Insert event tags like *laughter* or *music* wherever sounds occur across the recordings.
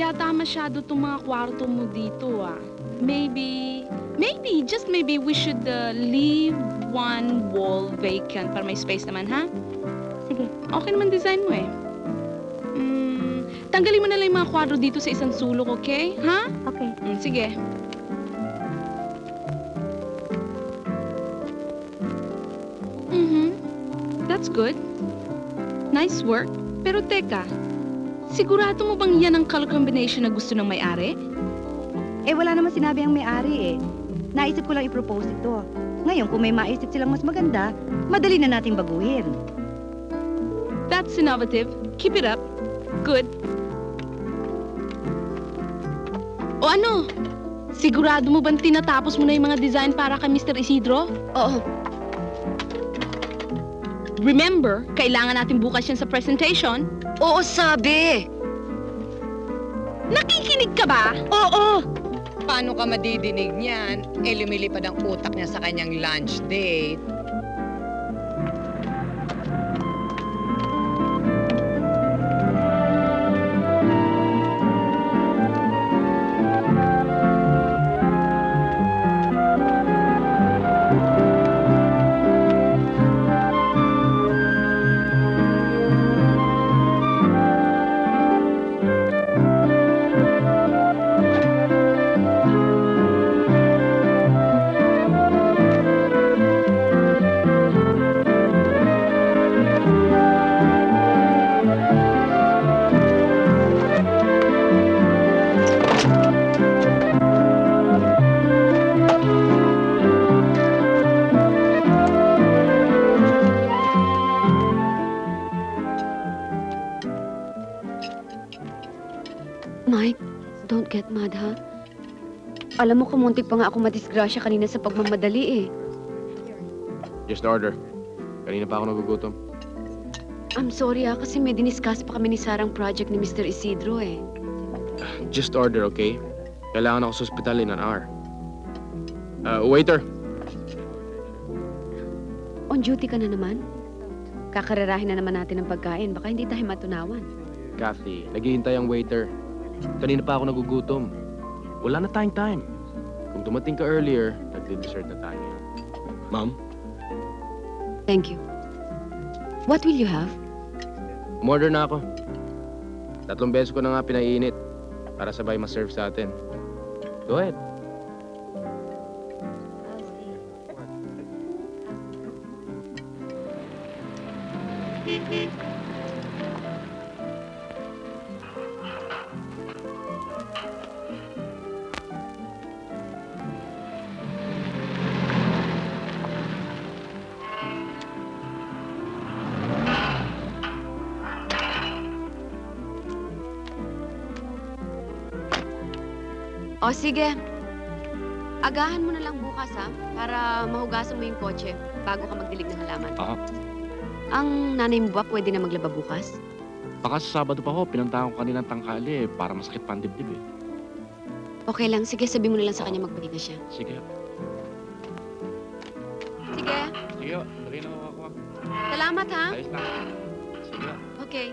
yata masyado itong mga kwarto mo dito ah. Maybe, maybe, just maybe we should uh, leave one wall vacant para may space naman, ha? Sige. Okay naman design mo eh. Mm, tanggalin mo na lang yung mga kwadro dito sa isang sulok, okay? Ha? Okay. Mm, sige. Mhm. That's good. Nice work. Pero teka, sigurado mo bang yan ang color combination na gusto ng may-ari? Eh, wala naman sinabi ang may-ari eh. Naisip ko lang i-propose ito. Ngayon, kung may maisip silang mas maganda, madali na nating baguhin. That's innovative. Keep it up. Good. O ano? Sigurado mo bang tinatapos mo na yung mga design para kay Mr. Isidro? Oo. Remember, kailangan natin bukas yan sa presentation. Oo, sabi! Nakikinig ka ba? Oo! Paano ka madidinig niyan? Eh, lumilipad ang utak niya sa kanyang lunch date. Alam mo, kumunti pa nga ako madisgrasya kanina sa pagmamadali, eh. Just order. Kanina pa ako nagugutom. I'm sorry, ha, kasi may diniscuss pa kami ni Sarang project ni Mr. Isidro, eh. Just order, okay? Kailangan ako sa ospital in an hour. Uh, waiter! On duty ka na naman? Kakarerahin na naman natin ang pagkain. Baka hindi tayo matunawan. Kathy, naghihintay ang waiter. Kanina pa ako nagugutom. Wala na tayong time. Kung dumating ka earlier, nagdi-dessert na tayo. Ma'am, Thank you. What will you have? umorder na ako. Tatlong beses ko na nga pinaiinit para sabay ma-serve sa atin. Go ahead. O, sige. Agahan mo na lang bukas, ha? Para mahugasan mo yung kotse bago ka magdilig ng halaman. Ah. Ang nanay mo ba pwede na maglaba bukas? Baka sa Sabado pa ho, pinuntahan ko kaninang tanghali eh, para masakit pa ang dibdib eh. Okay lang. Sige, sabi mo na lang sa kanya magpahinga siya. Sige. Sige. Sige ho, na ako ako. Salamat, ha? Ayos lang. Sige. Okay.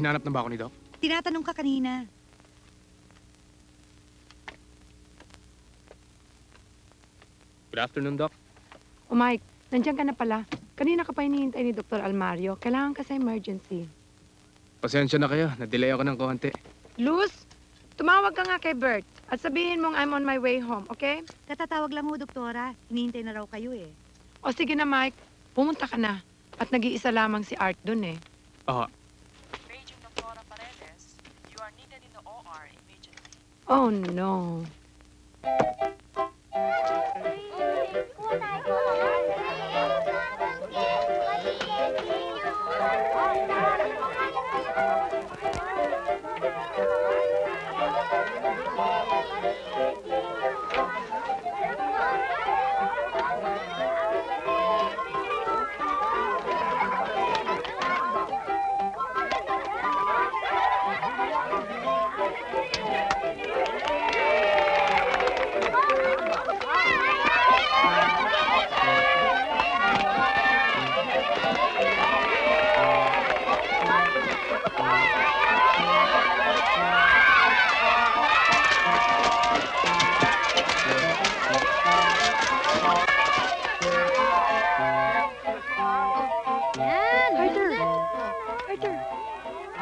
Hinanap na ba ako ni Doc? Tinatanong ka kanina. Good afternoon, Doc. O Mike, nandiyan ka na pala. Kanina ka pa hinihintay ni Dr. Almario. Kailangan ka sa emergency. Pasensya na kayo, na-delay ako ng konti. Luz, tumawag ka nga kay Bert at sabihin mong I'm on my way home, okay? Katatawag lang ho, doktora. Hinihintay na raw kayo eh. O sige na, Mike. Pumunta ka na. At nag-iisa lamang si Art dun eh. Oo, Oh, no.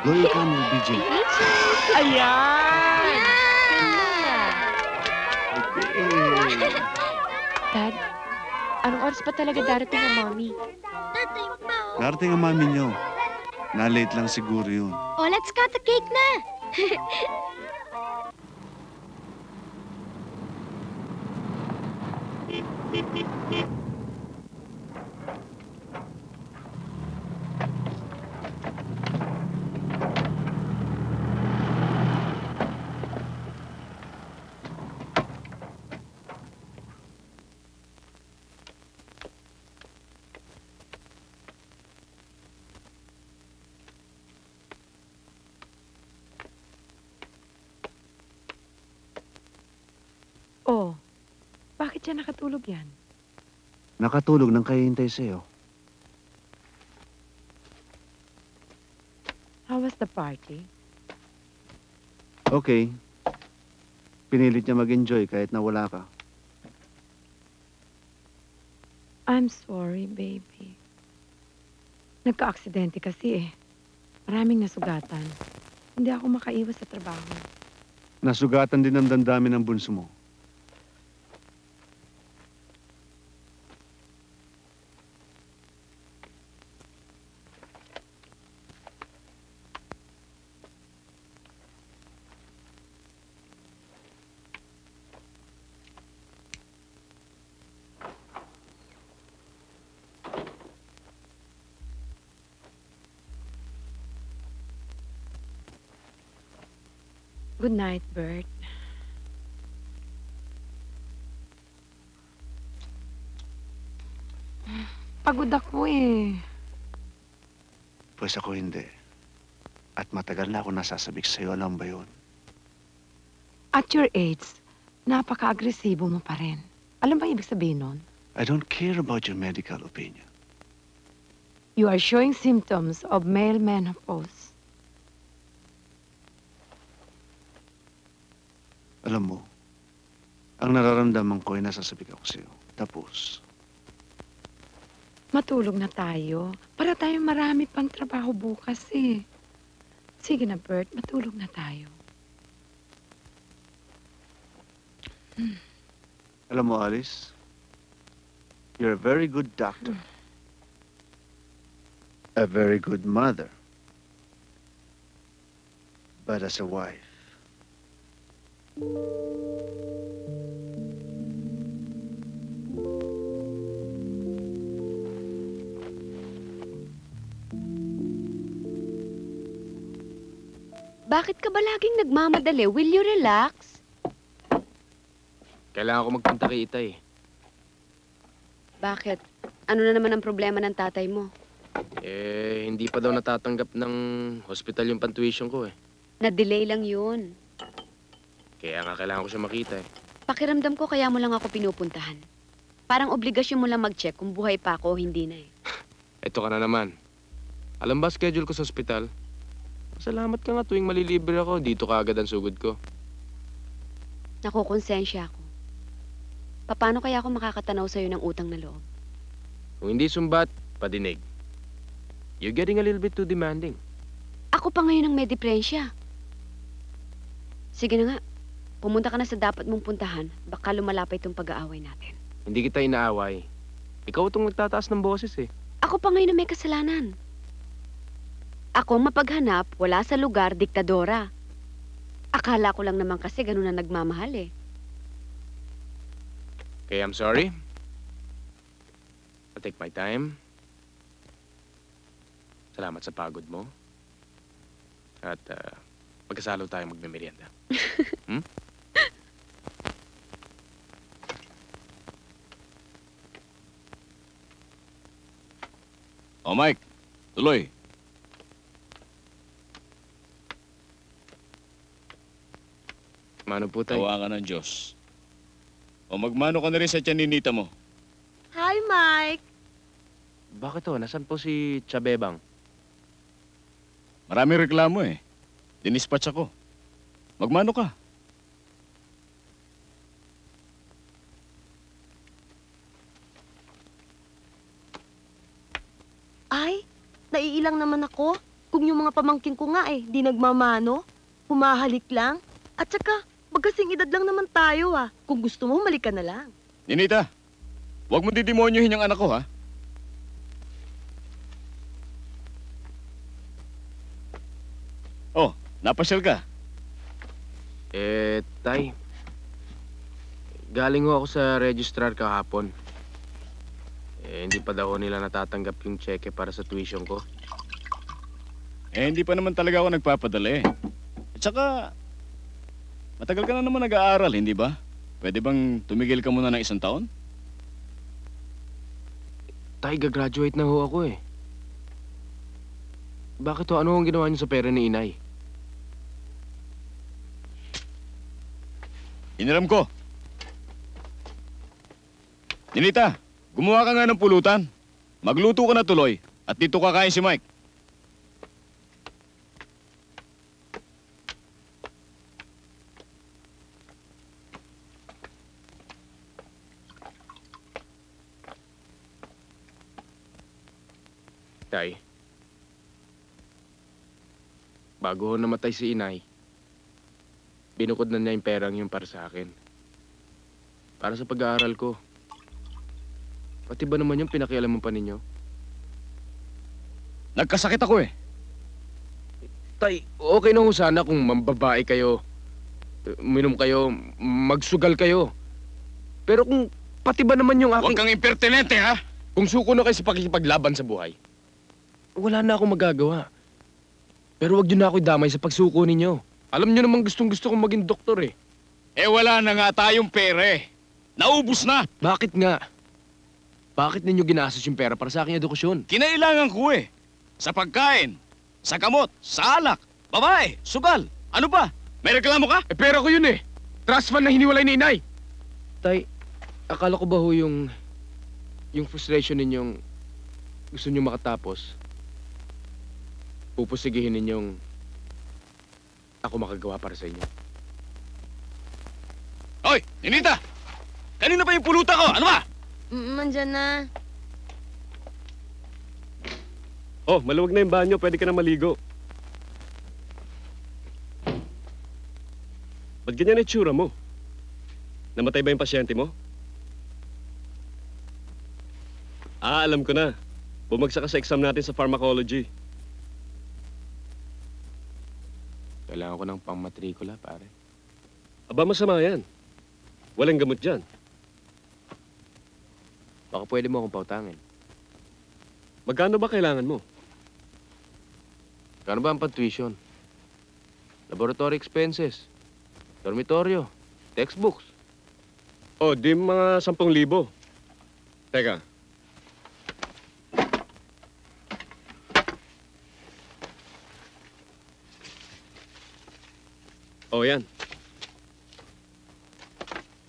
Doon ka mo, BJ. Ayan! Ayan! Okay. Dad, anong oras pa talaga darating ang mami? Darating ang mami niyo. Na-late lang siguro yun. Oh, let's cut the cake na! Oh, *laughs* bakit siya nakatulog yan? Nakatulog nang kahihintay sa'yo. How was the party? Okay. Pinilit niya mag-enjoy kahit na wala ka. I'm sorry, baby. Nagka-aksidente kasi eh. Maraming nasugatan. Hindi ako makaiwas sa trabaho. Nasugatan din ang damdamin ng bunso mo. Good night, Bert. Pagod ako eh. Pues ako hindi. At matagal na ako nasasabik sa'yo. Alam ba yun? At your age, napaka-agresibo mo pa rin. Alam ba ibig sabihin nun? I don't care about your medical opinion. You are showing symptoms of male menopause. Alam mo, ang nararamdaman ko ay nasasabik ako sa'yo. Tapos, Matulog na tayo. Para tayong marami pang trabaho bukas eh. Sige na, Bert. Matulog na tayo. alam mo, Alice, you're a very good doctor. A very good mother. But as a wife, Bakit ka ba laging nagmamadali? Will you relax? Kailangan ko magpunta kay Itay. Bakit? Ano na naman ang problema ng tatay mo? Eh, hindi pa daw natatanggap ng hospital yung pantuition ko eh. Na-delay lang yun. Kaya nga kailangan ko siya makita eh. Pakiramdam ko kaya mo lang ako pinupuntahan. Parang obligasyon mo lang mag-check kung buhay pa ako o hindi na eh. *sighs* Ito ka na naman. Alam ba schedule ko sa ospital? Salamat ka nga tuwing malilibre ako. Dito ka agad ang sugod ko. Nakukonsensya ako. Paano kaya ako makakatanaw sa'yo ng utang na loob? Kung hindi sumbat, padinig. You're getting a little bit too demanding. Ako pa ngayon ang may depresya. Sige na nga, pumunta ka na sa dapat mong puntahan. Baka lumalapay itong pag-aaway natin. Hindi kita inaaway. Ikaw itong nagtataas ng boses eh. Ako pa ngayon ang may kasalanan. Ako mapaghanap, wala sa lugar, diktadora. Akala ko lang naman kasi ganun na nagmamahal eh. Okay, I'm sorry. I'll take my time. Salamat sa pagod mo. At uh, magkasalo tayo magmemerienda. *laughs* hmm? O Mike, tuloy. Mano po tayo? Tawa ka ng Diyos. O magmano ka na rin sa tiyaninita mo. Hi, Mike! Bakit to? Nasaan po si Chabebang? Maraming reklamo eh. Dinispatch ako. Magmano ka? Ay, naiilang naman ako. Kung yung mga pamangkin ko nga eh, di nagmamano, humahalik lang. At saka, magkasing edad lang naman tayo ah. Kung gusto mo, malik ka na lang. Ninita, huwag mo didemonyohin yung anak ko, ha? Oh, napasyal ka. Eh, tay. Galing ho ako sa registrar kahapon. Eh, hindi pa daw nila natatanggap yung cheque para sa tuition ko. Eh, hindi pa naman talaga ako nagpapadala eh. At saka, matagal ka na naman nag-aaral, hindi ba? Pwede bang tumigil ka muna ng isang taon? Tay, gagraduate na ho ako eh. Bakit ho? Ano ang ginawa niyo sa pera ni inay? Iniram ko. Ninita, gumawa ka nga ng pulutan. Magluto ka na tuloy at dito kakain si Mike. Tay. Bago ho namatay si inay, binukod na niya yung perang yung para sa akin. Para sa pag-aaral ko. Pati ba naman yung pinakialaman pa ninyo? Nagkasakit ako eh. Tay, okay na ho sana kung mambabae kayo, minom kayo, magsugal kayo. Pero kung pati ba naman yung Huwag aking... kang impertinente ha! Kung suko na kayo sa pakikipaglaban sa buhay, wala na akong magagawa. Pero wag niyo na ako damay sa pagsuko ninyo. Alam niyo namang gustong gusto kong maging doktor eh. Eh wala na nga tayong pera eh. Naubos na. Bakit nga? Bakit ninyo ginastos yung pera para sa aking edukasyon? Kinailangan ko eh. Sa pagkain, sa gamot, sa alak, babae, sugal. Ano pa? May reklamo ka? Eh pera ko yun eh. Trust fund na hiniwalay ni inay. Tay, akala ko ba ho yung... yung frustration ninyong gusto niyo makatapos, pupusigihin ninyong ako makagawa para sa inyo. Hoy, Ninita! Kanina pa yung pulutan ko? Ano ba? Mm, andyan na. Oh, maluwag na yung banyo. Pwede ka na maligo. Ba't ganyan ang itsura mo? Namatay ba yung pasyente mo? Ah, alam ko na. Bumagsak ka sa exam natin sa pharmacology. Kailangan ko ng pangmatrikula, pare. Aba, masama yan. Walang gamot dyan. Baka pwede mo akong pautangin. Magkano ba kailangan mo? Kano ba ang pang-tuition? Laboratory expenses, dormitoryo, textbooks. Oh, di mga 10,000. Teka. Oh, yan.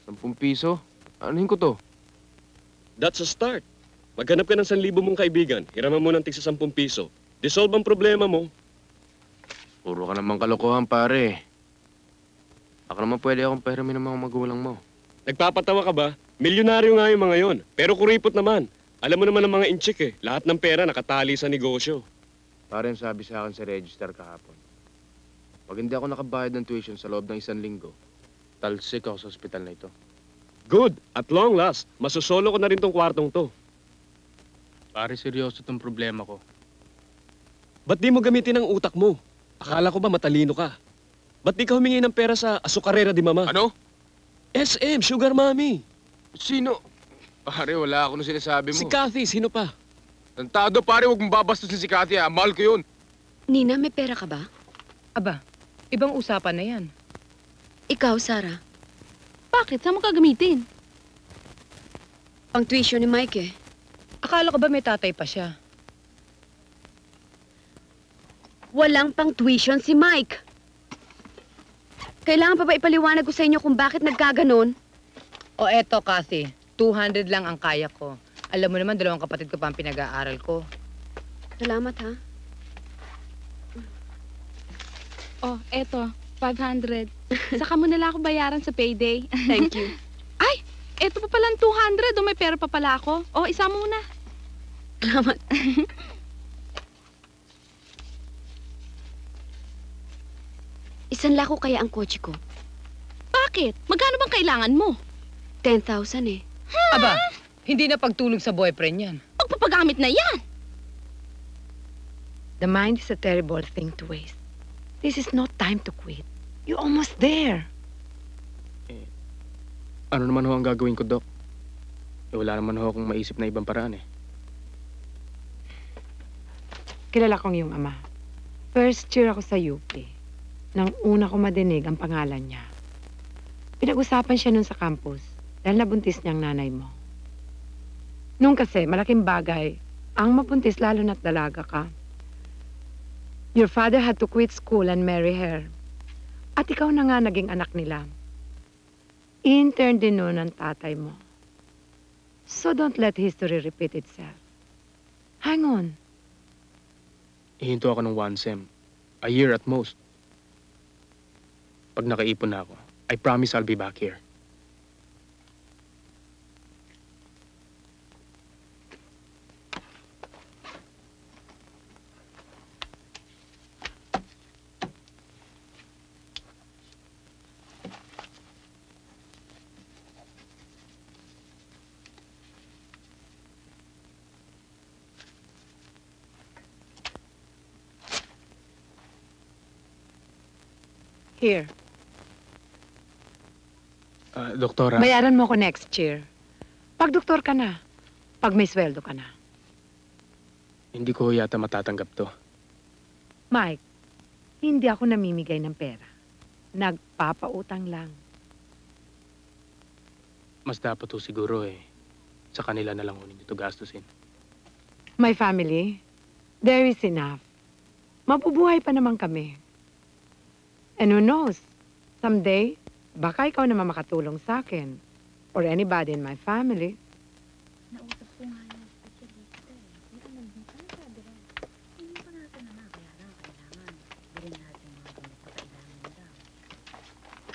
10 piso? Anuhin ko to? That's a start. Maghanap ka ng 1,000 mong kaibigan. Hiraman mo ng tig sa 10 piso. Dissolve ang problema mo. Puro ka naman kalokohan, pare. Baka naman pwede akong pahiramin ng mga magulang mo. Nagpapatawa ka ba? Milyonaryo nga yung mga yon. Pero kuripot naman. Alam mo naman ang mga inchik eh. Lahat ng pera nakatali sa negosyo. Pare, ang sabi sa akin sa register kahapon. Pag hindi ako nakabayad ng tuition sa loob ng isang linggo, talsik ako sa ospital na ito. Good. At long last, masusolo ko na rin tong kwartong to. Pare, seryoso tong problema ko. Ba't di mo gamitin ang utak mo? Akala ko ba matalino ka? Ba't di ka humingi ng pera sa asukarera di mama? Ano? SM, sugar mommy. Sino? Pare, wala ako nung sinasabi mo. Si Kathy, sino pa? Tantado, pare, huwag mong babastusin si Kathy, ha? Mahal ko yun. Nina, may pera ka ba? Aba, ibang usapan na yan. Ikaw, Sarah. Bakit? Saan mo gagamitin? Pang tuition ni Mike eh. Akala ko ba may tatay pa siya? Walang pang tuition si Mike. Kailangan pa ba ipaliwanag ko sa inyo kung bakit nagkaganon? O eto, Kathy, 200 lang ang kaya ko. Alam mo naman, dalawang kapatid ko pa ang pinag-aaral ko. Salamat ha. Oh, eto. 500. Saka mo nila ako bayaran sa payday. Thank you. *laughs* Ay! Eto pa pala 200. O may pera pa pala ako. O, isa mo na. Salamat. *laughs* Isanla ko kaya ang kotse ko. Bakit? Magkano bang kailangan mo? 10,000 eh. Aba, hindi na pagtulog sa boyfriend yan. Pagpapagamit na yan. The mind is a terrible thing to waste. This is not time to quit. You're almost there. Ano naman ho ang gagawin ko, Dok? Eh, wala naman ho akong maisip na ibang paraan eh. Kilala kong yung ama. First year ako sa UP. Nang una ko madinig ang pangalan niya. Pinag-usapan siya nun sa campus dahil nabuntis niyang nanay mo. Nung kasi, malaking bagay ang mabuntis lalo na't dalaga ka. Your father had to quit school and marry her. At ikaw na nga naging anak nila. Intern din noon ang tatay mo. So don't let history repeat itself. Hang on. Ihinto ako ng one sem. A year at most. Pag nakaipon na ako, I promise I'll be back here. Here. Ah, doktora, Bayaran mo ko next year. Pag doktor ka na. Pag may sweldo ka na. hindi ko yata matatanggap to. Mike, hindi ako namimigay ng pera. Nagpapautang lang. Mas dapat to siguro eh. Sa kanila na lang ho ninyo to gastusin. My family, there is enough. Mabubuhay pa naman kami. And who knows, someday, baka ikaw naman makatulong sa akin. Or anybody in my family.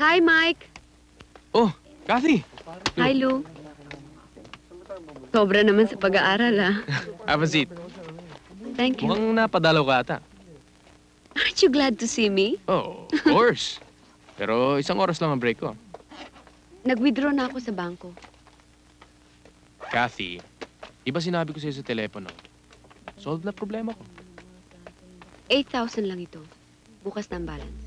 Hi, Mike. Oh, Kathy! Hi, Lou. Sobra naman sa pag-aaral, ah. Have a seat. Thank you. Mukhang napadalaw ka ata. Aren't you glad to see me? Oh, of *laughs* course. Pero isang oras lang ang break ko. Nag-withdraw na ako sa bangko. Kathy, di ba sinabi ko sa'yo sa telepono? Solve na problema ko. 8,000 lang ito. Bukas na ang balance.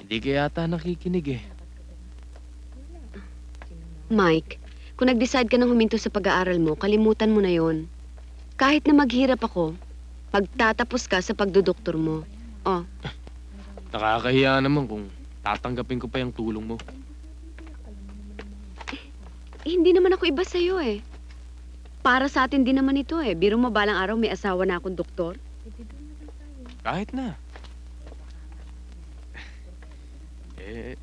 Hindi ka yata nakikinig eh. Mike, kung nag-decide ka nang huminto sa pag-aaral mo, kalimutan mo na yon. Kahit na maghirap ako, pagtatapos ka sa pagdodoktor mo. Oh, Nakakahiya naman kung tatanggapin ko pa yung tulong mo. eh, hindi naman ako iba sa'yo eh. Para sa atin din naman ito eh. Biro mo balang araw may asawa na akong doktor. Kahit na. eh,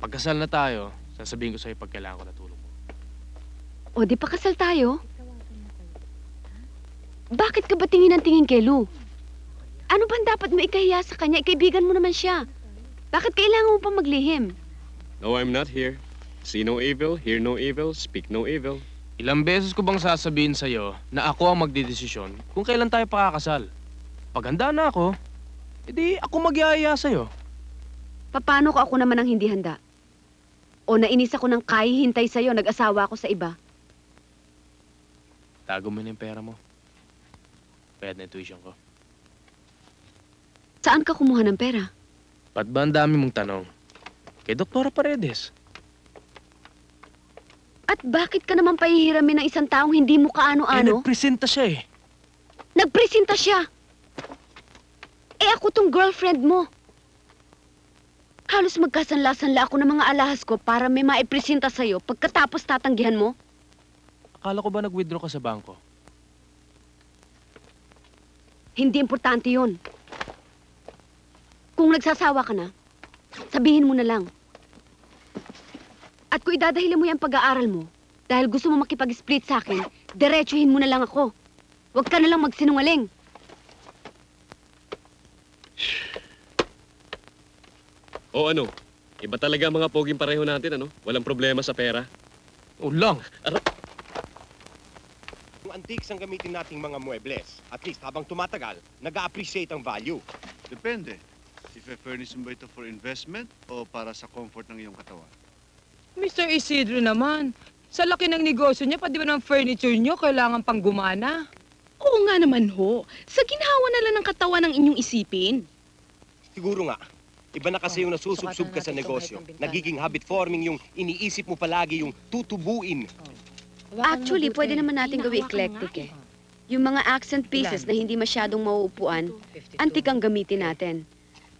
pagkasal na tayo, sasabihin ko sa'yo pag kailangan ko na tulong mo. O di pa kasal tayo? Bakit ka ba tingin ng tingin kay Lou? Ano bang dapat mo ikahiya sa kanya? Ikaibigan mo naman siya. Bakit kailangan mo pa maglihim? No, I'm not here. See no evil, hear no evil, speak no evil. Ilang beses ko bang sasabihin sa'yo na ako ang magdidesisyon kung kailan tayo pakakasal? Pag handa na ako, edi ako magyaya sa'yo. Paano ko ako naman ang hindi handa? O nainis ako ng kahihintay sa'yo, nag-asawa ako sa iba. Tago mo na yung pera mo. Bayad na tuition ko. Saan ka kumuha ng pera? Ba't ba ang dami mong tanong? Kay Doktora Paredes. At bakit ka naman pahihiramin ng isang taong hindi mo Eh, kaano-ano? nagpresenta siya eh. Nagpresenta siya! Eh ako tong girlfriend mo. Halos magkasanla-sanla ako ng mga alahas ko para may maipresenta sa'yo pagkatapos tatanggihan mo. Akala ko ba nag-withdraw ka sa bangko? Hindi importante yon. Kung nagsasawa ka na, sabihin mo na lang. At kung idadahilan mo yung pag-aaral mo, dahil gusto mo makipag-split sa akin, diretsuhin mo na lang ako. Huwag ka na lang magsinungaling. O ano? Iba talaga ang mga poging pareho natin, ano? Walang problema sa pera. Ulang! Kung antiques ang gamitin nating mga muebles, at least habang tumatagal, nag appreciate ang value. Depende. If I furnish mo ba ito for investment o para sa comfort ng iyong katawan? Mr. Isidro naman, sa laki ng negosyo niya, pati ba ng furniture niyo, kailangan pang gumana? Oo nga naman ho. Sa ginhawa na lang ng katawan ng inyong isipin. Siguro nga. Iba na kasi yung nasusubsub ka sa negosyo. Nagiging habit forming yung iniisip mo palagi yung tutubuin. Actually, pwede naman natin gawing eclectic eh. Yung mga accent pieces na hindi masyadong mauupuan, antik ang gamitin natin.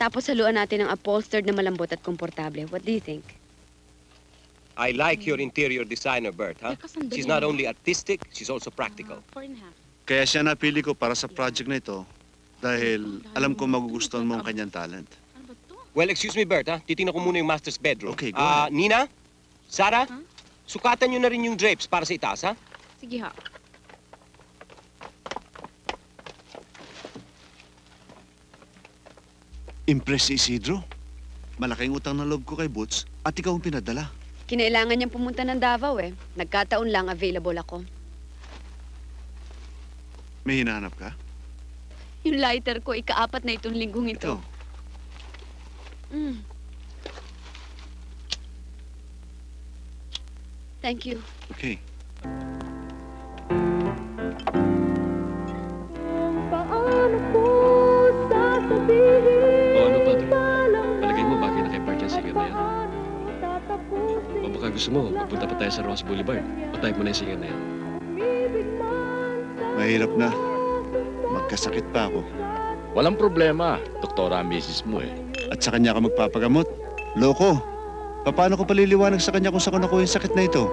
Tapos haluan natin ng upholstered na malambot at komportable. What do you think? I like your interior designer, Bert, ha? She's not only artistic, she's also practical. Four and a half. Kaya siya napili ko para sa project na ito dahil alam ko magugustuhan mo ang kanyang talent. Well, excuse me, Bert, ha? Titingnan ko muna yung master's bedroom. Okay, go Ah, ahead. Nina? Sarah? Sukatan nyo na rin yung drapes para sa itaas, ha? Sige ha. Impress si Isidro. Malaking utang na loob ko kay Boots at ikaw ang pinadala. Kinailangan niyang pumunta ng Davao eh. Nagkataon lang available ako. May hinahanap ka? Yung lighter ko, ikaapat na itong linggong ito. Mm. Thank you. Okay. O ano, Padre? Palagay mo, bagay na kay Bart yung singer na yan. O baka gusto mo, magpunta pa tayo sa Ross Boulevard. O type mo na yung singer na yan. Mahirap na. Magkasakit pa ako. Walang problema. Doktora ang misis mo eh. At sa kanya ka magpapagamot. Loko. Paano ko paliliwanag sa kanya kung saan ko nakuha yung sakit na ito?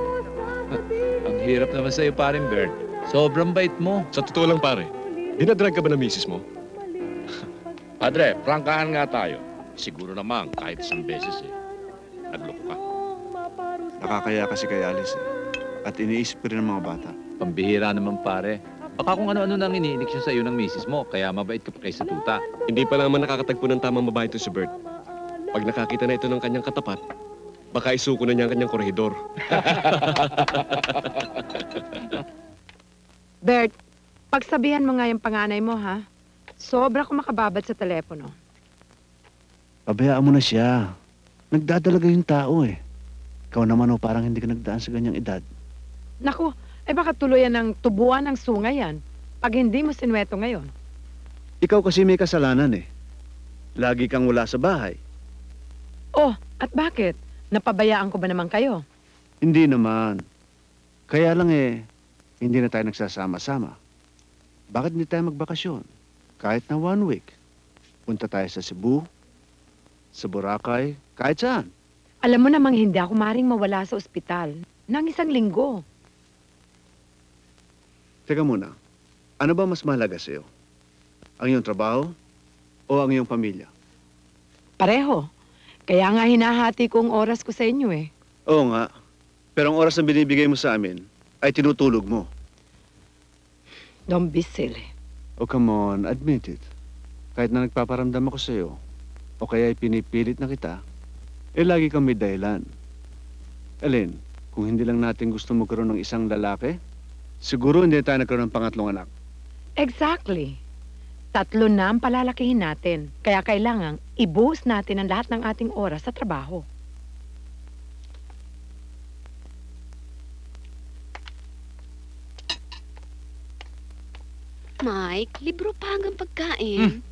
Ang hirap naman sa'yo, parin Bert. Sobrang bait mo. Sa totoo lang, pare. Dinadrag ka ba ng misis mo? *laughs* Padre, prangkahan nga tayo. Siguro naman, kahit isang beses eh. Nagloko ka. Nakakaya kasi kay Alice eh. At iniisip rin ang mga bata. Pambihira naman, pare. Baka kung ano-ano nang iniinik siya sa'yo ng misis mo, kaya mabait ka pa kaysa tuta. Hindi pa naman nakakatagpo ng tamang babae ito si Bert. Pag nakakita na ito ng kanyang katapat, baka isuko na niya ang kanyang korehidor. *laughs* Bert, pagsabihan mo nga yung panganay mo, ha? Sobra ko makababad sa telepono. Pabayaan mo na siya. Nagdadalaga yung tao eh. Ikaw naman oh, parang hindi ka nagdaan sa ganyang edad. Naku, eh baka tuluyan ng tubuan ng sunga yan pag hindi mo sinweto ngayon. Ikaw kasi may kasalanan eh. Lagi kang wala sa bahay. Oh, at bakit? Napabayaan ko ba naman kayo? Hindi naman. Kaya lang eh, hindi na tayo nagsasama-sama. Bakit hindi tayo magbakasyon? Kahit na one week. Punta tayo sa Cebu, sa Boracay, kahit saan. Alam mo namang hindi ako maring mawala sa ospital ng isang linggo. Teka muna, ano ba mas mahalaga sa'yo? Ang iyong trabaho o ang iyong pamilya? Pareho. Kaya nga hinahati ko ang oras ko sa inyo eh. Oo nga, pero ang oras na binibigay mo sa amin ay tinutulog mo. Don't be silly. Oh, come on, admit it. Kahit na nagpaparamdam ako sa'yo, o kaya pinipilit na kita, eh lagi kang may dahilan. Alin, kung hindi lang natin gusto magkaroon ng isang lalaki, siguro hindi tayo nagkaroon ng pangatlong anak. Exactly. Tatlo na ang palalakihin natin. Kaya kailangang ibuhos natin ang lahat ng ating oras sa trabaho. Mike, libro pa hanggang pagkain.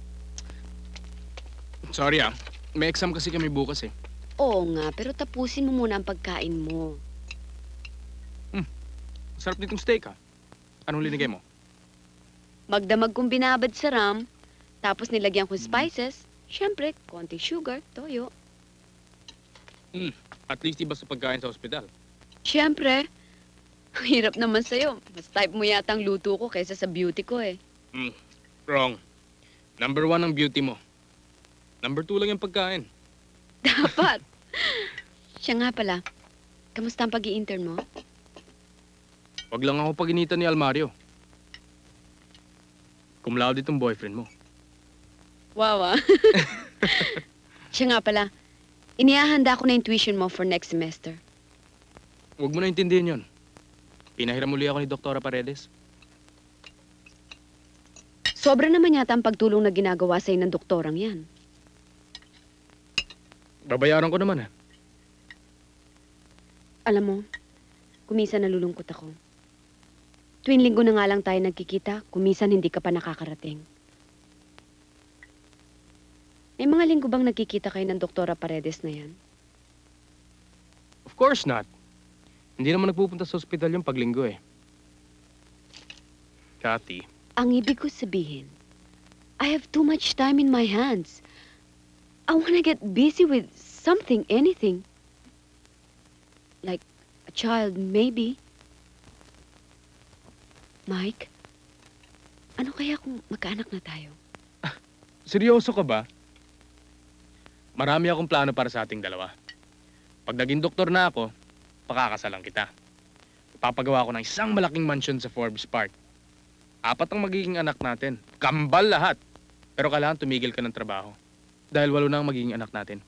Sorry ah. May exam kasi kami bukas eh. Oo nga, pero tapusin mo muna ang pagkain mo. Sarap nitong steak ah. Anong linigay mo? Magdamag kong binabad sa ram, tapos nilagyan ko spices, syempre, konting sugar, toyo. Hmm. At least iba sa pagkain sa ospital. Syempre, hirap naman sa'yo. Mas type mo yata ang luto ko kaysa sa beauty ko eh. Hmm. Wrong. Number one ang beauty mo. Number two lang yung pagkain. *laughs* Dapat. Siya nga pala, kamusta ang pag intern mo? Wag lang ako paginitan ni Almario. Cum laude itong boyfriend mo. Wow ah. *laughs* Siya nga pala, inihahanda ko na yung tuition mo for next semester. Huwag mo na intindihin yun. Pinahiram muli ako ni Doktora Paredes. Sobra naman yata ang pagtulong na ginagawa sa'yo ng doktorang yan. Babayaran ko naman eh. Alam mo, kumisan nalulungkot ako. Tuwing linggo na nga lang tayo nagkikita, kumisan hindi ka pa nakakarating. May mga linggo bang nagkikita kayo ng Doktora Paredes na yan? Of course not. Hindi naman nagpupunta sa ospital yung paglinggo eh. Kathy, Ang ibig ko sabihin, I have too much time in my hands. I wanna get busy with something, anything. Like a child, maybe. Mike, ano kaya kung magkaanak na tayo? seryoso ka ba? Marami akong plano para sa ating dalawa. Pag naging doktor na ako, pakakasalan kita. Ipapagawa ko ng isang malaking mansion sa Forbes Park. Apat ang magiging anak natin. Kambal lahat. Pero kailangan tumigil ka ng trabaho. Dahil walo na ang magiging anak natin.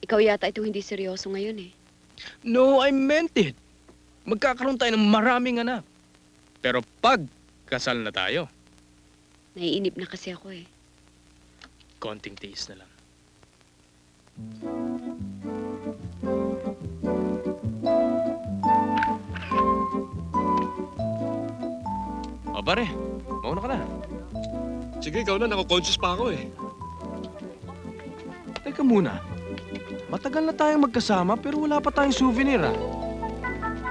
Ikaw yata ito hindi seryoso ngayon eh. No, I meant it. Magkakaroon tayo ng maraming anak. Pero pag kasal na tayo, Naiinip na kasi ako eh. konting tiis na lang. O pare, mauna ka na. Sige, ikaw na. Nako-conscious pa ako eh. Teka muna. Matagal na tayong magkasama pero wala pa tayong souvenir ah.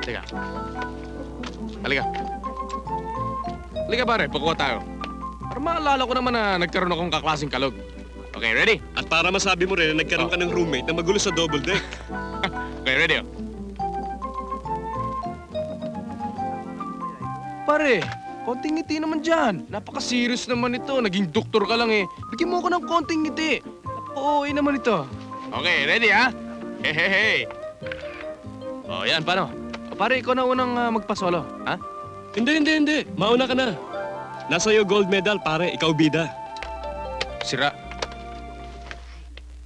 Teka. Halika. Halika pare, pakuha tayo. Para maalala ko naman na nagkaroon akong kaklaseng kalog. Okay, ready? At para masabi mo rin na nagkaroon ka ng roommate na magulo sa double deck. *laughs* Okay, ready oh. Pare, konting ngiti naman dyan. Napaka-serious naman ito. Naging doktor ka lang eh. Bigyan mo ako ng konting ngiti. Oo, eh naman ito. Okay, ready ha? Hey. Oh, yan, paano? O, pare, ikaw na unang ah, magpasolo, ha? Hindi, hindi, hindi. Mauna ka na. Nasa iyo gold medal, pare. Ikaw bida. Sira.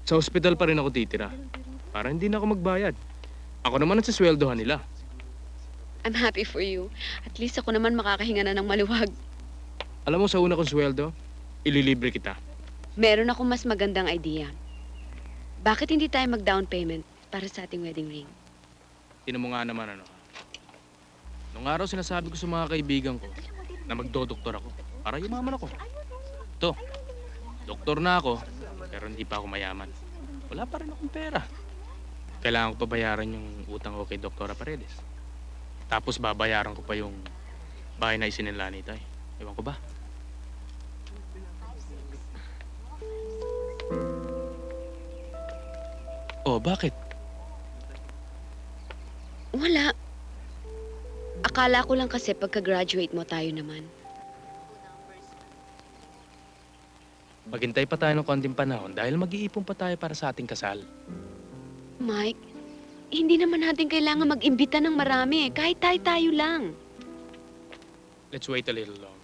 Sa ospital pa rin ako titira. Para hindi na ako magbayad. Ako naman ang sasweldohan nila. I'm happy for you. At least ako naman makakahinga na ng maluwag. Alam mo, sa una kong sweldo, ililibre kita. Meron akong mas magandang idea. Bakit hindi tayo mag-down payment para sa ating wedding ring? Tinan mo nga naman ano. Nung araw sinasabi ko sa mga kaibigan ko na magdodoktor ako para yumaman ako. Ito, doktor na ako pero hindi pa ako mayaman. Wala pa rin akong pera. Kailangan ko pa bayaran yung utang ko kay Doktora Paredes. Tapos babayaran ko pa yung bahay na isinila ni Tay. Ewan ko ba? Oh, bakit? Wala. Akala ko lang kasi pagka-graduate mo tayo naman. Maghintay pa tayo ng konting panahon dahil mag-iipon pa tayo para sa ating kasal. Mike, hindi naman natin kailangan mag-imbita ng marami. eh. Kahit tayo-tayo lang. Let's wait a little longer,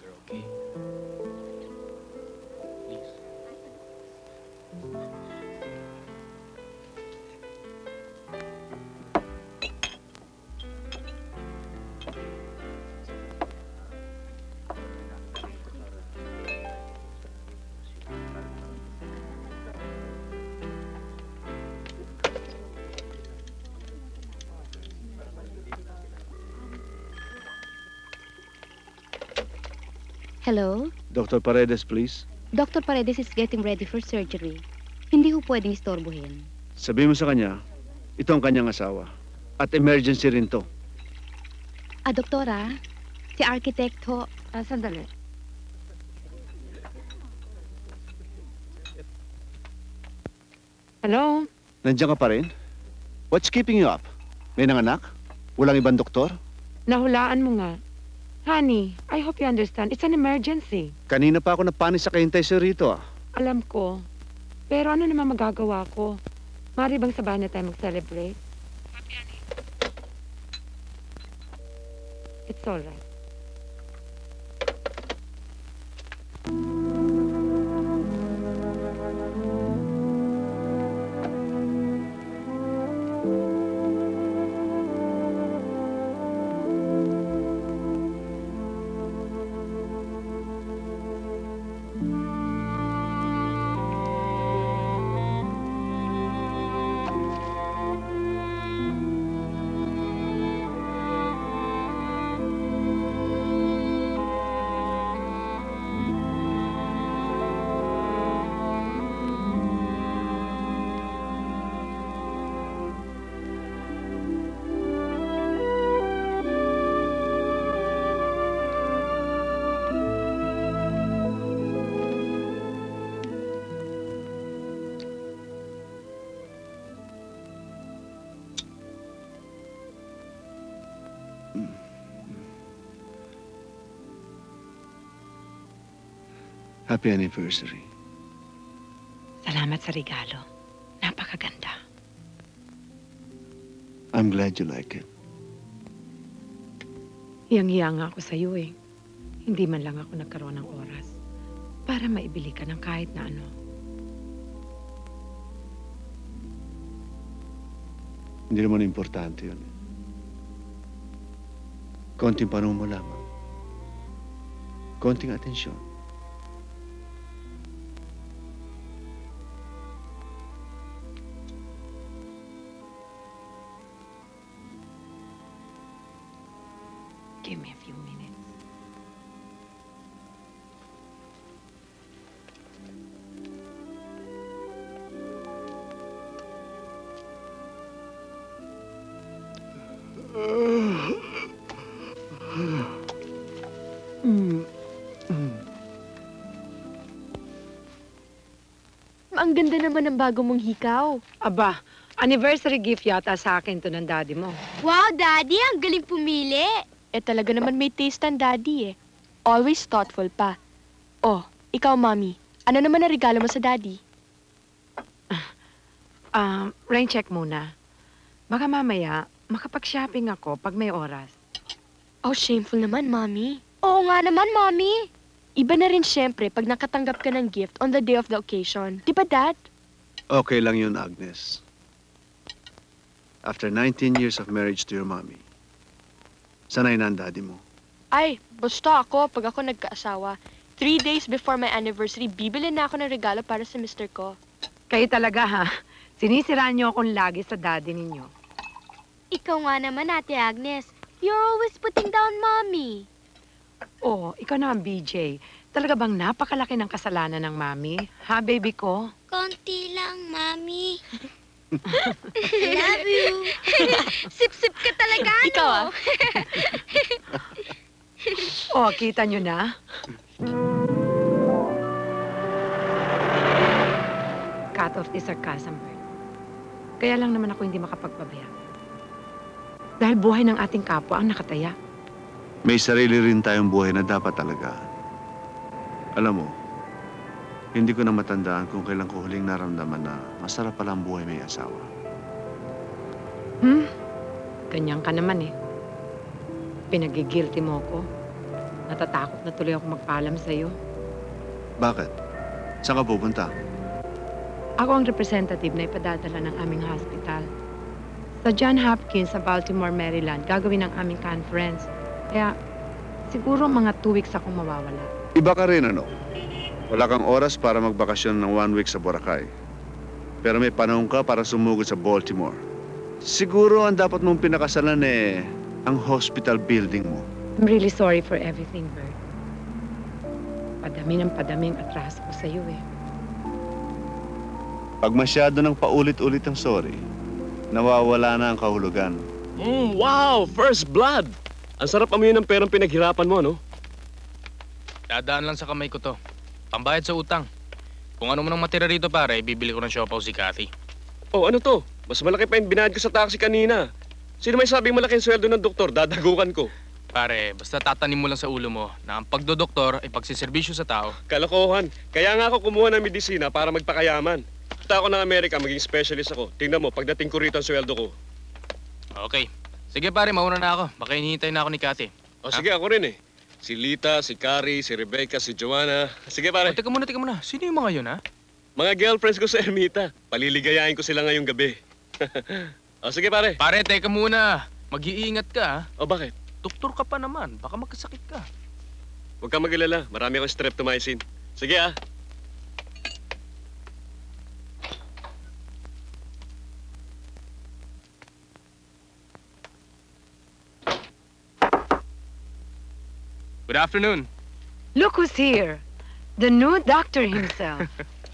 Hello? Dr. Paredes, please. Dr. Paredes is getting ready for surgery. Hindi ho pwedeng istorbohin. Sabi mo sa kanya, ito ang kanyang asawa. At emergency rin to. Ah, doktora, si architect ho, ah, sandali. Hello? Nandiyan ka pa rin? What's keeping you up? May nanganak? Walang ibang doktor? Nahulaan mo nga. Honey, I hope you understand. It's an emergency. Kanina pa ako napanis sa kahintay sa rito ah. Alam ko. Pero ano naman magagawa ko? Mari bang sabahan na tayo mag-celebrate? It's all right. Happy anniversary. Salamat sa regalo. Napakaganda. I'm glad you like it. Hiyang-hiya nga ako sa iyo eh. Hindi man lang ako nagkaroon ng oras para maibili ka ng kahit na ano. Hindi naman importante yun. Konting panahon mo lamang. Konting atensyon. Ganda naman ng bago mong hikaw. Aba, anniversary gift yata sa akin to ng daddy mo. Wow, Daddy, ang galing pumili. Eh talaga naman may taste ang daddy eh. Always thoughtful pa. Oh, ikaw, Mami. Ano naman ang regalo mo sa daddy? Um, rain check muna. Baka mamaya, makapag-shopping ako pag may oras. Oh, shameful naman, Mami. Oo nga naman, Mommy. Iba na rin syempre pag nakatanggap ka ng gift on the day of the occasion. Di ba, Dad? Okay lang yun, Agnes. After 19 years of marriage to your mommy, sanay na ang daddy mo. Ay, basta ako, pag ako nagkaasawa, three days before my anniversary, bibili na ako ng regalo para sa mister ko. Kayo talaga ha. Sinisiraan niyo akong lagi sa daddy ninyo. Ikaw nga naman, Ate Agnes. You're always putting down Mommy. Oh, ikaw naman, BJ. Talaga bang napakalaki ng kasalanan ng mami? Ha, baby ko? Konti lang, Mommy. *laughs* Love you. *laughs* Sip-sip ka talaga, Ikaw, no? ah. *laughs* Oh, kita nyo na? Cut off the sarcasm, Bert. Kaya lang naman ako hindi makapagpabaya. Dahil buhay ng ating kapwa ang nakataya. May sarili rin tayong buhay na dapat talagaan. Alam mo, hindi ko na matandaan kung kailan ko huling naramdaman na masarap pala ang buhay may asawa. Hmm? Ganyan ka naman eh. Pinagigilty mo ko. Natatakot na tuloy ako magpaalam sa'yo. Bakit? Saan ka pupunta? Ako ang representative na ipadadala ng aming hospital. Sa John Hopkins sa Baltimore, Maryland, gagawin ang aming conference. Kaya siguro mga two weeks akong mawawala. Iba ka rin, ano? Wala kang oras para magbakasyon ng one week sa Boracay. Pero may panahon ka para sumugod sa Baltimore. Siguro ang dapat mong pinakasalan eh, ang hospital building mo. I'm really sorry for everything, Bert. Padami ng padaming atraso ko sa'yo eh. Pag masyado ng paulit-ulit ang sorry, nawawala na ang kahulugan. Mm, wow! First blood! Ang sarap amoy ng perang pinaghirapan mo, no? Dadaan lang sa kamay ko to. Pambayad sa utang. Kung ano man ang matira rito pare, bibili ko ng siopaw si Cathy. Oh, ano to? Mas malaki pa yung binayad ko sa taxi kanina. Sino may sabing malaki ang sweldo ng doktor? Dadagukan ko. Pare, basta tatanim mo lang sa ulo mo na ang pagdodoktor ay pagsiservisyo sa tao. Kalokohan. Kaya nga ako kumuha ng medisina para magpakayaman. Punta ako ng Amerika, maging specialist ako. Tingnan mo, pagdating ko rito ang sweldo ko. Okay. Sige pare, mauna na ako. Baka hinihintay na ako ni Cathy. O sige, ako rin eh. Si Lita, si Carrie, si Rebecca, si Joanna. Sige pare. O, teka muna, teka muna. Sino yung mga yun, ha? Mga girlfriends ko sa Ermita. Paliligayahin ko sila ngayong gabi. *laughs* o sige pare. Pare, teka muna. Mag-iingat ka, ha? O bakit? Doktor ka pa naman. Baka magkasakit ka. Huwag kang mag-alala. Marami akong streptomycin. Sige ah. Good afternoon. Look who's here. The new doctor himself.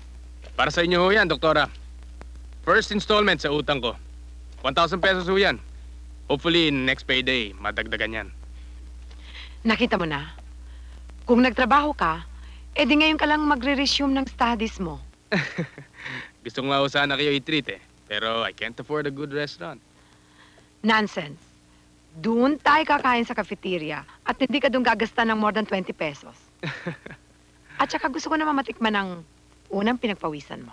*laughs* Para sa inyo ho yan, doktora. First installment sa utang ko. 1,000 pesos ho yan. Hopefully, next payday, madagdagan yan. Nakita mo na? Kung nagtrabaho ka, edi ngayon ka lang magre-resume ng studies mo. *laughs* Gusto ko nga ho sana kayo i-treat eh. Pero I can't afford a good restaurant. Nonsense. Doon tayo kakain sa cafeteria at hindi ka doon gagasta ng more than 20 pesos. *laughs* At saka gusto ko naman matikman ng unang pinagpawisan mo.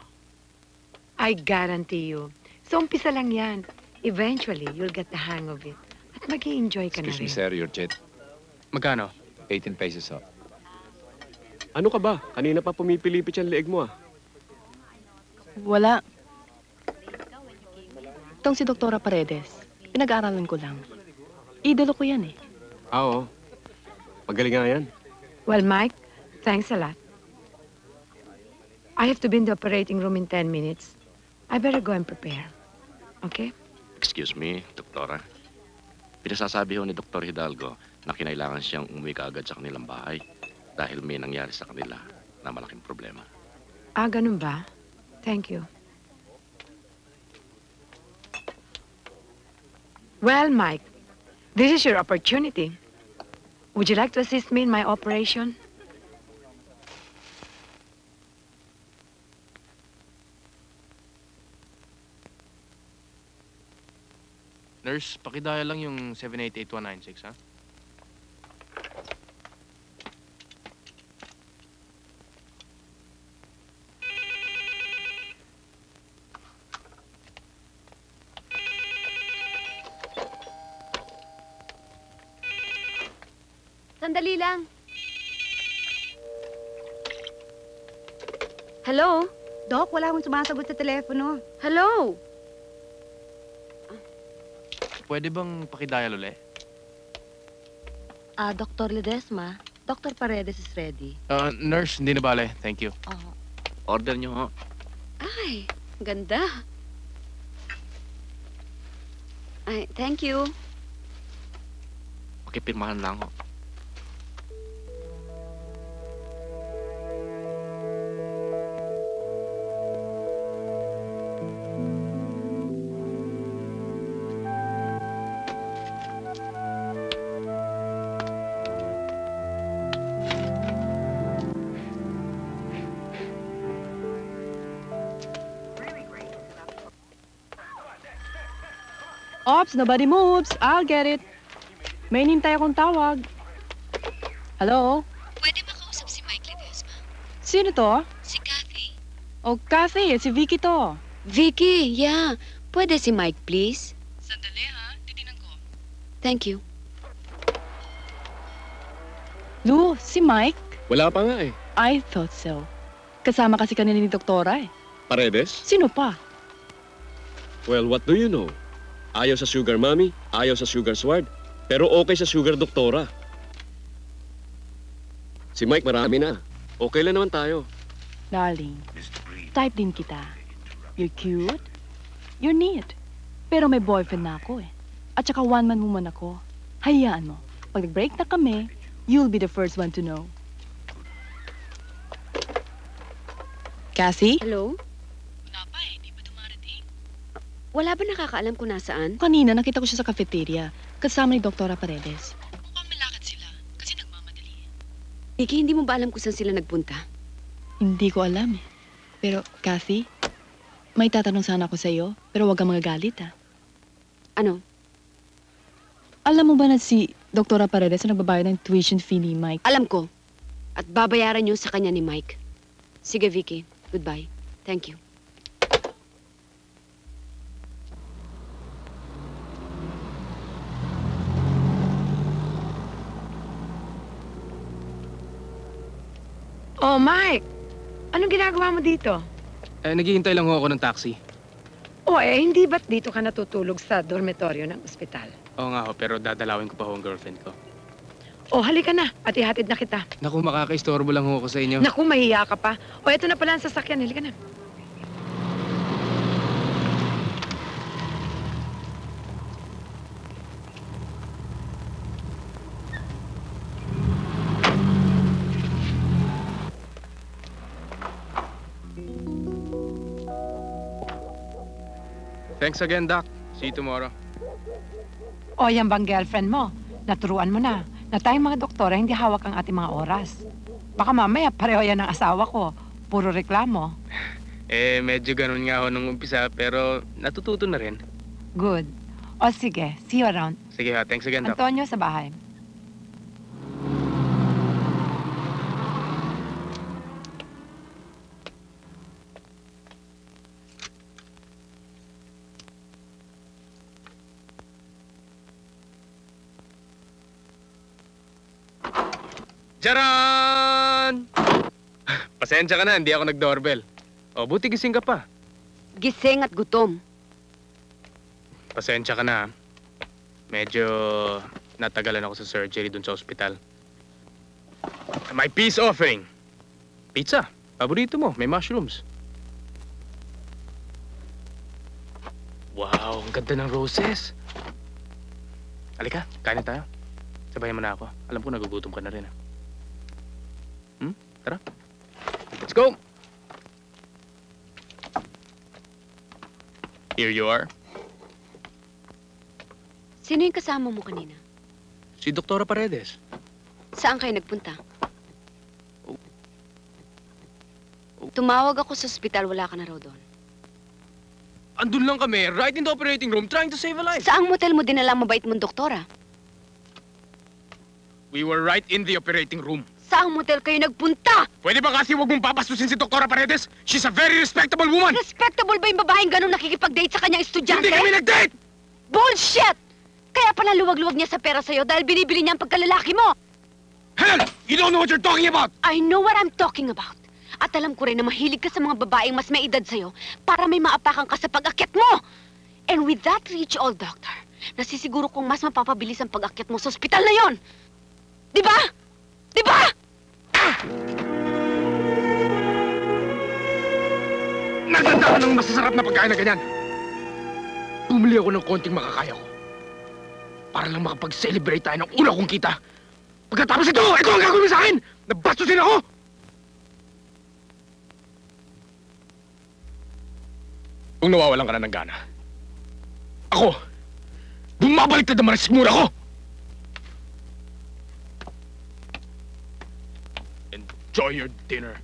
I guarantee you. So, umpisa lang yan. Eventually, you'll get the hang of it. At mag enjoy ka na Excuse me, rin. sir, your jet. Magkano? 18 pesos, oh. Ano ka ba? Kanina pa pumipilipit yung leeg mo ah. Wala. Itong si Doktora Paredes. Pinag-aaralan ko lang. Idolo ko yan eh. Ah, oo. Magaling nga yan. Well, Mike, thanks a lot. I have to be in the operating room in 10 minutes. I better go and prepare. Okay? Excuse me, Doktora. Pinasasabi ho ni Dr. Hidalgo na kinailangan siyang umuwi kaagad sa kanilang bahay dahil may nangyari sa kanila na malaking problema. Ah, ganun ba? Thank you. Well, Mike, this is your opportunity. Would you like to assist me in my operation? Nurse, pakidaya lang yung 788-196, ha? Sandali lang. Doc, wala akong sumasagot sa telepono. Hello? Pwede bang pakidaya uli? Ah, Dr. Ledesma, Dr. Paredes is ready. Uh, nurse, hindi na bale. Thank you. Order niyo ho. Ay, ganda. Ay, thank you. Pakipirmahan lang ho. Ops, nobody moves. I'll get it. May nintay akong tawag. Hello? Pwede ba kausap si Mike Ledesma? Sino to? Si Kathy. Oh, Kathy. Si Vicky to. Vicky, yeah. Pwede si Mike, please? Sandali ha. Titinan ko. Thank you. Lou, si Mike? Wala pa nga eh. I thought so. Kasama kasi kanina ni Doktora eh. Paredes? Sino pa? Well, what do you know? Ayaw sa sugar mommy, ayaw sa sugar sword, pero okay sa sugar doktora. Si Mike marami na. Okay lang naman tayo. Darling, type din kita. You're cute. You're neat. Pero may boyfriend na ako eh. At saka one man woman ako. Hayaan mo. Pag nag-break na kami, you'll be the first one to know. Cassie? Hello? Wala ba nakakaalam kung nasaan? Kanina nakita ko siya sa cafeteria. Kasama ni Doktora Paredes. Vicky, hindi mo ba alam kung saan sila nagpunta? Hindi ko alam eh. Pero, Kathy, may tatanong sana ako sa iyo, pero huwag kang magagalit ah. Ano? Alam mo ba na si Doktora Paredes na nagbabayad ng tuition fee ni Mike? Alam ko. At babayaran yun sa kanya ni Mike. Sige, Vicky. Goodbye. Thank you. Oh, Mike! Anong ginagawa mo dito? Eh, naghihintay lang ho ako ng taxi. O eh, hindi ba't dito ka natutulog sa dormitoryo ng ospital? Oo nga ho, pero dadalawin ko pa ho ang girlfriend ko. O, halika na at ihatid na kita. Naku, makakaistorbo lang ho ako sa inyo. Naku, mahiya ka pa. O, eto na pala ang sasakyan. Halika na. Thanks again, Doc. See you tomorrow. O, yan bang girlfriend mo? Naturuan mo na na tayong mga doktora hindi hawak ang ating mga oras. Baka mamaya pareho yan ng asawa ko. Puro reklamo. *laughs* Eh, medyo ganun nga ho nung umpisa, pero natututo na rin. Good. O sige, see you around. Sige ha, thanks again, Doc. Antonio sa bahay. Charan! *laughs* Pasensya ka na, hindi ako nag-doorbell. O, buti gising ka pa. Gising at gutom. Pasensya ka na. Medyo natagalan ako sa surgery dun sa ospital. My peace offering. Pizza. Paborito mo. May mushrooms. Wow, ang ganda ng roses. Halika, kanin tayo. Sabayan mo na ako. Alam ko nagugutom ka na rin. ah. Tara. Let's go! Here you are. Sino yung kasama mo kanina? Si Doktora Paredes. Saan kayo nagpunta? Tumawag ako sa ospital, wala ka na raw doon. Andun lang kami, right in the operating room, trying to save a life. Saang motel mo dinala mabait mong doktora? We were right in the operating room. Saang motel kayo nagpunta? Pwede ba kasi huwag mong papastusin si Doktora Paredes? She's a very respectable woman! Respectable ba yung babaeng ganun nakikipag-date sa kanyang estudyante? Hindi kami nag-date! Bullshit! Kaya pala luwag-luwag niya sa pera sa'yo dahil binibili niya ang pagkalalaki mo! Hell! You don't know what you're talking about! I know what I'm talking about. At alam ko rin na mahilig ka sa mga babaeng mas may edad sa'yo para may maapakan ka sa pag-akit mo. And with that rich old doctor, nasisiguro kong mas mapapabilis ang pag-akit mo sa ospital na yon. Di ba? Di ba? Naganda ka ng masasarap na pagkain na ganyan. Bumili ako ng konting makakaya ko. Para lang makapag-celebrate tayo ng una kong kita. Pagkatapos ito, ito ang gagawin sa akin! Nabastusin ako! Kung nawawalan ka na ng gana, ako, bumabalik na naman ang sigmura ko! Enjoy your dinner.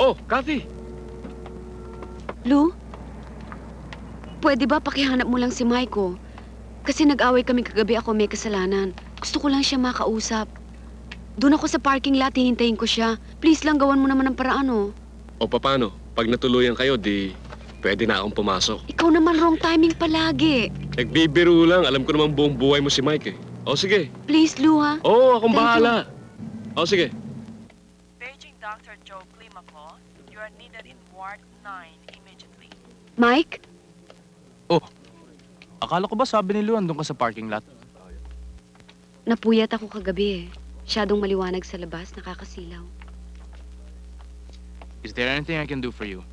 Oh, Kathy! Pwede ba pakihanap mo lang si Maiko? Kasi nag-away kami kagabi ako may kasalanan. Gusto ko lang siya makausap. Doon ako sa parking lot, hihintayin ko siya. Please lang, gawan mo naman ng paraan, oh. O paano? Pag natuluyan kayo, di pwede na akong pumasok. Ikaw naman wrong timing palagi. Nagbibiro lang. Alam ko naman buong buhay mo si Mike eh. O sige. Please, Lou, ha? Oo, akong Thank you. bahala. O sige. Paging Dr. Joe Climaco, you are needed in Ward 9 immediately. Mike? Akala ko ba sabi ni Lu, andun ka sa parking lot? Napuyat ako kagabi, eh. Masyadong maliwanag sa labas, nakakasilaw. Is there anything I can do for you?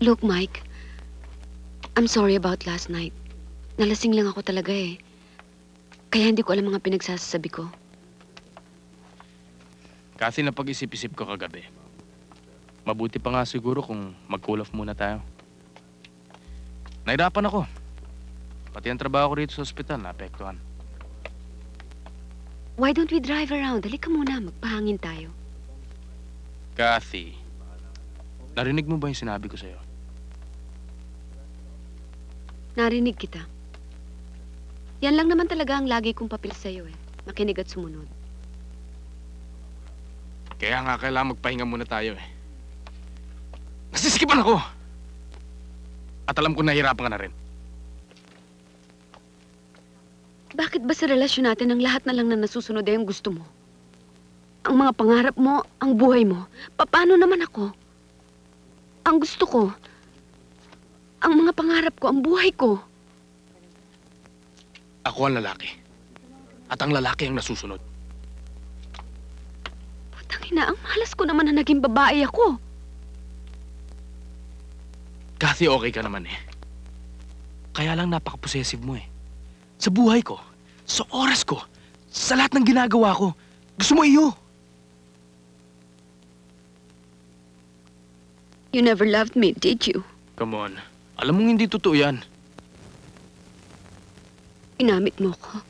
Look, Mike. I'm sorry about last night. Nalasing lang ako talaga, eh. Kaya hindi ko alam mga pinagsasabi ko. Kasi napag-isip-isip ko kagabi. Mabuti pa nga siguro kung mag-cool off muna tayo. Nahirapan ako. Pati ang trabaho ko rito sa ospital, naapektuhan. Why don't we drive around? Halika muna, magpahangin tayo. Kathy, narinig mo ba yung sinabi ko sa'yo? Narinig kita. Yan lang naman talaga ang lagi kong papel sa'yo, eh. Makinig at sumunod. Kaya nga kailangan magpahinga muna tayo eh. Nasisikipan ako! At alam ko nahihirapan ka na rin. Bakit ba sa relasyon natin ang lahat na lang na nasusunod ay ang gusto mo? Ang mga pangarap mo, ang buhay mo, paano naman ako? Ang gusto ko, ang mga pangarap ko, ang buhay ko. Ako ang lalaki. At ang lalaki ang nasusunod. Tangina, ang malas ko naman na naging babae ako. Kathy, okay ka naman eh. Kaya lang napaka-possessive mo eh. Sa buhay ko, sa oras ko, sa lahat ng ginagawa ko, gusto mo iyo. You never loved me, did you? Come on. Alam mong hindi totoo yan. Inamit mo ko.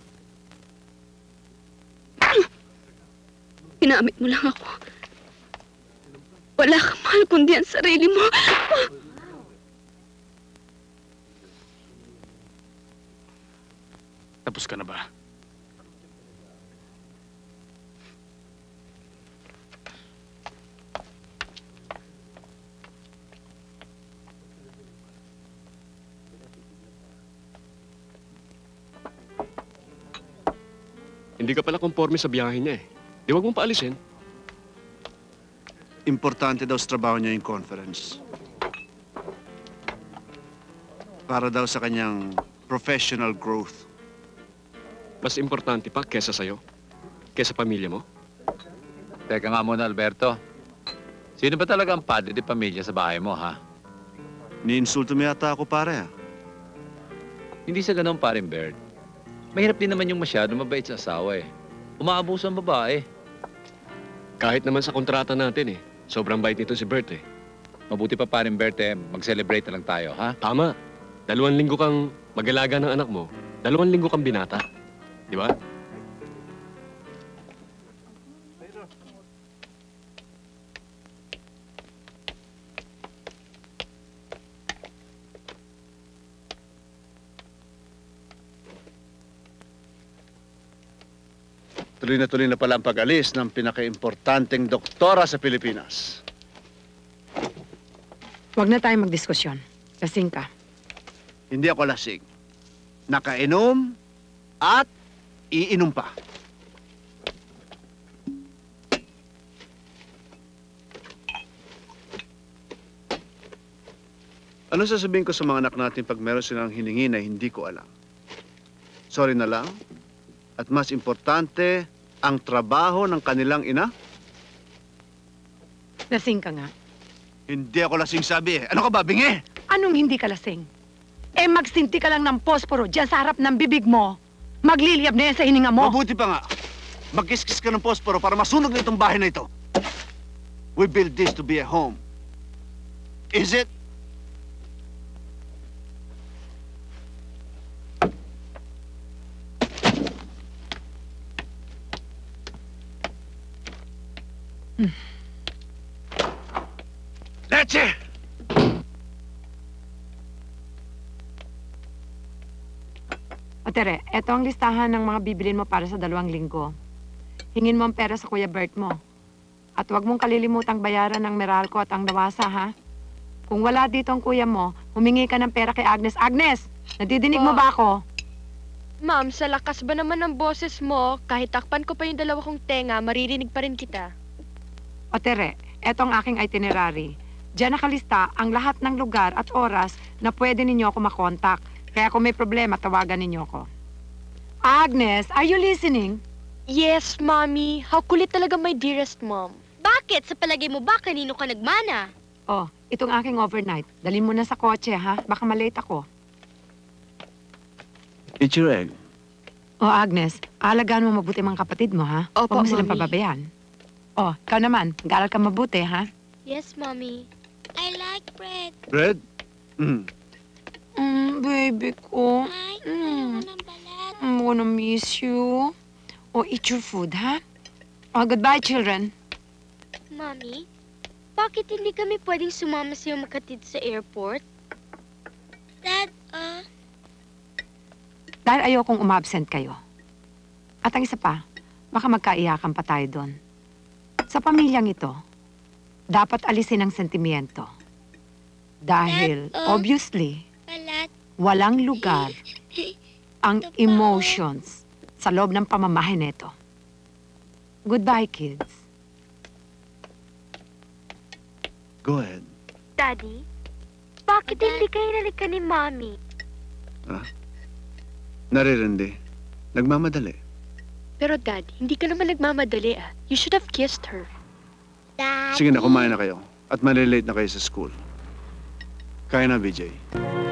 Inamit mo lang ako. Wala kang mahal kundi ang sarili mo. Tapos ka na ba? Hindi ka pala konforme sa biyahe niya eh. Di wag mong paalisin. Importante daw sa trabaho niya yung conference. Para daw sa kanyang professional growth. Mas importante pa kesa sa'yo. Kesa pamilya mo. Teka nga muna, Alberto. Sino ba talaga ang padre di pamilya sa bahay mo, ha? Ni-insulto mo yata ako, pare. ah. Hindi sa ganun, parin Bert. Mahirap din naman yung masyado mabait sa asawa eh. Umaabuso ang babae. Kahit naman sa kontrata natin eh. Sobrang bait nito si Bert eh. Mabuti pa parin Bert eh, mag-celebrate na lang tayo, ha? Tama. Dalawang linggo kang mag-alaga ng anak mo. Dalawang linggo kang binata. Di ba? Tuloy na tuloy na pala ang pag-alis ng pinaka-importanteng doktora sa Pilipinas. Huwag na tayong magdiskusyon. Lasing ka. Hindi ako lasing. Nakainom at iinom pa. Ano sasabihin ko sa mga anak natin pag meron silang hiningi na hindi ko alam? Sorry na lang. At mas importante, ang trabaho ng kanilang ina? Lasing ka nga. Hindi ako lasing sabi eh. Ano ka ba, bingi? Anong hindi ka lasing? Eh, magsinti ka lang ng posporo dyan sa harap ng bibig mo. Magliliyab na yan sa hininga mo. Mabuti pa nga. Magkiskis ka ng posporo para masunog na itong bahay na ito. We built this to be a home. Is it? Leche! Tere, eto ang listahan ng mga bibilin mo para sa dalawang linggo. Hingin mo ang pera sa Kuya Bert mo. At huwag mong kalilimutang bayaran ng Meralco at ang Dawasa, ha? Kung wala dito ang kuya mo, humingi ka ng pera kay Agnes. Agnes! Nadidinig mo Po. ba ako? Ma'am, sa lakas ba naman ng boses mo, kahit takpan ko pa yung dalawa kong tenga, maririnig pa rin kita. O Tere, eto ang aking itinerary. Diyan nakalista ang lahat ng lugar at oras na pwede ninyo ako makontak. Kaya kung may problema, tawagan ninyo ako. Agnes, are you listening? Yes, Mommy. How kulit talaga my dearest mom. Bakit? Sa palagay mo ba kanino ka nagmana? Oh, itong aking overnight. Dalhin mo na sa kotse, ha? Baka malate ako. Eat your egg. Oh, Agnes, alagaan mo mabuti mga kapatid mo, ha? Opo, Huwag mo silang Mami. pababayaan. Oh, ikaw naman, mag-aaral ka mabuti, ha? Yes, Mommy. I like bread. Bread? Mm. Mm, baby ko. Mm. I'm gonna miss you. Oh, eat your food, ha? Oh, goodbye, children. Mommy, bakit hindi kami pwedeng sumama sa iyo makatid sa airport? Dad, ah... Dahil ayokong umabsent kayo. At ang isa pa, baka magkaiyakan pa tayo doon. Sa pamilyang ito, dapat alisin ang sentimiento. Dahil, Dad, oh. obviously, Palat. walang lugar ang emotions sa loob ng pamamahay nito. Goodbye, kids. Go ahead. Daddy, bakit hindi kayo nalikan ni Mommy? Naririndi. Nagmamadali. Pero Dad, hindi ka naman nagmamadali ah. You should have kissed her. Daddy. Sige na, kumain na kayo. At malilate na kayo sa school. Kaya na, BJ. Hello?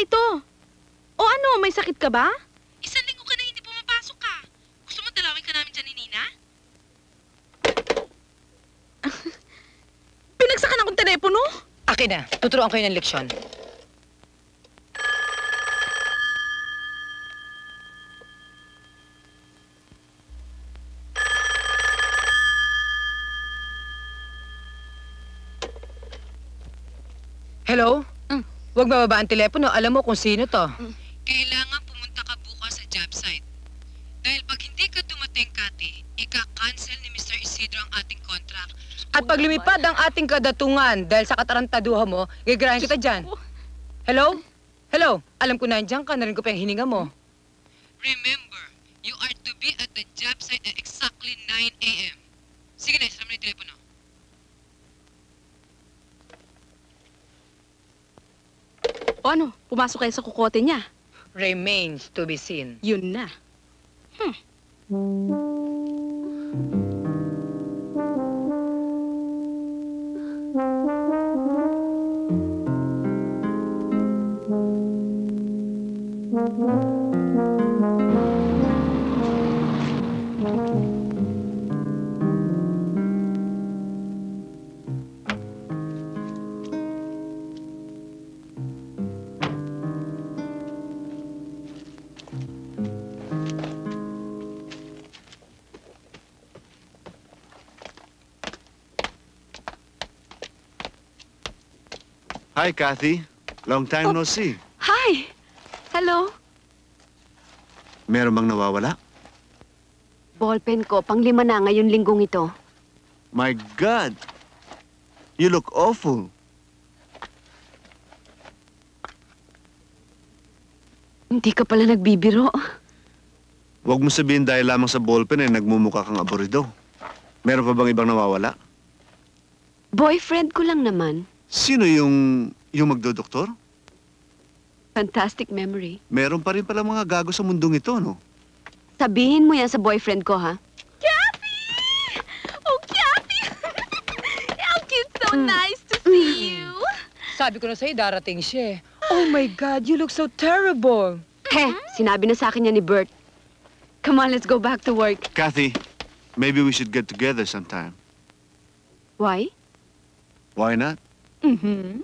Ito. O ano, may sakit ka ba? Isang linggo ka na hindi pumapasok ka. Gusto mo dalawin ka namin dyan ni Nina? *laughs* Pinagsakan akong telepono. Akin na, tuturuan kayo ng leksyon. Hello? Huwag mababa ang telepono. Alam mo kung sino to. Kailangan pumunta ka bukas sa job site. Dahil pag hindi ka dumating, Kati, ika-cancel ni Mr. Isidro ang ating contract. At pag lumipad ang ating kadatungan dahil sa katarantaduhan mo, gagarahin kita dyan. Hello? Hello? Alam ko nandiyan ka, narinig ko pa yung hininga mo. Remember, you are to be at the job site at exactly 9 a.m. Sige na, isama na yung telepono. O ano, pumasok kayo sa kukote niya. Remains to be seen. Yun na. Hi, Kathy. Long time no see. Hi! Hello? Meron bang nawawala? Ballpen ko, panglima na ngayon linggong ito. My God! You look awful. Hindi ka pala nagbibiro. Huwag mo sabihin dahil lamang sa ballpen ay nagmumukha kang aborido. Meron pa bang ibang nawawala? Boyfriend ko lang naman. Sino yung, yung magdodoktor? Fantastic memory. Meron pa rin pala mga gago sa mundong ito, no? Sabihin mo yan sa boyfriend ko, ha? Oh, Kathy! *laughs* How cute, so nice to see you. Sabi ko na sa'yo, darating siya. eh. Oh my God, you look so terrible. He, sinabi na sa akin yan ni Bert. Come on, let's go back to work. Kathy, maybe we should get together sometime. Why? Why not? Mm-hmm.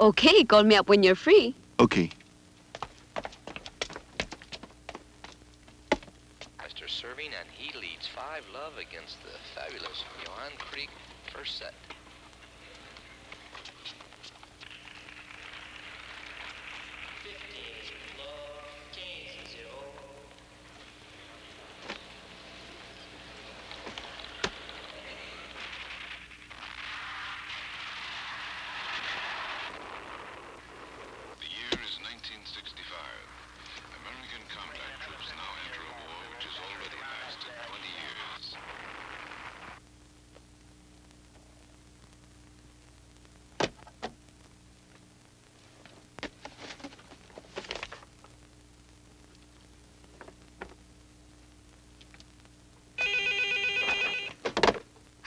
Okay, call me up when you're free. Okay. Mr. Serving, and he leads 5 love against the fabulous Johan Krieg first set.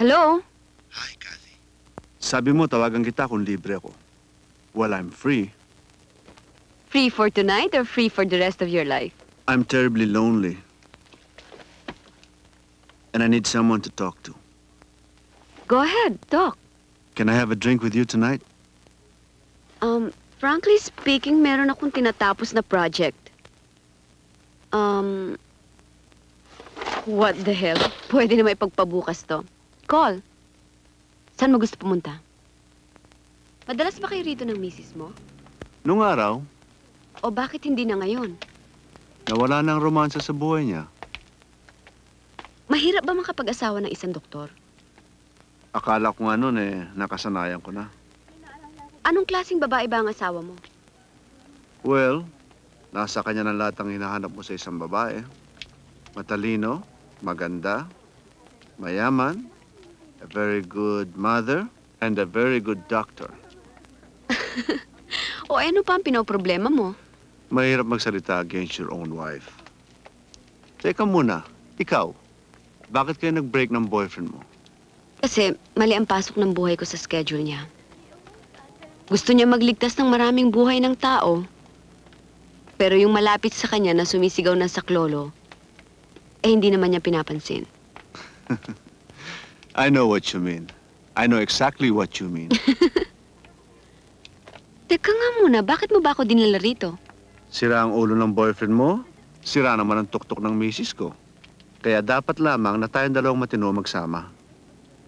Hello? Sabi mo, tawagan kita kung libre ako. Well, I'm free. Free for tonight or free for the rest of your life? I'm terribly lonely. And I need someone to talk to. Go ahead, talk. Can I have a drink with you tonight? Um, frankly speaking, meron akong tinatapos na project. Um, what the hell? Pwede na may pagpabukas to. Call. Saan mo gusto pumunta? Madalas ba kayo rito ng misis mo? Nung araw, O bakit hindi na ngayon? nawala na ang romansa sa buhay niya. Mahirap ba makapag-asawa ng isang doktor? Akala ko nga noon eh, nakasanayan ko na. Anong klaseng babae ba ang asawa mo? Well, nasa kanya ng lahat ang hinahanap mo sa isang babae. Matalino, maganda, mayaman, a very good mother, and a very good doctor. *laughs* O ano pa ang pinoproblema mo? Mahirap magsalita against your own wife. Teka muna, ikaw, bakit kayo nag-break ng boyfriend mo? Kasi mali ang pasok ng buhay ko sa schedule niya. Gusto niya magligtas ng maraming buhay ng tao. Pero yung malapit sa kanya na sumisigaw ng saklolo, eh hindi naman niya pinapansin. *laughs* I know what you mean. I know exactly what you mean. *laughs* Teka nga muna, bakit mo ba ako dinala rito? Sira ang ulo ng boyfriend mo, sira naman ang tuktok ng misis ko. Kaya dapat lamang na tayong dalawang matino magsama.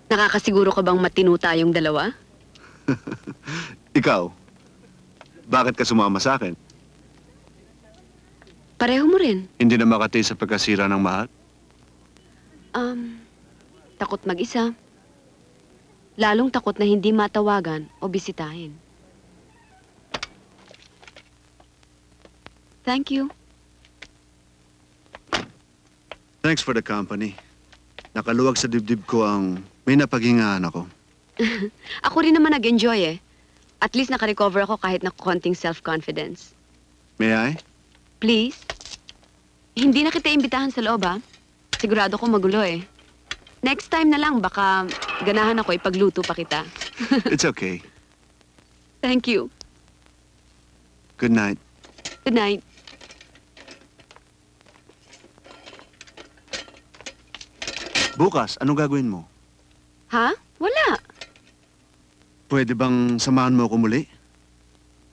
Nakakasiguro ka bang matino tayong dalawa? *laughs* Ikaw, bakit ka sumama sa akin? Pareho mo rin. Hindi na makati sa pagkasira ng mahal? Um, takot mag-isa. Lalong takot na hindi matawagan o bisitahin. Thank you. Thanks for the company. Nakaluwag sa dibdib ko ang may napaghingaan ako. *laughs* Ako rin naman nag-enjoy eh. At least nakarecover ako kahit na konting self-confidence. May I? Please? Hindi na kita imbitahan sa loob, ha? Sigurado ko magulo eh. Next time na lang, baka ganahan ako ipagluto pa kita. *laughs* It's okay. Thank you. Good night. Good night. Bukas, anong gagawin mo? Ha? Wala. Pwede bang samahan mo ako muli?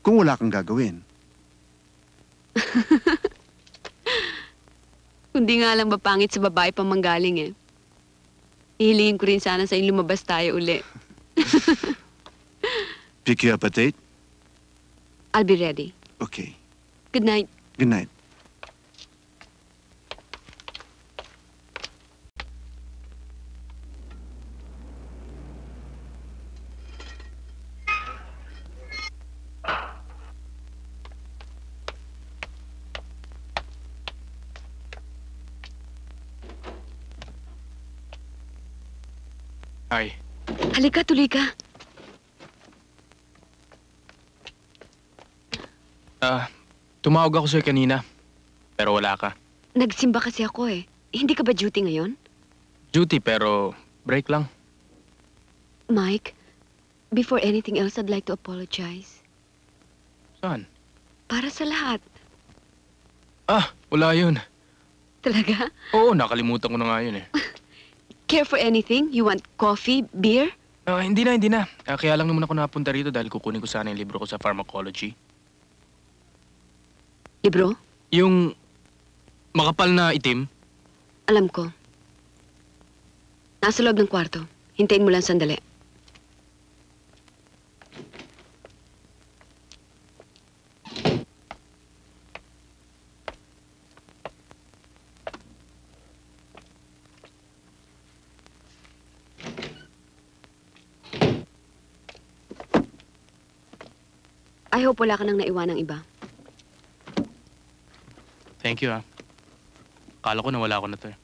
Kung wala kang gagawin. *laughs* Kundi nga lang mapangit sa babae pa manggaling eh. Ihilingin ko rin sana sa lumabas tayo uli. *laughs* Pick you up at eight? I'll be ready. Okay. Good night. Good night. Ay, Halika, tuloy ka. ah, tumawag ako sa'yo kanina. Pero wala ka. Nagsimba kasi ako eh. Hindi ka ba duty ngayon? Duty pero break lang. Mike, before anything else, I'd like to apologize. Saan? Para sa lahat. Ah, wala yun. Talaga? Oo, nakalimutan ko na nga yun eh. *laughs* Care for anything? You want coffee, beer? Ah, hindi na, hindi na. Ah, kaya lang naman ako napunta rito dahil kukunin ko sana yung libro ko sa pharmacology. Libro? Yung makapal na itim. Alam ko. Nasa loob ng kwarto. Hintayin mo lang sandali. I hope wala ka nang naiwan ng iba. Thank you ah. Akala ko nawala ko na to eh.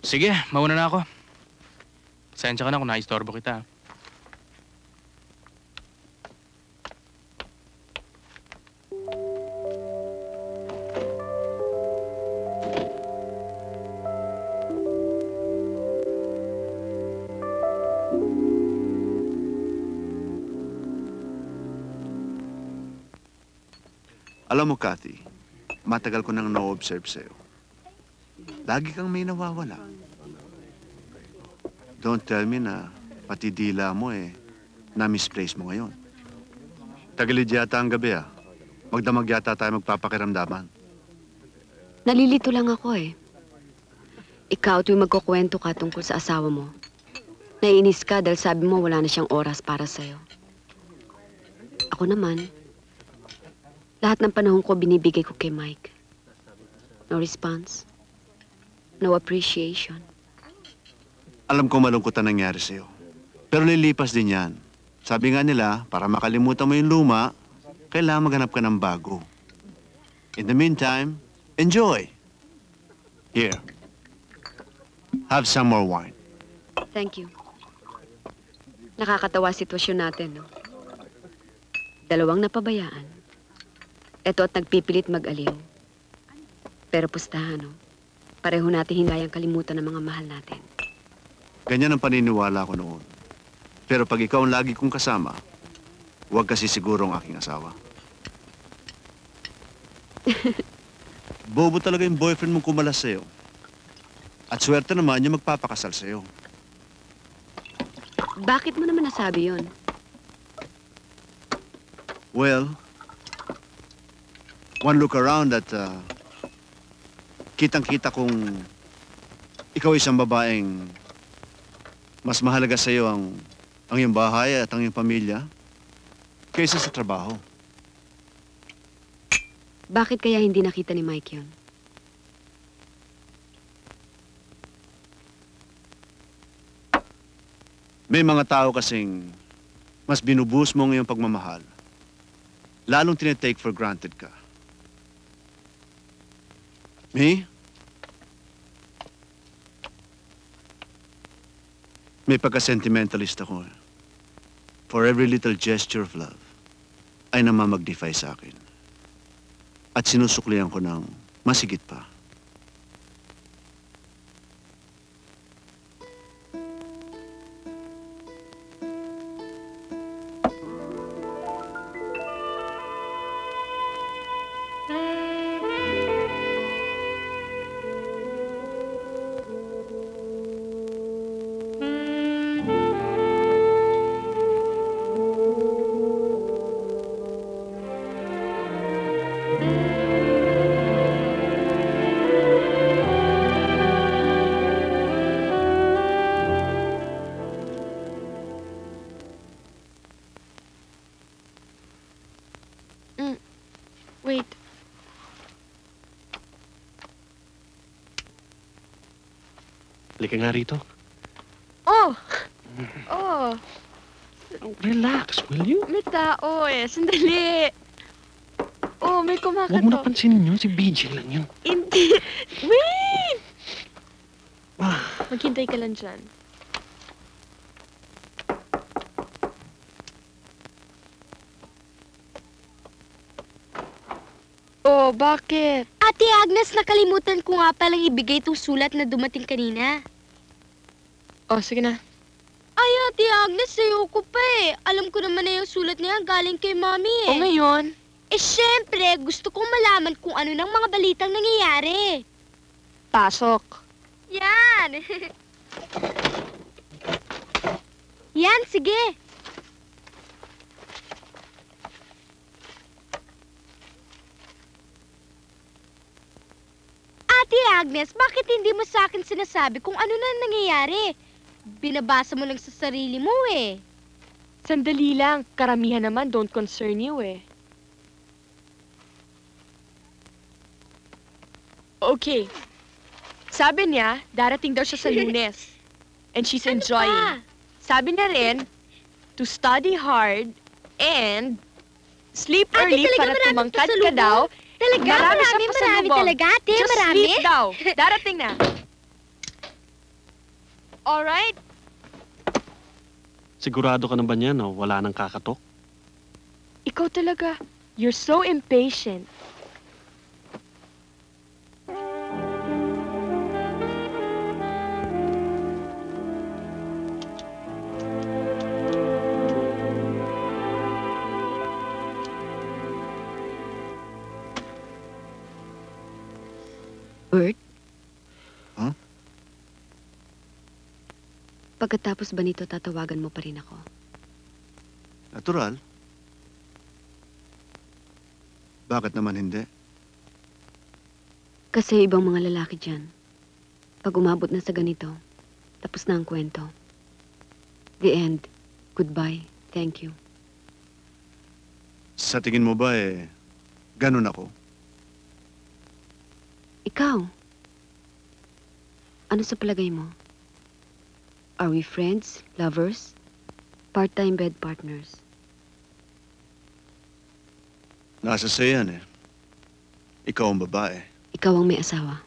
Sige, mauna na ako. Pasensya ka na kung naistorbo kita. ah. Alam mo, Cathy, matagal ko nang na-observe sa'yo. Lagi kang may nawawala. Don't tell me na pati dila mo eh, na-misplace mo ngayon. Tagilid yata ang gabi ah. Magdamag yata tayo magpapakiramdaman. Nalilito lang ako eh. Ikaw tuwing magkukwento ka tungkol sa asawa mo. Naiinis ka dahil sabi mo wala na siyang oras para sa'yo. Ako naman, lahat ng panahon ko binibigay ko kay Mike. No response. No appreciation. Alam ko malungkot ang nangyari sa'yo. Pero lilipas din yan. Sabi nga nila, para makalimutan mo yung luma, kailangan maghanap ka ng bago. In the meantime, enjoy. Here. Have some more wine. Thank you. Nakakatawa sitwasyon natin, no? Dalawang napabayaan. Ito at nagpipilit mag-aliw. Pero pustahan, no? Pareho natin hinayang kalimutan ng mga mahal natin. Ganyan ang paniniwala ko noon. Pero pag ikaw ang lagi kong kasama, huwag kasi siguro ang aking asawa. *laughs* Bobo talaga yung boyfriend mong kumalas sa'yo. At swerte naman yung magpapakasal sa'yo. Bakit mo naman nasabi yon? Well, one look around at uh, kitang-kita kong ikaw isang babaeng mas mahalaga sa iyo ang ang iyong bahay at ang iyong pamilya kaysa sa trabaho. Bakit kaya hindi nakita ni Mike yun? May mga tao kasing mas binubuhos mo ang iyong pagmamahal. Lalong tinetake for granted ka. Me? May pagka-sentimentalist ako. eh. For every little gesture of love, ay namamagnify sa akin. At sinusuklian ko ng masigit pa. Nga rito. Oh! Oh! Relax, will you? May tao eh. Sandali. Oh, may Huwag mo kumakatok. na pansinin yun. Si BJ lang yun. Hindi. *laughs* Wait! Maghintay ka lang dyan. Oh, bakit? Ate Agnes, nakalimutan ko nga palang ibigay itong sulat na dumating kanina. Oh, sige na. Ay, Ate Agnes, ayoko pa eh. Alam ko naman na yung sulat na yan galing kay Mami eh. O ngayon? Eh, syempre, gusto kong malaman kung ano ng mga balitang nangyayari. Pasok. Yan! Yan, sige. Ate Agnes, bakit hindi mo sa akin sinasabi kung ano na nangyayari? Binabasa mo lang sa sarili mo eh. Sandali lang. Karamihan naman don't concern you eh. Okay. Sabi niya, darating daw siya sa *laughs* lunes. And she's enjoying. Sabi niya rin, to study hard and sleep Ate, early para tumangkad ka daw. Talaga? Marami Marami, marami talaga, ate, Just marami. sleep daw. Darating na. *laughs* Alright? Sigurado ka na ba niyan, no? Wala nang kakatok? Ikaw talaga. You're so impatient. Bert? Pagkatapos ba nito, tatawagan mo pa rin ako? Natural. Bakit naman hindi? Kasi ibang mga lalaki dyan, pag umabot na sa ganito, tapos na ang kwento. The end. Goodbye. Thank you. Sa tingin mo ba eh, ganun ako? Ikaw? Ano sa palagay mo? Are we friends, lovers, part-time bed partners? Nasa sa'yo yan eh. Ikaw ang babae. Ikaw ang may asawa.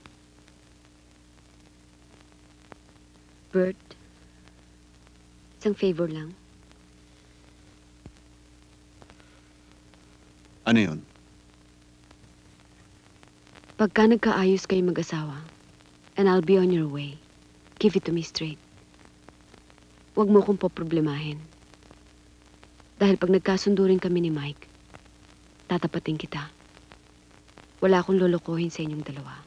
Bert, isang favor lang. Ano yun? Pagka nagkaayos kayo mag-asawa, and I'll be on your way, give it to me straight. Huwag mo akong poproblemahin. Dahil pag nagkasundo rin kami ni Mike, tatapatin kita. Wala akong lolokohin sa inyong dalawa.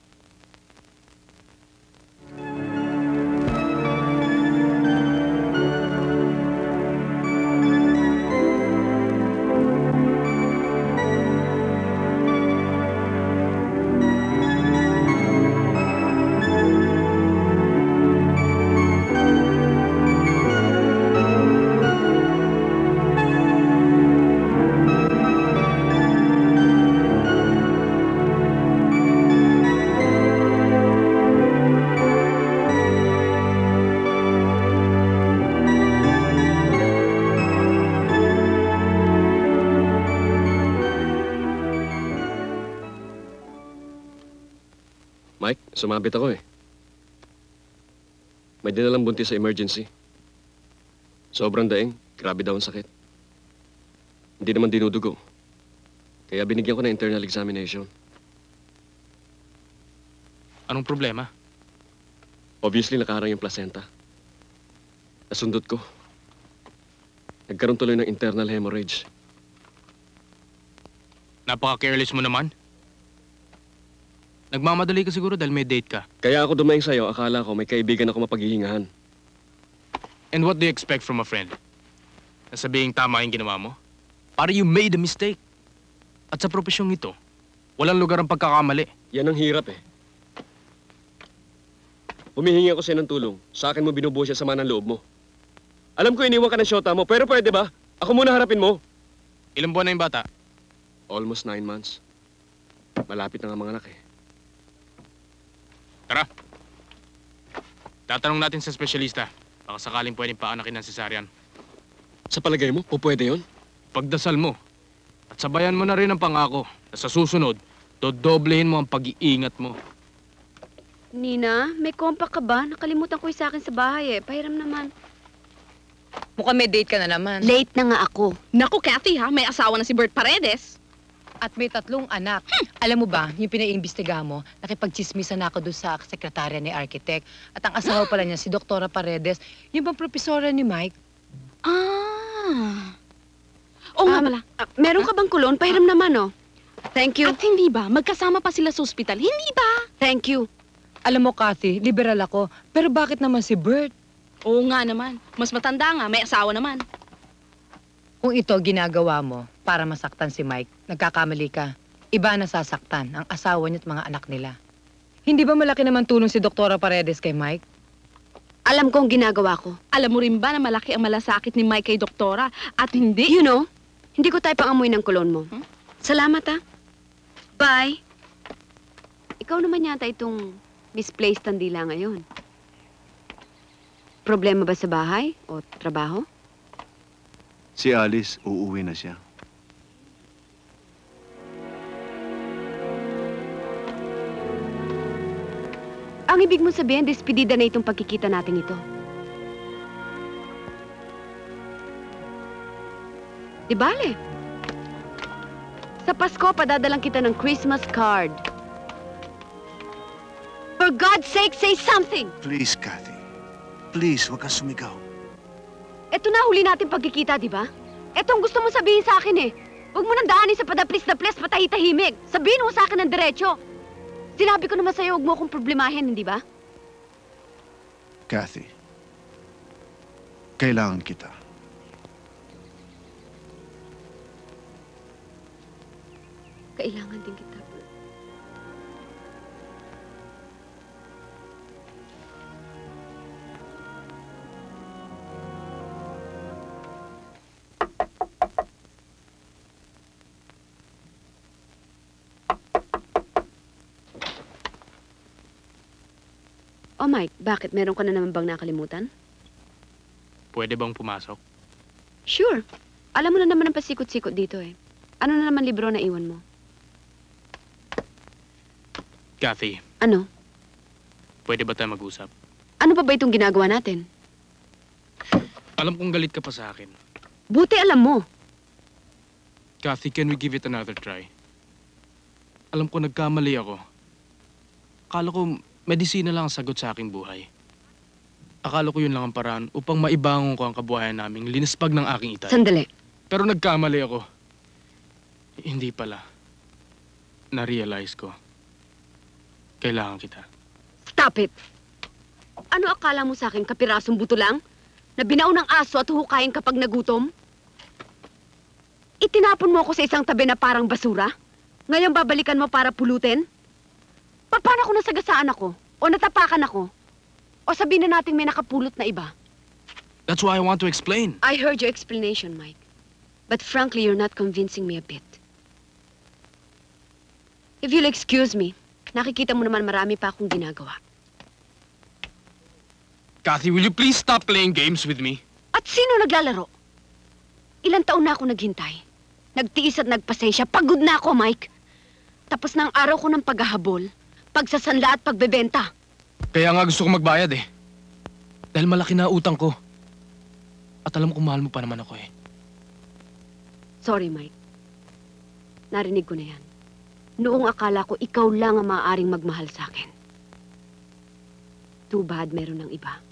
Sumabit ako eh. May dinalang buntis sa emergency. Sobrang daing, grabe daw ang sakit. Hindi naman dinudugo. Kaya binigyan ko ng internal examination. Anong problema? Obviously, nakaharang yung placenta. Nasundot ko. Nagkaroon tuloy ng internal hemorrhage. Napaka-careless mo naman. Nagmamadali ka siguro dahil may date ka. Kaya ako dumaing sa'yo, akala ko may kaibigan ako mapaghihingahan. And what do you expect from a friend? Nasabihin tama yung ginawa mo? Para you made a mistake. At sa profesyong ito, walang lugar ang pagkakamali. Yan ang hirap eh. Humihingi ako sa'yo ng tulong. Sa akin mo binubuo siya sama ng loob mo. Alam ko iniwan ka ng syota mo, pero pwede ba? Ako muna harapin mo. Ilang buwan na yung bata? Almost nine months. Malapit na nga mga anak eh. Tara. Tatanong natin sa espesyalista. Baka sakaling pwedeng paanakin ng cesarean. Sa palagay mo, po pwede yun? Pagdasal mo. At sabayan mo na rin ang pangako na sa susunod, dodoblehin mo ang pag-iingat mo. Nina, may kompa ka ba? Nakalimutan ko yung sa akin sa bahay eh. Pahiram naman. Mukhang may date ka na naman. Late na nga ako. Naku, Kathy ha, may asawa na si Bert Paredes. At may tatlong anak. Alam mo ba, yung pinaiimbestiga mo, nakipagchismisan na ako doon sa sekretarya ni architect. At ang asawa pala niya, si Doktora Paredes, yung bang propesora ni Mike. Ah. Oo nga Ah, pala. ah, meron ka bang kulon? Pahiram naman oh. Thank you. At hindi ba, magkasama pa sila sa ospital? Hindi ba? Thank you. Alam mo, Kathy, liberal ako. Pero bakit naman si Bert? Oo nga naman. Mas matanda nga, may asawa naman. Kung ito ginagawa mo para masaktan si Mike, nagkakamali ka. Iba ang nasasaktan, ang asawa niya at mga anak nila. Hindi ba malaki naman tulong si Doktora Paredes kay Mike? Alam ko ang ginagawa ko. Alam mo rin ba na malaki ang malasakit ni Mike kay doktora at hindi? You know, hindi ko tayo pang-amoy ng kulon mo. Salamat ah. Bye. Ikaw naman yata itong misplaced tandila ngayon. Problema ba sa bahay o trabaho? Si Alice, uuwi na siya. Ang ibig mong sabihin, despedida na itong pagkikita natin ito. Di bale. Sa Pasko, padadalang kita ng Christmas card. For God's sake, say something! Please, Kathy. Please, huwag kang sumigaw. Ito na huli natin pagkikita, di ba? Ito ang gusto mo sabihin sa akin eh. Huwag mo nang daanin sa padaplis-daplis, patahi-tahimik. Sabihin mo sa akin ng diretsyo. Sinabi ko naman sa'yo, huwag mo akong problemahin, hindi ba? Kathy, kailangan kita. Kailangan din kita. Oh, Mike, bakit? Meron ka na naman bang nakalimutan? Pwede bang pumasok? Sure. Alam mo na naman ang pasikot-sikot dito eh. Ano na naman libro na iwan mo? Kathy, Ano? pwede ba tayo mag-usap? Ano pa ba itong ginagawa natin? Alam kong galit ka pa sa akin. Buti alam mo. Kathy, can we give it another try? Alam ko nagkamali ako. Kala ko medisina lang ang sagot sa aking buhay. Akala ko yun lang ang paraan upang maibangon ko ang kabuhayan naming linispag ng aking itay. Sandali. Pero nagkamali ako. Hindi pala. Na-realize ko. Kailangan kita. Stop it! Ano akala mo sa akin, kapirasong buto lang? Na binaw ng aso at hukayin kapag nagutom? Itinapon mo ako sa isang tabi na parang basura? Ngayon babalikan mo para pulutin? Pa- Paano kung nasagasaan ako? O natapakan ako? O sabihin na nating may nakapulot na iba? That's why I want to explain. I heard your explanation, Mike. But frankly, you're not convincing me a bit. If you'll excuse me, nakikita mo naman marami pa akong ginagawa. Kathy, will you please stop playing games with me? At sino naglalaro? Ilang taon na ako naghintay. Nagtiis at nagpasensya. Pagod na ako, Mike. Tapos na ang araw ko ng paghahabol, pagsasanla at pagbebenta. Kaya nga gusto ko magbayad eh. Dahil malaki na utang ko. At alam ko mahal mo pa naman ako eh. Sorry, Mike. Narinig ko na yan. Noong akala ko ikaw lang ang maaaring magmahal sa akin. Too bad meron ng iba.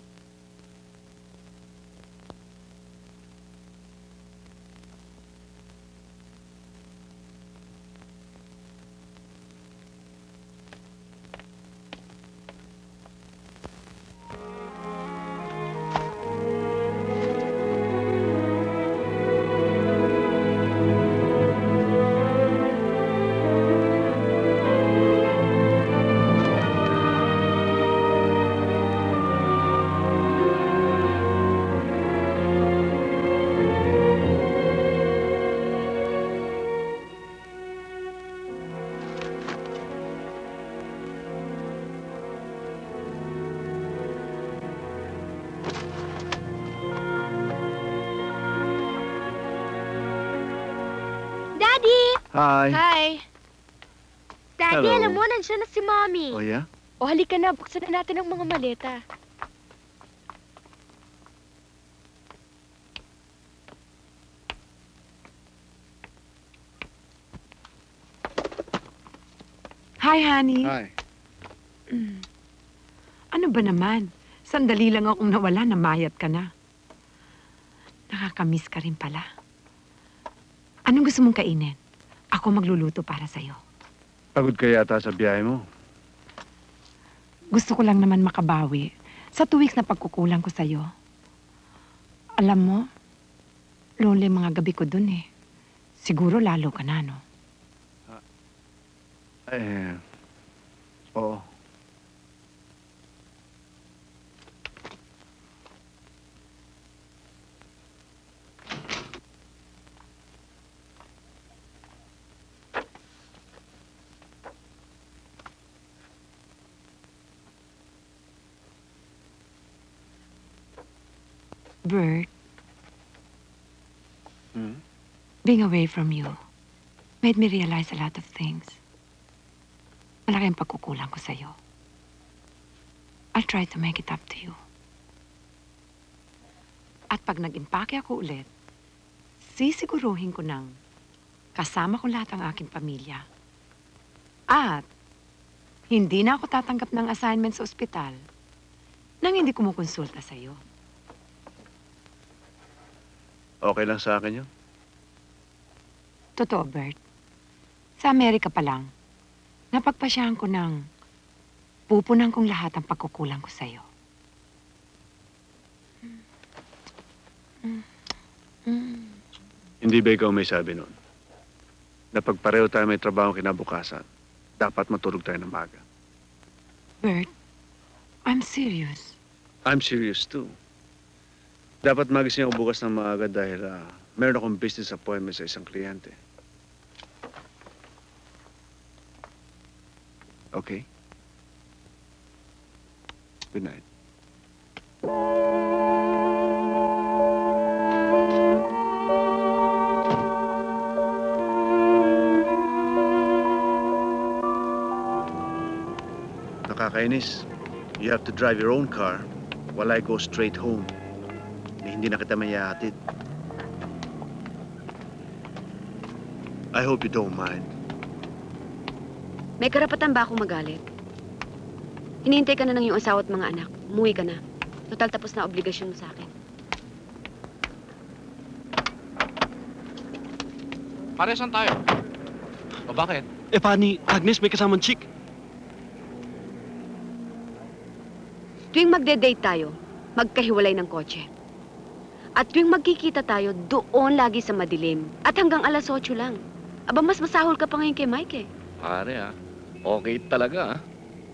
Daddy! Hi. Hi! Daddy, Hello. alam mo, nandiyan na si Mommy. Oh, yeah? O halika na, buksan na natin ang mga maleta. Hi, honey. Hi. Mm. Ano ba naman? Sandali lang akong nawala, namayat ka na. Nakakamiss ka rin pala. Anong gusto mong kainin? Ako magluluto para sa'yo. Pagod ka yata sa biyahe mo. Gusto ko lang naman makabawi sa two weeks na pagkukulang ko sa'yo. Alam mo, lonely mga gabi ko dun eh. Siguro lalo ka na, no? Eh, oo. Bert, Hmm? being away from you made me realize a lot of things. Malaki ang pagkukulang ko sa'yo. I'll try to make it up to you. At pag nag-impake ako ulit, sisiguruhin ko nang kasama ko lahat ang aking pamilya. At hindi na ako tatanggap ng assignment sa ospital nang hindi kumukonsulta sa'yo. Okay lang sa akin yun. Totoo, Bert. Sa Amerika pa lang, napagpasyahan ko ng pupunan kong lahat ang pagkukulang ko sa'yo. Hindi ba ikaw may sabi nun? Na pag pareho tayo may trabaho kinabukasan, dapat matulog tayo ng maga. Bert, I'm serious. I'm serious too. Dapat magising ako bukas ng maaga dahil ah, meron akong business appointment sa isang kliyente. Okay? Good night. Nakakainis. You have to drive your own car while I go straight home. Hindi na kita mayahatid. I hope you don't mind. May karapatan ba akong magalit? Hinihintay ka na ng iyong asawa at mga anak. Umuwi ka na. Total tapos na obligasyon mo sa akin. Pare, saan tayo? O bakit? Eh, Pani, Agnes, may kasamang chick. Tuwing magde-date tayo, magkahiwalay ng kotse. At tuwing magkikita tayo, doon lagi sa madilim. At hanggang alas 8 lang. Aba, mas masahol ka pa ngayon kay Mike eh. Pare ah, okay talaga ah.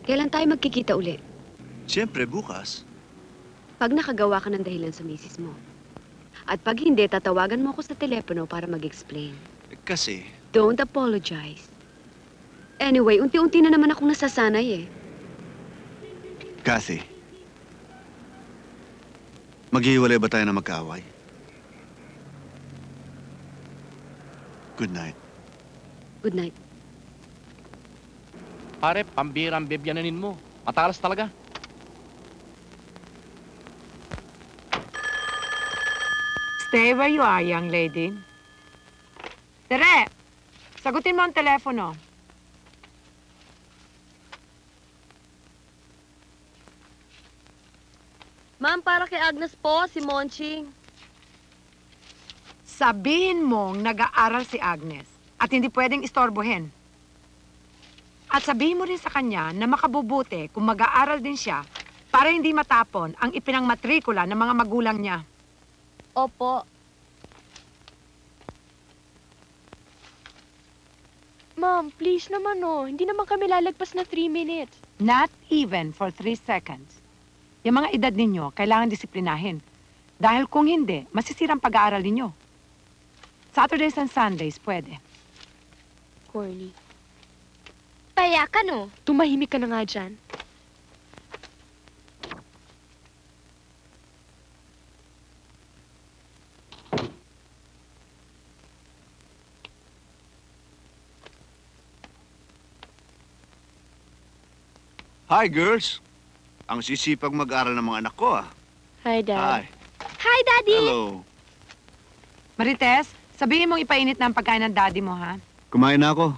Kailan tayo magkikita uli? Siyempre, bukas. Pag nakagawa ka ng dahilan sa misis mo. At pag hindi, tatawagan mo ako sa telepono para mag-explain. Kasi, Don't apologize. Anyway, unti-unti na naman akong nasasanay eh. Kathy. Maghihiwalay ba tayo na magkaaway? Good night. Good night. Pare, pambirang bibyanin mo. Matalas talaga. Stay where you are, young lady. Tere, sagutin mo ang telepono. Ma'am, para kay Agnes po, si Monching. Sabihin mong nag-aaral si Agnes at hindi pwedeng istorbohin. At sabihin mo rin sa kanya na makabubuti kung mag-aaral din siya para hindi matapon ang ipinangmatrikula ng mga magulang niya. Opo. Ma'am, please naman oh. Hindi naman kami lalagpas na 3 minutes. Not even for three seconds. Yung mga edad ninyo, kailangan disiplinahin. Dahil kung hindi, masisirang pag-aaral ninyo. Saturdays and Sundays, pwede. Corny. Paya ka, no? Tumahimik ka na nga dyan. Hi, girls. Ang sisipag mag-aral ng mga anak ko, ah. Hi, Hi. Hi, Daddy! Hello. Marites, sabihin mong ipainit na ang pagkain ng daddy mo, ha? Kumain na ako.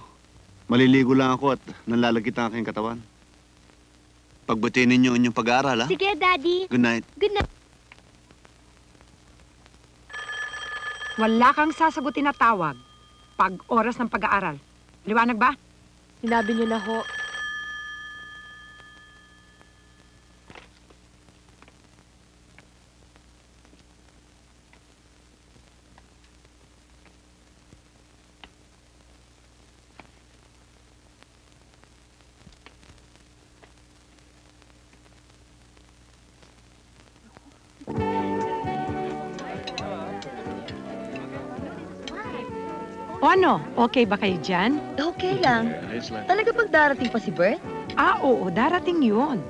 Maliligo lang ako at nanlalagkit ang aking katawan. Pagbutin ninyo ang inyong pag-aaral, ha? Sige, Daddy. Good night. Good night. Wala kang sasagutin na tawag pag oras ng pag-aaral. Liwanag ba? Sinabi niyo na ho. O ano, okay ba kayo dyan? Okay lang. Ayos lang. Talaga pag darating pa si Bert? Ah, oo, darating yun.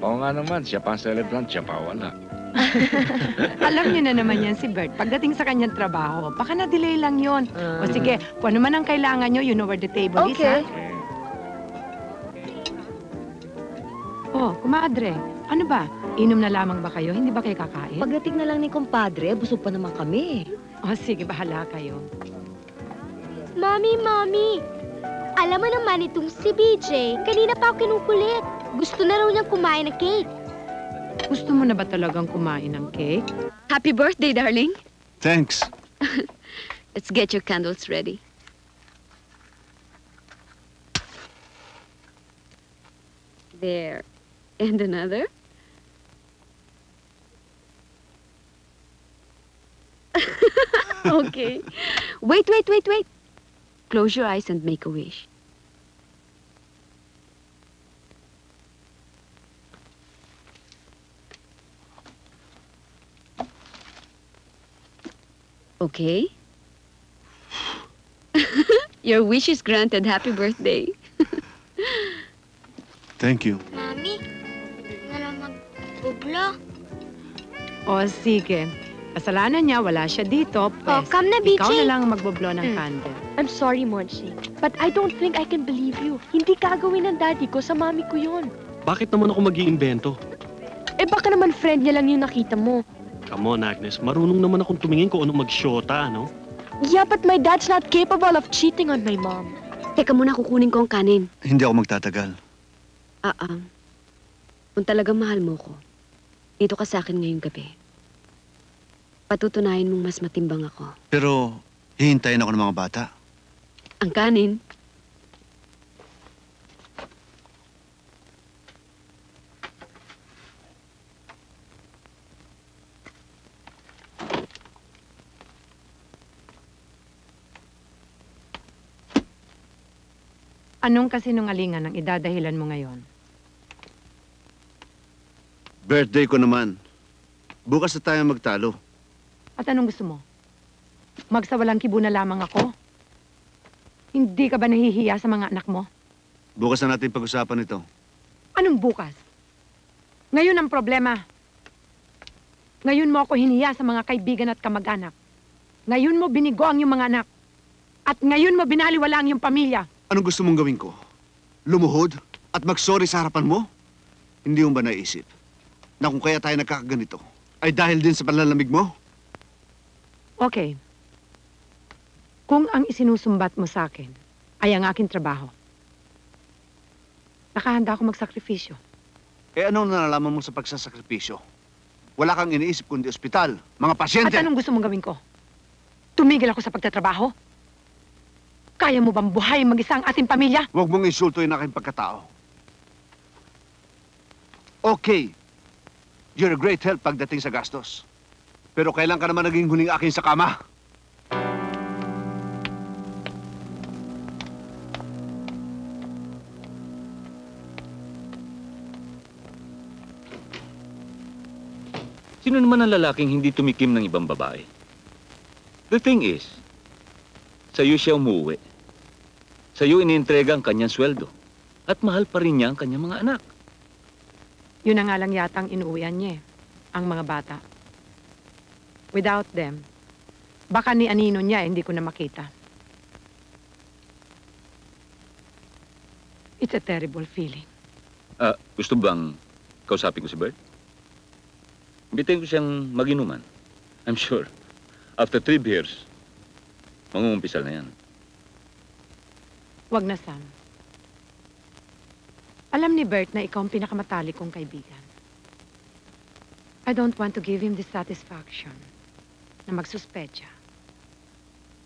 Oo nga naman, siya pa ang celebrant, siya pa wala. *laughs* Alam niyo na naman yan si Bert. Pagdating sa kanyang trabaho, baka na-delay lang yun. O sige, kung ano man ang kailangan niyo, you know where the table is, ha? Okay. Oh, kumadre, ano ba? Inom na lamang ba kayo? Hindi ba kayo kakain? Pagdating na lang ni kumpadre, busog pa naman kami. Oh, sige, bahala kayo. Mami, Mami! Alam mo naman itong si BJ, kanina pa ako kinukulit. Gusto na raw niyang kumain ng cake. Gusto mo na ba talagang kumain ng cake? Happy birthday, darling. Thanks. *laughs* Let's get your candles ready. There. And another. *laughs* okay. Wait, wait, wait, wait. Close your eyes and make a wish. Okay. *laughs* Your wish is granted. Happy birthday. *laughs* Thank you. Mami, na lang magbublo. O, oh, sige. Kasalanan niya, wala siya dito. Pwes, Oh, come na, Ikaw BJ. na lang magboblo ng Mm. candle. I'm sorry, Monching. But I don't think I can believe you. Hindi gagawin ng daddy ko sa mami ko yun. Bakit naman ako mag-iimbento? Eh baka naman friend niya lang yung nakita mo. Come on, Agnes. Marunong naman akong tumingin kung ano mag-shota, ano? Yeah, but my dad's not capable of cheating on my mom. Teka muna, kukunin ko ang kanin. Hindi ako magtatagal. Ah, ah. Kung talagang mahal mo ko, Dito ka sa akin ngayong gabi. Patutunayan mong mas matimbang ako. Pero hihintayin ako ng mga bata. Ang kanin, Anong kasinungalingan ang idadahilan mo ngayon? Birthday ko naman. Bukas na tayo magtalo. At anong gusto mo? Magsawalang kibo na lamang ako? Hindi ka ba nahihiya sa mga anak mo? Bukas na natin pag-usapan ito. Anong bukas? Ngayon ang problema. Ngayon mo ako hiniya sa mga kaibigan at kamag-anak. Ngayon mo binigo ang iyong mga anak. At ngayon mo binaliwala ang iyong pamilya. Anong gusto mong gawin ko? Lumuhod at mag-sorry sa harapan mo? Hindi mo ba naisip na kung kaya tayo nagkakaganito ay dahil din sa panlalamig mo? Okay. Kung ang isinusumbat mo sa akin ay ang aking trabaho, nakahanda ako magsakripisyo. Eh anong nalalaman mo sa pagsasakripisyo? Wala kang iniisip kundi ospital, mga pasyente. At anong gusto mong gawin ko? Tumigil ako sa pagtatrabaho? Kaya mo bang buhay mag-isa ang ating pamilya? Huwag mong insultuin aking pagkatao. Okay. You're a great help pagdating sa gastos. Pero kailan ka naman naging huling akin sa kama? Sino naman ang lalaking hindi tumikim ng ibang babae? The thing is, sa'yo siya umuwi. Sa'yo iniintrega ang kanyang sweldo. At mahal pa rin niya ang kanyang mga anak. Yun na nga lang yata ang inuwian niya eh, ang mga bata. Without them, baka ni Anino niya eh, hindi ko na makita. It's a terrible feeling. Ah, gusto bang kausapin ko si Bert? Imbitahin ko siyang maginuman. I'm sure, after three beers, mangungumpisal na yan. Wag na, Sam. Alam ni Bert na ikaw ang pinakamatalik kong kaibigan. I don't want to give him the satisfaction na magsuspecha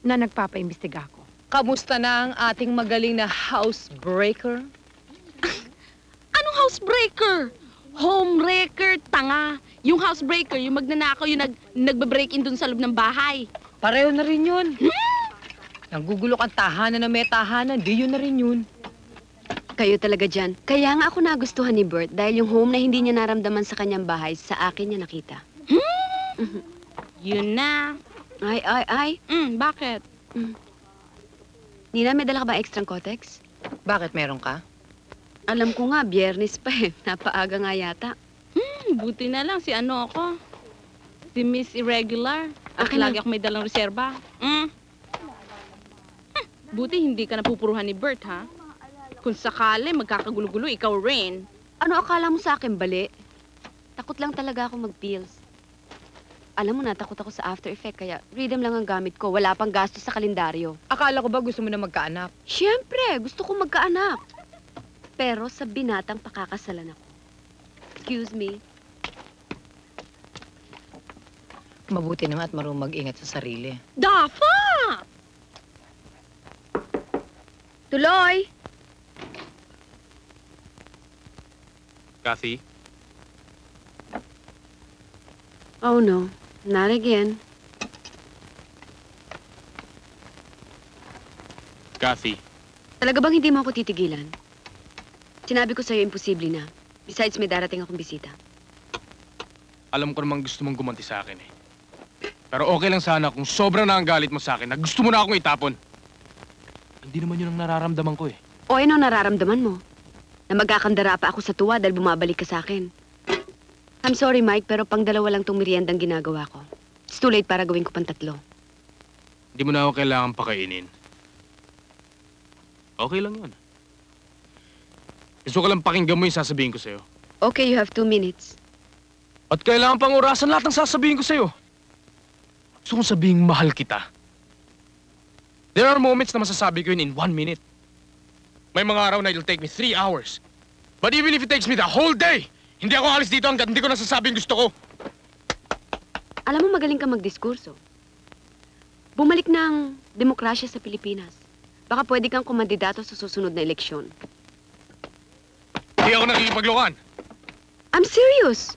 na nagpapaimbestiga ako. Kamusta na ang ating magaling na housebreaker? *laughs* Anong housebreaker? Homewrecker, tanga. Yung housebreaker, yung magnanakaw, yung nag, nagbe-break in dun sa loob ng bahay. Pareho na rin yun. Nagugulok ang tahanan na may tahanan, di yun na rin yun. kayo talaga dyan. Kaya nga ako nagustuhan ni Bert dahil yung home na hindi niya naramdaman sa kanyang bahay, sa akin niya nakita. Yun na. Ay, ay, ay. Mm, bakit? Nina, may dala ka ba extra kotex? Bakit meron ka? Alam ko nga, biyernes pa eh. *laughs* Napaaga nga yata. Hmm, buti na lang si ano ako. Si Miss Irregular. At Akin na. lagi ako may dalang reserba. Mm. Hmm, buti hindi ka napupuruhan ni Bert, ha? Kung sakali magkakagulo-gulo, ikaw rin. Ano akala mo sa akin, bali? Takot lang talaga ako mag-pills. Alam mo na, takot ako sa after effect, kaya rhythm lang ang gamit ko. Wala pang gastos sa kalendaryo. Akala ko ba gusto mo na magkaanak? Siyempre, gusto ko magkaanak. Pero sa binatang pakakasalan ako. Excuse me. Mabuti naman at marunong mag-ingat sa sarili. Dafa! Tuloy! Kathy, Oh no, not again. Kathy, Talaga bang hindi mo ako titigilan? Sinabi ko sa'yo, imposible na. Besides, may darating akong bisita. alam ko namang gusto mong gumanti sa akin eh. Pero okay lang sana kung sobra na ang galit mo sa akin na gusto mo na akong itapon. Hindi naman yun ang nararamdaman ko eh. O ano nararamdaman mo? Na magkakandara pa ako sa tuwa dahil bumabalik ka sa akin. I'm sorry, Mike, pero pang dalawa lang tong meriendang ginagawa ko. It's too late para gawin ko pang tatlo. Hindi mo na ako kailangan pakainin. Okay lang yun. Gusto ko lang pakinggan mo yung sasabihin ko sa'yo. Okay, you have two minutes. At kailangan pang orasan lahat ng sasabihin ko sa'yo. Gusto kong sabihin mahal kita. There are moments na masasabi ko yun in one minute. May mga araw na it'll take me three hours. But even if it takes me the whole day, Hindi ako alis dito hanggang hindi ko nasasabi yung gusto ko. Alam mo, magaling ka magdiskurso. Bumalik ng demokrasya sa Pilipinas. Baka pwede kang kumandidato sa susunod na eleksyon. Hindi ako nakikipaglokan. I'm serious.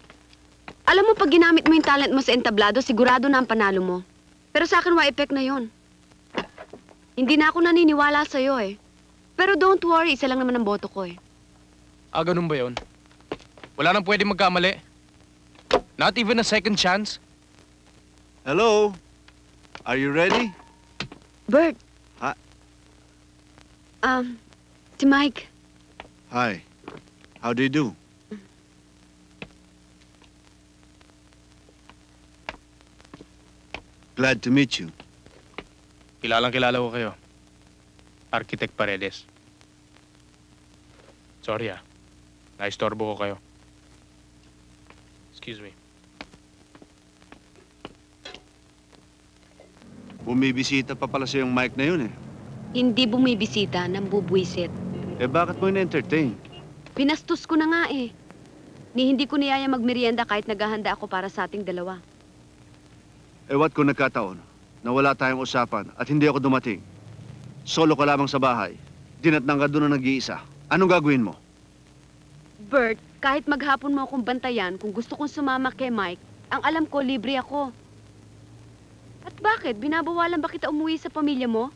Alam mo, pag ginamit mo yung talent mo sa entablado, sigurado na ang panalo mo. Pero sa akin, wa effect na yon. Hindi na ako naniniwala sa'yo eh. Pero don't worry, isa lang naman ang boto ko eh. Ah, ganun ba yun? Wala nang pwede magkamali. Not even a second chance. Hello? Are you ready? Bert. Ha? Um, si Mike. Hi. How do you do? Glad to meet you. Kilalang kilala ko kayo. Architect Paredes. Sorry ah. Naistorbo ko kayo. Excuse me. Bumibisita pa pala sa yung mic na yun eh. Hindi bumibisita nang bubwisit. Eh bakit mo in-entertain? Pinastos ko na nga eh. Ni hindi ko niyaya magmerienda kahit naghahanda ako para sa ating dalawa. Eh what kung nagkataon na wala tayong usapan at hindi ako dumating? Solo ka lamang sa bahay. Dinatnang ka doon na nag-iisa. Anong gagawin mo? Bert, kahit maghapon mo akong bantayan, kung gusto kong sumama kay Mike, ang alam ko, libre ako. At bakit? Binabawalan ba kita umuwi sa pamilya mo?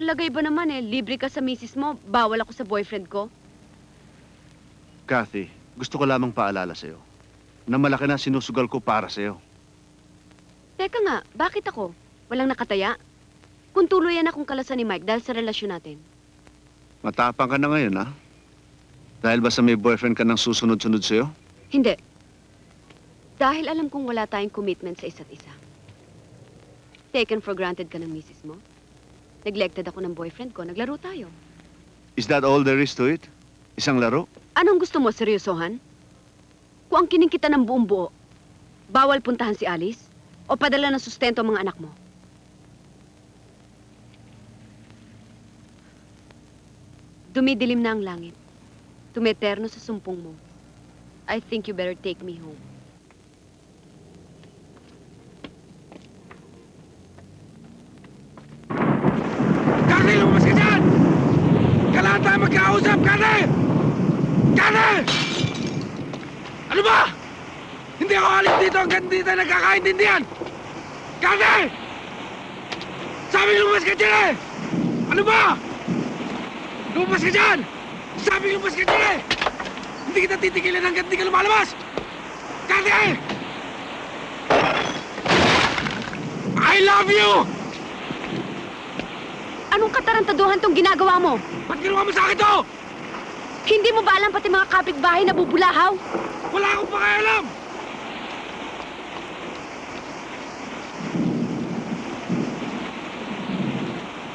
Ang lagay ba naman eh, libre ka sa misis mo, bawal ako sa boyfriend ko? Kathy, gusto ko lamang paalala sa'yo na malaki na sinusugal ko para sa'yo. Teka nga, bakit ako? Walang nakataya? Kung tuluyan akong kalasan ni Mike dahil sa relasyon natin. Matapang ka na ngayon, ha? Dahil ba sa may boyfriend ka nang susunod-sunod sa'yo? Hindi. Dahil alam kong wala tayong commitment sa isa't isa. Taken for granted ka ng misis mo. Neglected ako ng boyfriend ko. Naglaro tayo. Is that all there is to it? Isang laro? Anong gusto mo, seryosohan? Kung ang kining kita ng buong buo, bawal puntahan si Alice? O padala ng sustento ang mga anak mo? Dumidilim na ang langit. Tumeterno sa sumpong mo. I think you better take me home. Kani, lumabas ka dyan! Kailangan tayo magkausap, Kani! Kani! Ano ba? Hindi ako alis dito hanggang hindi tayo nagkakaintindihan! Kani! Sabi lumabas ka dyan eh! Ano ba? Lumabas ka dyan! Sabi lumabas ka dyan eh! Hindi kita titigilan hanggang hindi ka lumalabas! Kani! I love you! Anong katarantaduhan tong ginagawa mo? Ba't ginawa mo sa akin to? Hindi mo ba alam pati mga kapitbahay na bubulahaw? Wala akong pakialam!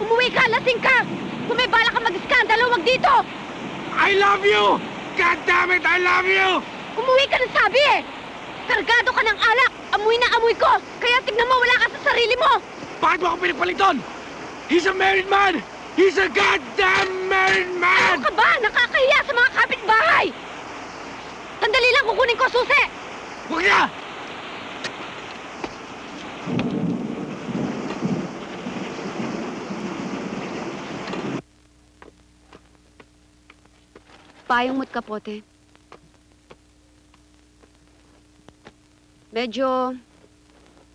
Umuwi ka! Lasing ka! Kung may bala ka mag-skandalo, wag dito! I love you! God damn it, I love you! Umuwi ka na sabi eh! Kargado ka ng alak! Amoy na amoy ko! Kaya tignan mo, wala ka sa sarili mo! Bakit mo ako pinagpalit doon? He's a married man! He's a goddamn married man! Ano ka ba? Nakakahiya sa mga kapitbahay! Sandali lang kukunin ko susi! Huwag na! Payong mo't kapote. Medyo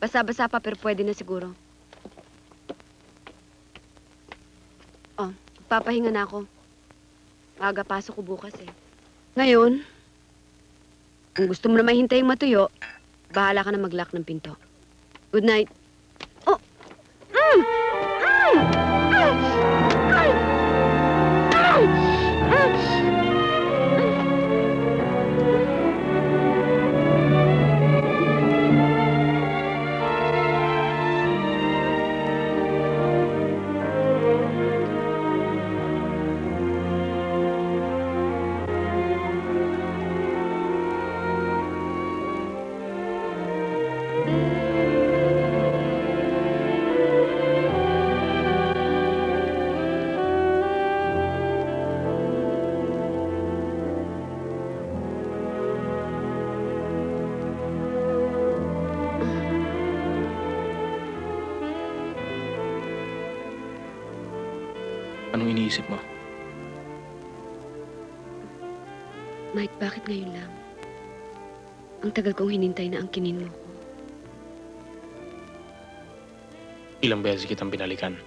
basa-basa pa pero pwede na siguro. Oh, papahinga na ako. Aga pasok ko bukas eh. Ngayon, kung gusto mo na mahintay matuyo, bahala ka na mag-lock ng pinto. Good night. Oh! Mm! Mm! Ang tagal kong hinintay na ang kinin mo ko. Ilang beses kitang binalikan.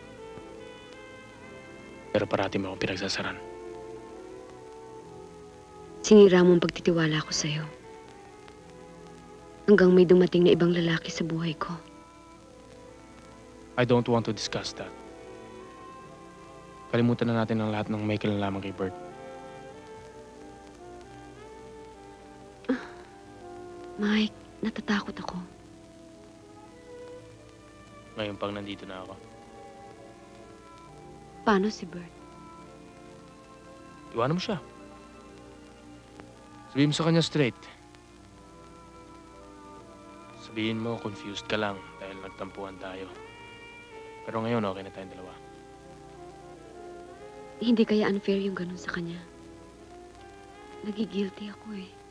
Pero parati mo akong pinagsasaran. Sinira mo ang pagtitiwala ko sa'yo. Hanggang may dumating na ibang lalaki sa buhay ko. I don't want to discuss that. Kalimutan na natin ang lahat ng may kinalaman kay Bert. Mike, natatakot ako. Ngayon pang nandito na ako. Paano si Bert? Iwanan mo siya. Sabihin mo sa kanya straight. Sabihin mo, confused ka lang dahil nagtampuhan tayo. Pero ngayon, okay na tayong dalawa. Hindi kaya unfair yung ganun sa kanya. Nagigilty ako eh.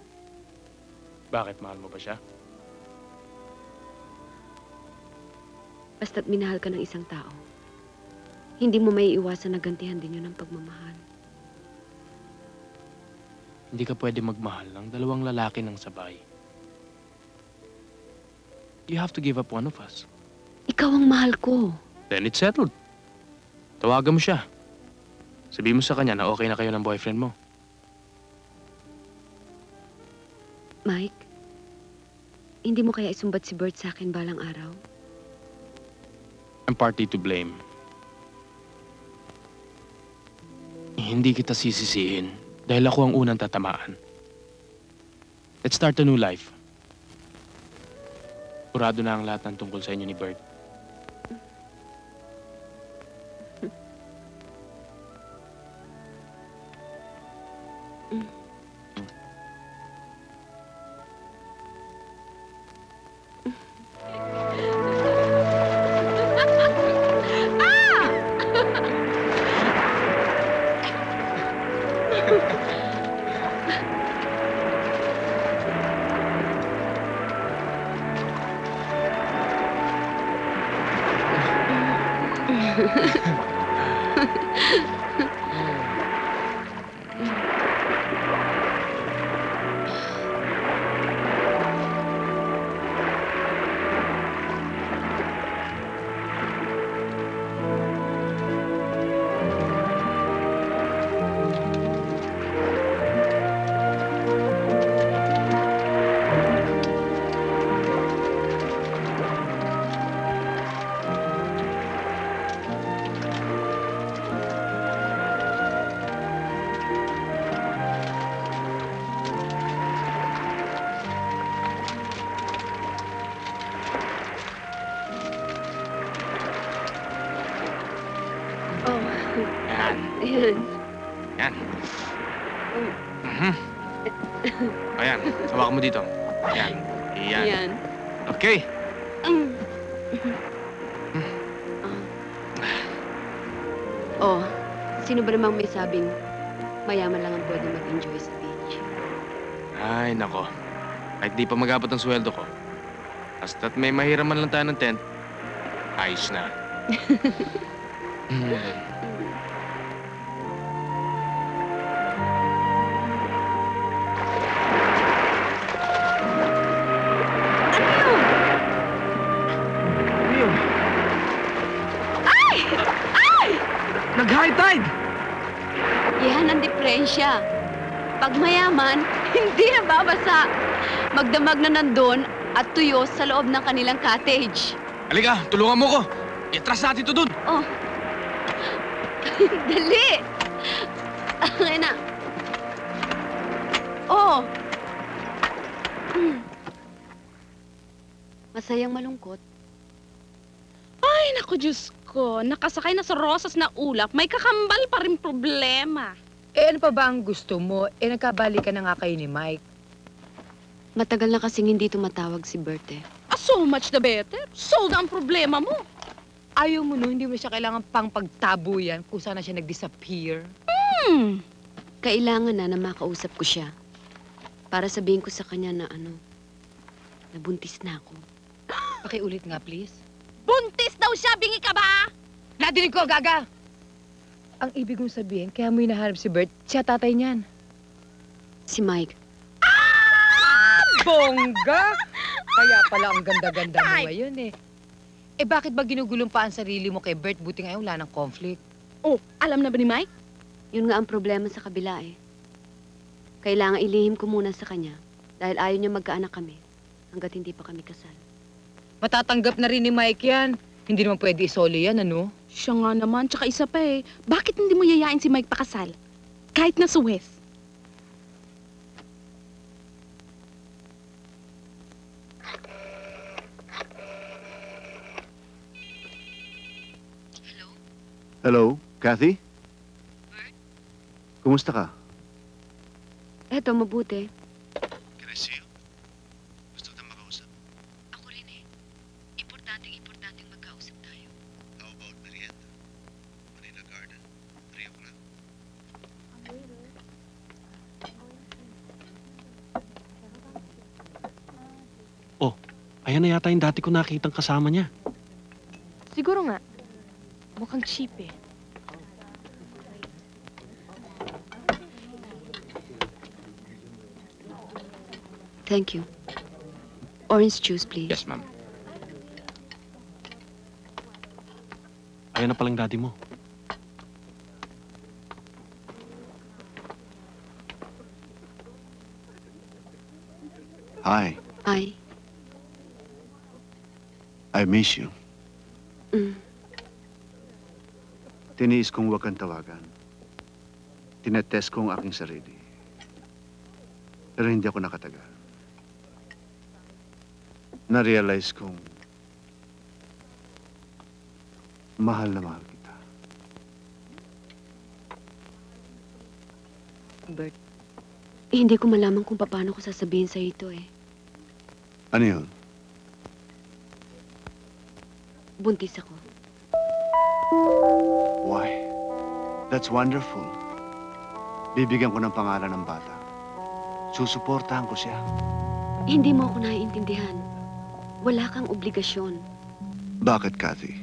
Bakit? Mahal mo ba siya? Basta't minahal ka ng isang tao, hindi mo may iwasan na gantihan din yun ng pagmamahal. Hindi ka pwede magmahal ng dalawang lalaki ng sabay. You have to give up one of us. Ikaw ang mahal ko. Then it's settled. Tawagan mo siya. Sabihin mo sa kanya na okay na kayo ng boyfriend mo. Mike, hindi mo kaya isumbat si Bert sa akin balang araw? I'm partly to blame. Hindi kita sisisihin dahil ako ang unang tatamaan. Let's start a new life. Kurado na ang lahat ng tungkol sa inyo ni Bert. Ha ha ha. Kahit di pa magabot ang sweldo ko. Basta't may mahiraman lang tayo ng tent, ayos na. *laughs* Hmm. Magdamag na nandun at tuyo sa loob ng kanilang cottage. Halika, tulungan mo ko. Itras natin to dun. Oh. *laughs* Dali! Ngayon na. Oh. Hmm. *clears throat* Masayang malungkot. Ay, naku, Diyos ko. Nakasakay na sa rosas na ulap, may kakambal pa rin problema. Eh, ano pa ba ang gusto mo? Eh, nagkabalikan na nga kayo ni Mike. Matagal na kasing hindi tumatawag si Bert eh. Ah, so much the better. Solve ang problema mo. Ayaw mo no, hindi mo siya kailangan pang pagtabo yan kung sana siya nag-disappear. Hmm. Kailangan na na makausap ko siya. Para sabihin ko sa kanya na ano, nabuntis na ako. Pakiulit nga, please. Buntis daw siya, bingi ka ba? Nadinig ko, Gaga! Ang ibig kong sabihin, kaya mo hinahanap si Bert, siya tatay niyan. Si Mike. Bongga! Kaya pala ang ganda-ganda mo ngayon eh. Eh bakit ba ginugulong pa ang sarili mo kay Bert? Buti ngayon wala ng conflict. Oh, alam na ba ni Mike? Yun nga ang problema sa kabila eh. Kailangan ilihim ko muna sa kanya dahil ayaw niya magkaanak kami hanggat hindi pa kami kasal. Matatanggap na rin ni Mike yan. Hindi naman pwede isoli yan, ano? Siya nga naman, tsaka isa pa eh. Bakit hindi mo yayain si Mike pakasal? Kahit na sa West. Hello, Kathy? Kumusta ka? Eto, mabuti. Can I see you? Gusto kitang makausap. Ako rin eh. Importanteng importanteng magkausap tayo. How about merienda? Manila Garden, 3 o'clock. Oh, ayan na yata yung dati ko nakitang kasama niya. Siguro nga. Mukhang cheap eh. Thank you. Orange juice, please. Yes, ma'am. Ayan na palang daddy mo. Hi, Ay. I miss you. Mm. Tiniis kong huwag kang tawagan. Tinetest ko ang aking sarili. Pero hindi ako nakatagal. Na-realize kong mahal na mahal kita. Bert, eh, hindi ko malaman kung paano ko sasabihin sa ito eh. Ano yun? Buntis ako. That's wonderful. Bibigyan ko ng pangalan ng bata. Susuportahan ko siya. Hindi mo ako naiintindihan. Wala kang obligasyon. Bakit, Kathy?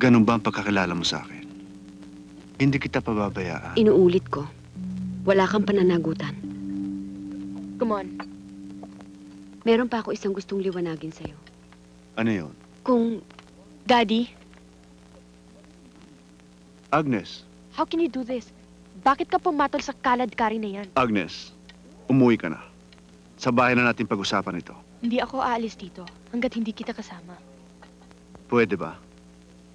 Ganun ba ang pagkakilala mo sa akin? Hindi kita pababayaan. Inuulit ko. Wala kang pananagutan. Come on. Meron pa ako isang gustong liwanagin sa'yo. Ano yun? Kung... Daddy, Agnes, how can you do this? Bakit ka pumatol sa kalad-kari na yan? Agnes, umuwi ka na. Sa bahay na natin pag-usapan ito. Hindi ako aalis dito hanggat hindi kita kasama. Pwede ba?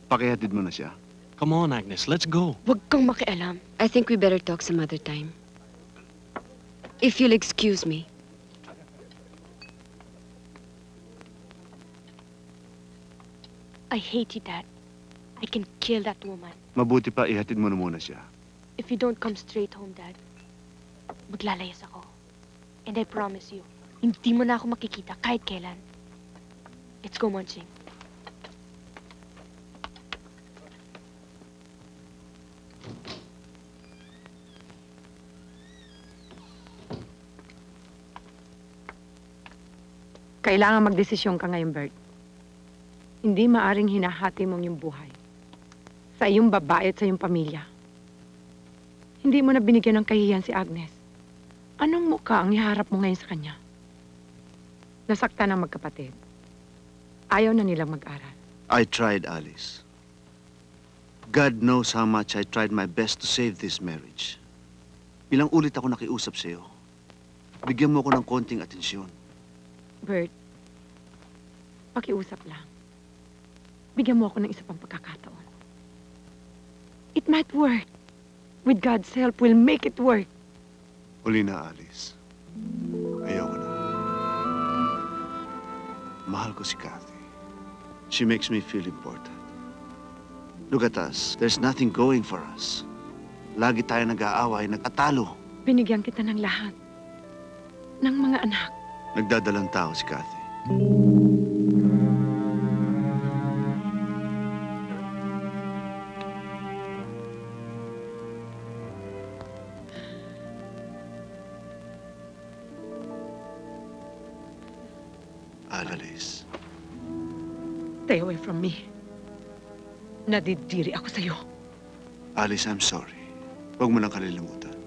Pakihatid mo na siya. Come on, Agnes. Let's go. Huwag kang makialam. I think we better talk some other time. If you'll excuse me. I hate you, Dad. I can kill that woman. Mabuti pa ihatid mo na muna siya. If you don't come straight home, Dad, maglalayas ako. And I promise you, hindi mo na ako makikita kahit kailan. Let's go munching. Kailangan magdesisyon ka ngayon, Bert. Hindi maaring hinahati mong yung buhay. Sa iyong babae at sa iyong pamilya. Hindi mo na binigyan ng kahihiyan si Agnes. Anong mukha ang iharap mo ngayon sa kanya? Nasaktan ang magkapatid. Ayaw na nilang mag-aral. I tried, Alice. God knows how much I tried my best to save this marriage. Ilang ulit ako nakiusap sa'yo. Bigyan mo ako ng konting atensyon. Bert, pakiusap lang. Bigyan mo ako ng isa pang pagkakataon. It might work. With God's help, we'll make it work. Huli na, Alice. Ayoko na. Mahal ko si Kathy. She makes me feel important. Look at us. There's nothing going for us. Lagi tayo nag-aaway, nagtatalo. Binigyan kita ng lahat. Ng mga anak. Nagdadalang tao si Kathy. Nadidiri ako sa'yo. Alice, I'm sorry. Huwag mo nang kalilimutan.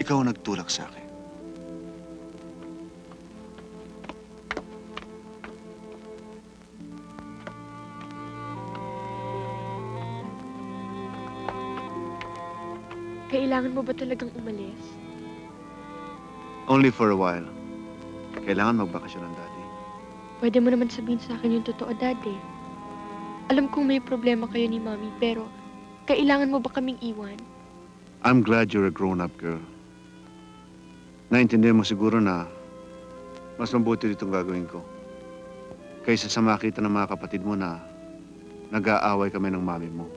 Ikaw ang nagtulak sa akin. Kailangan mo ba talagang umalis? Only for a while. Kailangan magbakasyon ng daddy. Pwede mo naman sabihin sa akin yung totoo, Daddy. Alam kong may problema kayo ni Mami, pero kailangan mo ba kaming iwan? I'm glad you're a grown-up girl. Naintindihan mo siguro na mas mabuti ditong gagawin ko. Kaysa sa makita ng mga kapatid mo na nag-aaway kami ng mami mo.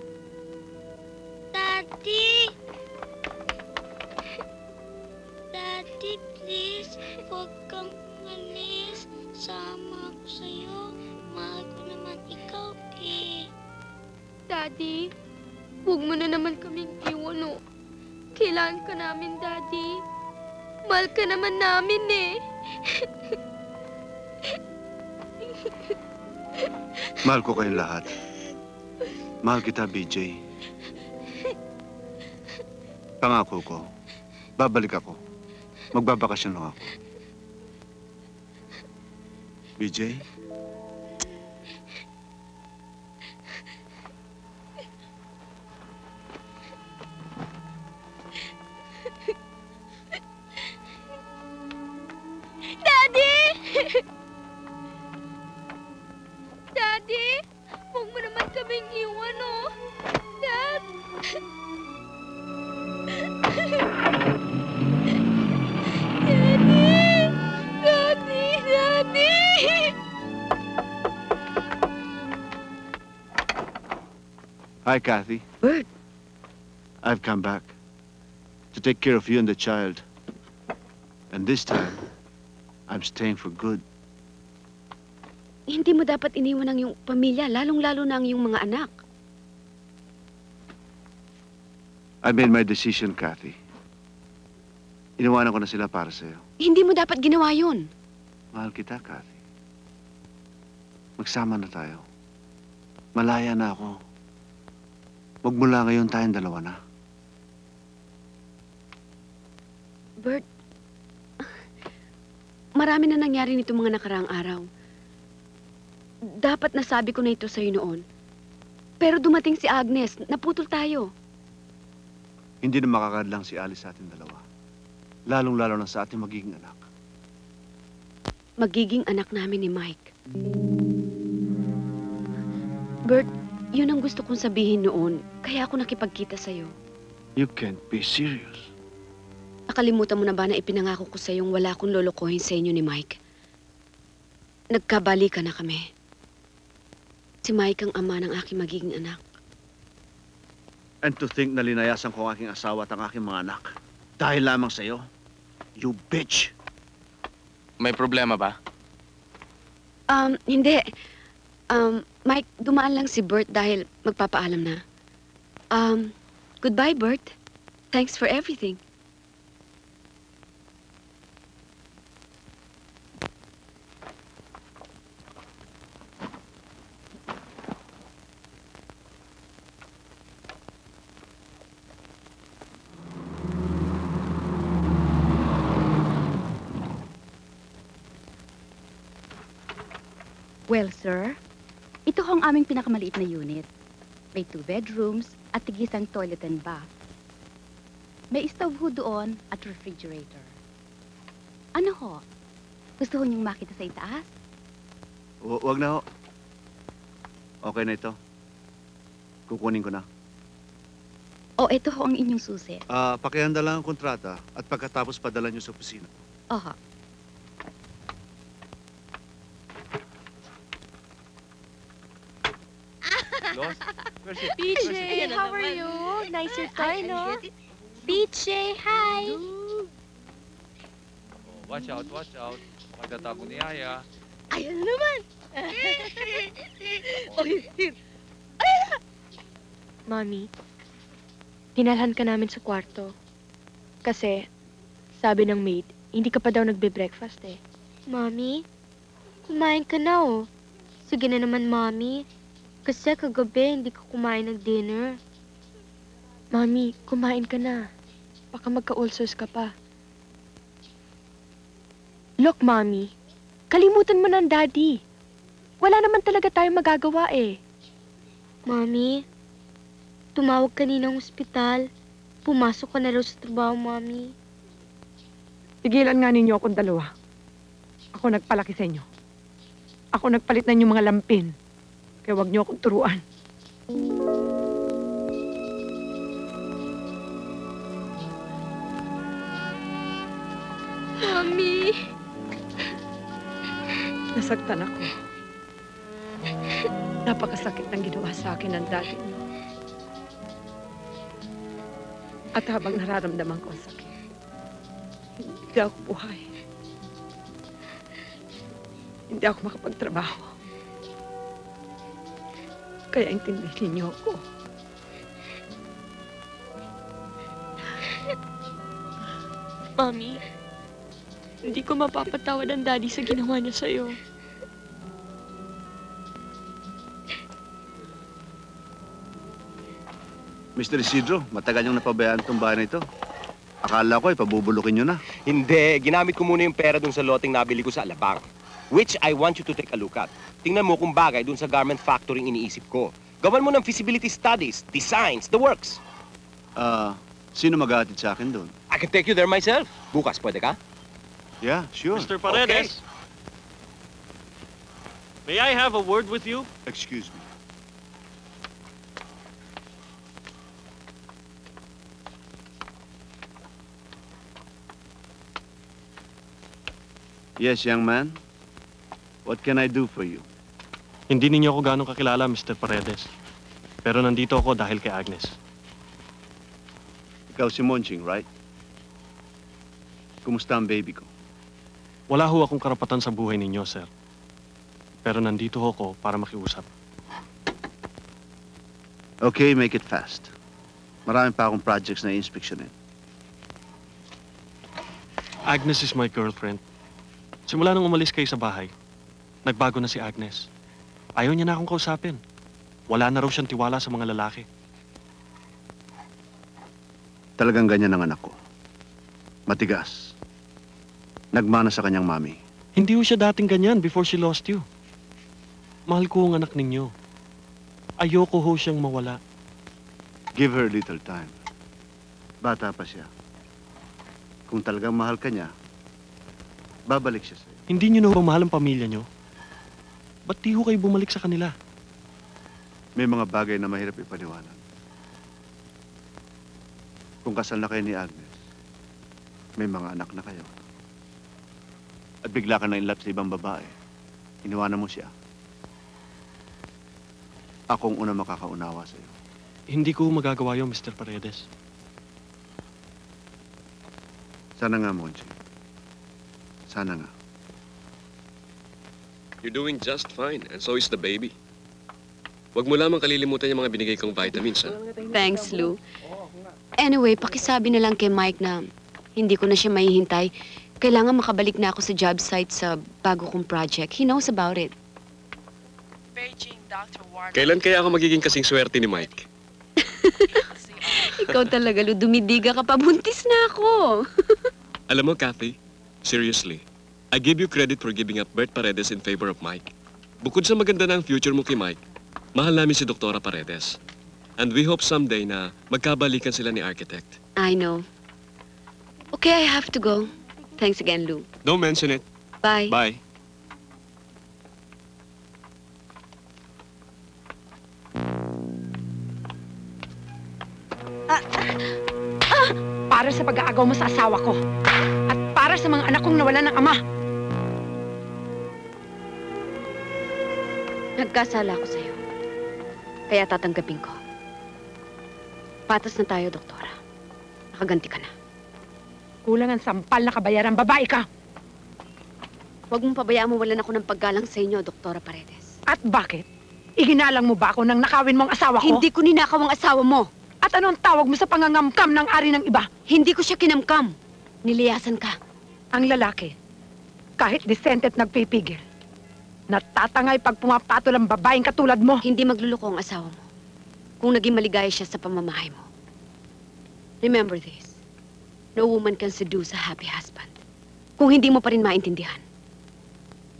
Daddy, huwag mo na naman kaming iwan, oh. Kailangan ka namin, Daddy. Mahal ka naman namin, eh. Mahal ko kayong lahat. Mahal kita, BJ. Pangako ko, babalik ako. Magbabakasyon lang ako. BJ? Daddy! Hi, Kathy. Bert. I've come back to take care of you and the child. And this time, I'm staying for good. Hindi mo dapat iniwan ang iyong pamilya, lalong-lalo na ang iyong mga anak. I made my decision, Kathy. Iniwanan ko na sila para sa'yo. Hindi mo dapat ginawa yun. Mahal kita, Kathy. Magsama na tayo. Malaya na ako. Magmula ngayon tayong dalawa na. Bert, marami na nangyari nito mga nakaraang araw. Dapat nasabi ko na ito sa'yo noon. Pero dumating si Agnes, naputol tayo. Hindi na makakadlang si Alice sa ating dalawa. Lalong-lalo na sa ating magiging anak. Magiging anak namin ni Mike. Bert, yun ang gusto kong sabihin noon, kaya ako nakipagkita sa'yo. You can't be serious. Nakalimutan mo na ba na ipinangako ko sa'yong wala akong lolokohin sa inyo ni Mike? Nagkabalikan na kami. Si Mike ang ama ng aking magiging anak. And to think na linayasan ko ang aking asawa at ang aking mga anak. Dahil lamang sa'yo. You bitch! May problema ba? Um, hindi. Um, Mike, dumaan lang si Bert dahil magpapaalam na. Um, goodbye, Bert. Thanks for everything. Well, sir, ito ho ang aming pinakamaliit na unit. May two bedrooms at tigisang toilet and bath. May stove ho doon at refrigerator. Ano ho? Gusto ho niyong makita sa itaas? Hu- Huwag na ho. Okay na ito. Kukunin ko na. O, ito ho ang inyong susi. Ah, pakihanda lang ang kontrata at pagkatapos padala niyo sa opisina. Oho. Los? Where's it? PJ, how are you? Nice your tie, no? PJ, hi! Watch out, watch out. Magtatago ni Aya. Ayan naman! *laughs* Mami, dinalhan ka namin sa kwarto. Kasi, sabi ng maid, hindi ka pa daw nagbe-breakfast eh. Mami, kumain ka na oh. Sige na naman, Mami. Kasi kagabi hindi ka kumain ng dinner. Mami, kumain ka na. Baka magka-ulcers ka pa. Look, Mami. Kalimutan mo ng daddy. Wala naman talaga tayong magagawa eh. Mami, tumawag kanina ng ospital. Pumasok ka na raw sa trabaho, Mami. Tigilan nga ninyo akong dalawa. Ako nagpalaki sa inyo. Ako nagpalit na yung mga lampin. Kaya wag niyo akong turuan. Mami! Nasaktan ako. Napakasakit ng ginawa sa akin ng daddy niyo. At habang nararamdaman ko ang sakit, hindi ako buhay. Hindi ako makapagtrabaho. Kaya intindihin niyo ako. Mami, hindi ko mapapatawad ang daddy sa ginawa niya sa'yo. Mr. Isidro, matagal yung napabayaan tong bahay na ito. Akala ko, ipabubulukin nyo na. Hindi, ginamit ko muna yung pera dun sa loteng nabili ko sa Alabang. Which I want you to take a look at. Tingnan mo kung bagay dun sa garment factory iniisip ko. Gawan mo ng feasibility studies, designs, the works. Ah, sino mag-aatid sa akin doon? I can take you there myself. Bukas, pwede ka? Yeah, sure. Mr. Paredes? May I have a word with you? Excuse me. Yes, young man. What can I do for you? Hindi ninyo ako ganong kakilala, Mr. Paredes. Pero nandito ako dahil kay Agnes. Ikaw si Monching, right? Kumusta ang baby ko? Wala ho akong karapatan sa buhay ninyo, sir. Pero nandito ho ako para makiusap. Okay, make it fast. Marami pa akong projects na inspeksyonin. Agnes is my girlfriend. Simula nung umalis kayo sa bahay, nagbago na si Agnes. Ayaw niya na akong kausapin. Wala na raw siyang tiwala sa mga lalaki. Talagang ganyan ang anak ko. Matigas. Nagmana sa kanyang mami. Hindi ho siya dating ganyan before she lost you. Mahal ko ang anak ninyo. Ayoko ho siyang mawala. Give her a little time. Bata pa siya. Kung talagang mahal ka niya, babalik siya sa'yo. Hindi niyo na ho mahal ang pamilya niyo. Ba't di ho kayo bumalik sa kanila? May mga bagay na mahirap ipaniwanan. Kung kasal na kayo ni Agnes, may mga anak na kayo. At bigla ka na in love sa ibang babae, iniwanan mo siya. Akong una makakaunawa sa'yo. Hindi ko magagawa yun, Mr. Paredes. Sana nga, Monchi. Sana nga. You're doing just fine, and so is the baby. Huwag mo lamang kalilimutan yung mga binigay kong vitamins, ha? Thanks, Lou. Anyway, pakisabi na lang kay Mike na hindi ko na siya mahihintay. Kailangan makabalik na ako sa job site sa bago kong project. He knows about it. Kailan kaya ako magiging kasing swerte ni Mike? *laughs* Ikaw talaga, Lou. Dumidiga ka pa. Buntis na ako. *laughs* Alam mo, Kathy, seriously, I give you credit for giving up Bert Paredes in favor of Mike. Bukod sa maganda na ang future mo kay Mike, mahal namin si Doktora Paredes. And we hope someday na magkabalikan sila ni Architect. I know. Okay, I have to go. Thanks again, Lou. Don't mention it. Bye. Bye. Para sa pag-aagaw mo sa asawa ko. At para sa mga anak kong nawalan ng ama. Nagkasala ako sa'yo. Kaya tatanggapin ko. Patas na tayo, doktora. Nakaganti ka na. Kulang ang sampal na kabayaran. Babae ka. Huwag mong pabayaan mo walan ako ng paggalang sa inyo, Doktora Paredes. At bakit? Iginalang mo ba ako nang nakawin mo ang asawa ko? Hindi ko ninakaw ang asawa mo. At anong tawag mo sa pangangamkam ng ari ng iba? Hindi ko siya kinamkam. Niliyasan ka. Ang lalaki, kahit disente at nagpipigil, natatangay pag pumapatol ang babaeng katulad mo. Hindi magluloko ang asawa mo. Kung naging maligaya siya sa pamamahay mo. Remember this. No woman can seduce a happy husband. Kung hindi mo pa rin maintindihan,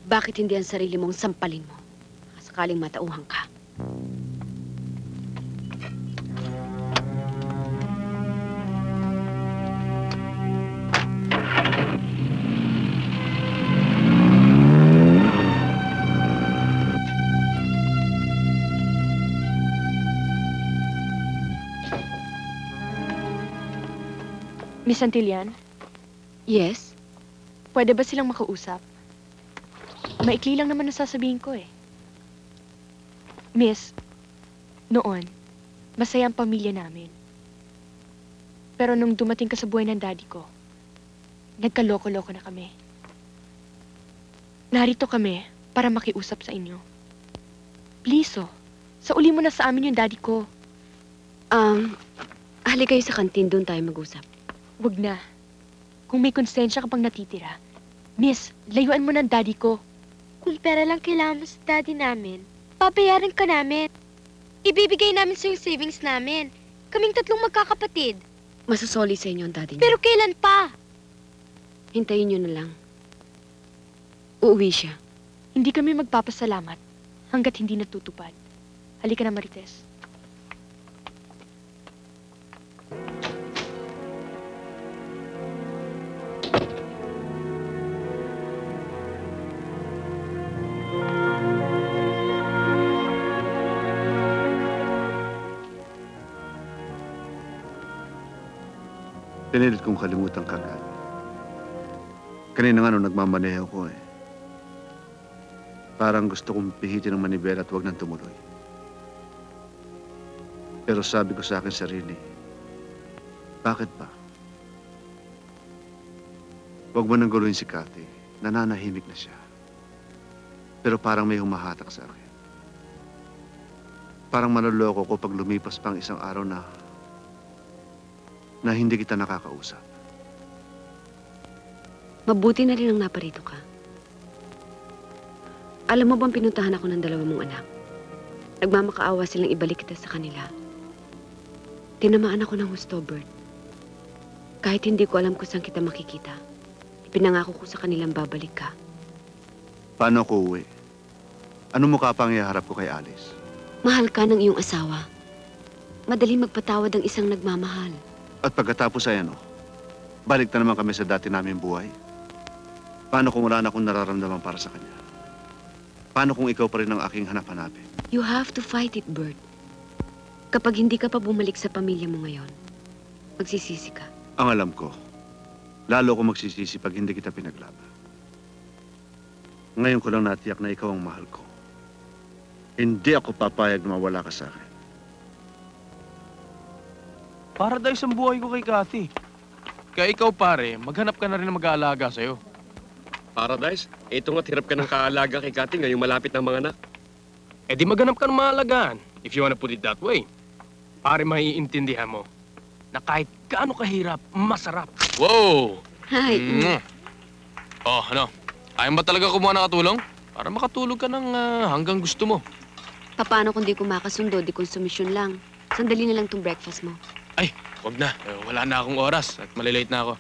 bakit hindi ang sarili mong sampalin mo? Sakaling matauhan ka. Miss Antillian, Yes? pwede ba silang makausap? Maikli lang naman ang sasabihin ko eh. Miss, noon, masaya ang pamilya namin. Pero nung dumating ka sa buhay ng daddy ko, nagkaloko-loko na kami. Narito kami para makiusap sa inyo. Please oh, sa uli mo na sa amin yung daddy ko. Um, hali kayo sa kantin, doon tayo mag-usap. Wag na. Kung may konsensya ka pang natitira, Miss, layuan mo ng daddy ko. Kung pera lang kailangan mo sa daddy namin, papayaran ka namin. Ibibigay namin sa yung savings namin. Kaming tatlong magkakapatid. Masusoli sa inyo ang daddy niyo. Pero kailan pa? Hintayin niyo na lang. Uuwi siya. Hindi kami magpapasalamat hanggat hindi natutupad. Halika na, Marites. Pinilit kong kalimutan kagad. Kanina nga nung nagmamaneho ko eh. Parang gusto kong pihitin ang manibela at huwag nang tumuloy. Pero sabi ko sa akin sarili, bakit ba? Huwag mo nang guluhin si Cathy. Nananahimik na siya. Pero parang may humahatak sa akin. Parang manloloko ko pag lumipas pang isang araw na na hindi kita nakakausap. Mabuti na rin ang naparito ka. Alam mo bang pinuntahan ako ng dalawa mong anak? Nagmamakaawa silang ibalik kita sa kanila. Tinamaan ako ng husto, Bert. Kahit hindi ko alam kung saan kita makikita, ipinangako ko sa kanilang babalik ka. Paano ako uwi? Ano mukha pang iharap ko kay Alice? Mahal ka ng iyong asawa. Madali magpatawad ang isang nagmamahal. At pagkatapos ay ano, balik na naman kami sa dati naming buhay. Paano kung wala na akong nararamdaman para sa kanya? Paano kung ikaw pa rin ang aking hanap-hanapin? You have to fight it, Bert. Kapag hindi ka pa bumalik sa pamilya mo ngayon, magsisisi ka. Ang alam ko, lalo ko magsisisi pag hindi kita pinaglaban. Ngayon ko lang natiyak na ikaw ang mahal ko. Hindi ako papayag na mawala ka sa akin. Paradise ang buhay ko kay Cathy. Kaya ikaw pare, maghanap ka na rin ng mag-aalaga sa'yo. Paradise, ito nga't hirap ka ng kaalaga kay Kati ngayong malapit ng mga anak. Eh di maghanap ka ng maalagaan, if you wanna put it that way. Pare maiintindihan mo na kahit gaano kahirap, masarap. Wow! Hi. Mm. Oh, ano? Ayaw ba talaga kumuha ng katulong? Para makatulog ka ng ah, hanggang gusto mo. Paano kung di ko makasundo, di konsumisyon lang? Sandali na lang tong breakfast mo. Ay, wag na. Eh, Wala na akong oras at malilate na ako.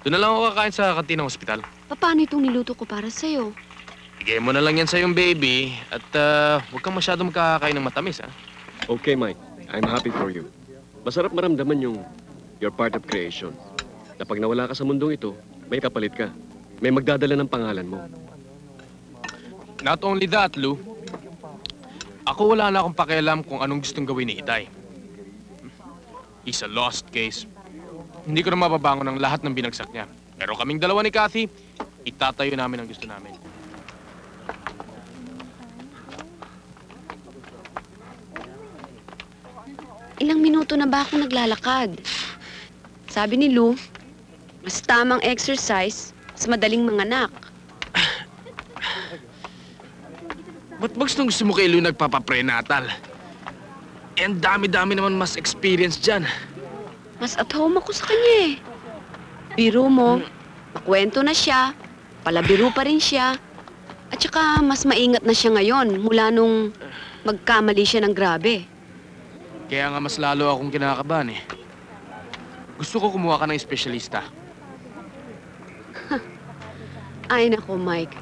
Doon na lang ako kakain sa kantina ng ospital. Paano itong niluto ko para sa'yo? Bigay mo na lang yan sa yung baby at ah, huwag kang masyadong makakain ng matamis, ha? Okay, Mike. I'm happy for you. Masarap maramdaman yung you're part of creation. Na pag nawala ka sa mundong ito, may kapalit ka. May magdadala ng pangalan mo. Not only that, Lou. Ako wala na akong pakialam kung anong gustong gawin ni Itay. He's a lost case. Hindi ko na mababangon ang lahat ng binagsak niya. Pero kaming dalawa ni Kathy, itatayo namin ang gusto namin. Ilang minuto na ba ako naglalakad? Sabi ni Lou, mas tamang exercise sa madaling manganak. Ba't ba gustong gusto mo kay Lou nagpapaprenatal? Ang dami-dami naman mas experience dyan. Mas at home ako sa kanya eh. Biro mo, makwento na siya, palabiro pa rin siya. At saka mas maingat na siya ngayon mula nung magkamali siya ng grabe. Kaya nga mas lalo akong kinakabahan eh. Gusto ko kumuha ka ng espesyalista. *laughs* Ay nako, Mike.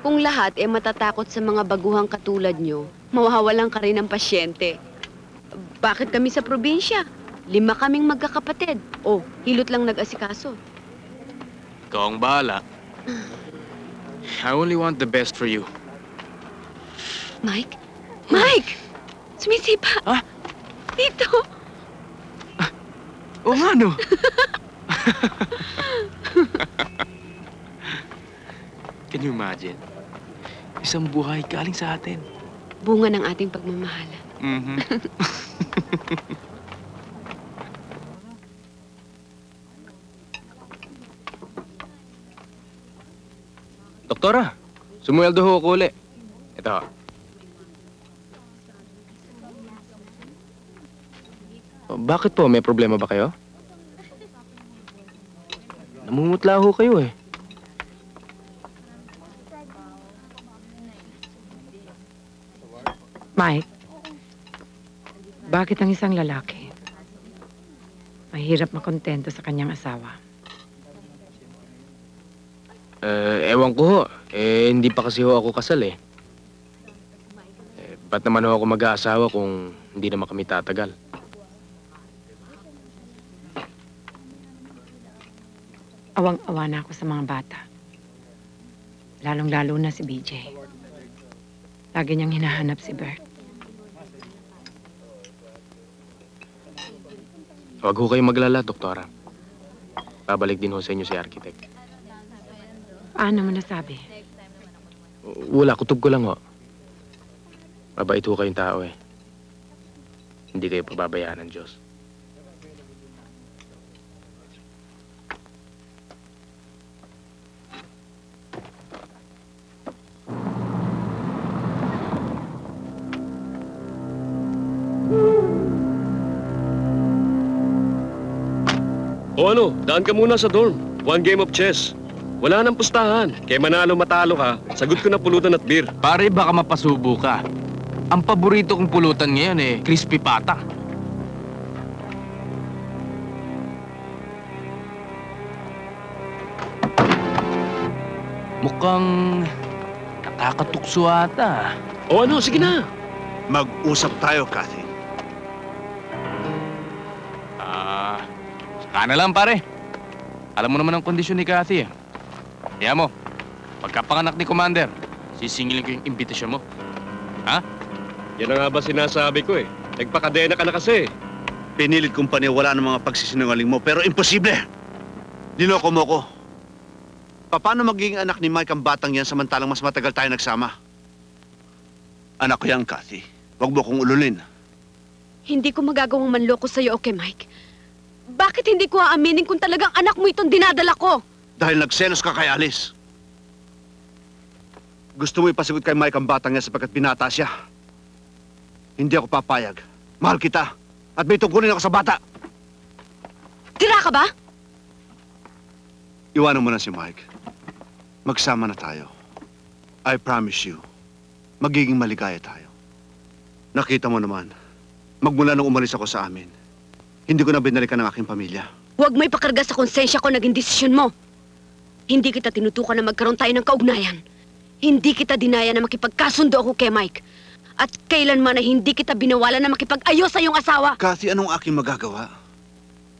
Kung lahat eh matatakot sa mga baguhang katulad nyo, mawawalan ka rin ng pasyente. Bakit kami sa probinsya? Lima kaming magkakapatid. Oh, hilot lang nag-asikaso. Ikaw ang bahala. I only want the best for you. Mike? Mike! Sumisipa! Ha? Dito! Oo nga, no? *laughs* Can you imagine? Isang buhay galing sa atin. Bunga ng ating pagmamahala. Mhm. *laughs* Doktora, sumweldo ho ako uli. Ito. Oh, Bakit po? May problema ba kayo? Namumutla ho kayo eh. Mike, bakit ang isang lalaki mahirap makontento sa kanyang asawa? Eh, ewan ko ho. Eh, hindi pa kasi ho ako kasal eh. eh ba't naman ho ako mag-aasawa kung hindi naman kami tatagal? Awang-awa na ako sa mga bata. Lalong-lalo na si BJ. Lagi niyang hinahanap si Bert. Huwag ho kayong maglala, doktora. Babalik din ho sa inyo si architect. Paano mo nasabi? Wala, kutob ko lang ho. Mabait ho kayong tao eh. Hindi kayo pababayaan ng Diyos. Ano, daan ka muna sa dorm. One game of chess. Wala nang pustahan. Kaya manalo matalo ka, sagot ko na pulutan at beer. Pare, baka mapasubo ka. Ang paborito kong pulutan ngayon eh, crispy pata. Mukhang nakakatukso ata. O ano, sige na. Mag-usap tayo, Kathy. Saka na lang pare. Alam mo naman ang kondisyon ni Cathy eh. Kaya mo, pagkapanganak ni Commander, sisingilin ko yung imbitasyon mo. Ha? Yan na nga ba sinasabi ko eh. Nagpakadena ka na kasi. Pinilit kong paniwala ng mga pagsisinungaling mo, pero imposible! Niloko mo ko. Paano magiging anak ni Mike ang batang yan samantalang mas matagal tayo nagsama? Anak ko yan, Kathy. Huwag mo kong ululin. Hindi ko magagawang manloko sa'yo, okay, Mike? Bakit hindi ko aaminin kung talagang anak mo itong dinadala ko? Dahil nagselos ka kay Alice. Gusto mo ipasigot kay Mike ang batang yan sapagkat binata siya. Hindi ako papayag. Mahal kita. At may tungkulin ako sa bata. Tira ka ba? Iwanan mo na si Mike. Magsama na tayo. I promise you, magiging maligaya tayo. Nakita mo naman, magmula nung umalis ako sa amin, hindi ko na binalikan ang aking pamilya. Huwag mo ipakarga sa konsensya ko naging desisyon mo. Hindi kita tinutukan na magkaroon tayo ng kaugnayan. Hindi kita dinaya na makipagkasundo ako kay Mike. At kailanman na hindi kita binawalan na makipag-ayos sa iyong asawa. Kathy, anong aking magagawa?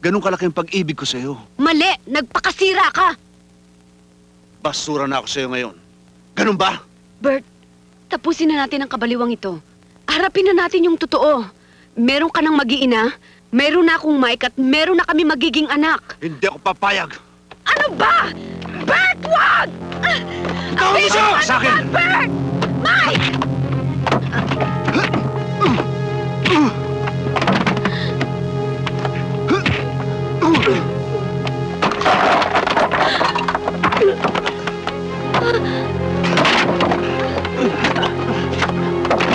Ganong kalaking pag-ibig ko sa'yo. Mali! Nagpakasira ka! Basura na ako sa'yo ngayon. Ganun ba? Bert, tapusin na natin ang kabaliwang ito. Harapin na natin yung totoo. Meron ka ng mag-iina, meron na akong Mike at meron na kami magiging anak. Hindi ako papayag. Ano ba? Bert, wag! Ikaw ang gusto sa akin! Bert! Mike!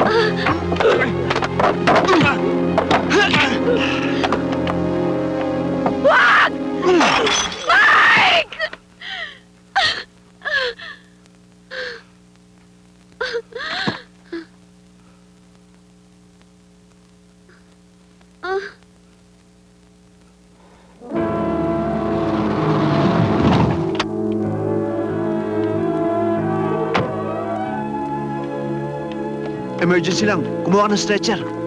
Wag! Emergency lang. Kumuha ka ng stretcher.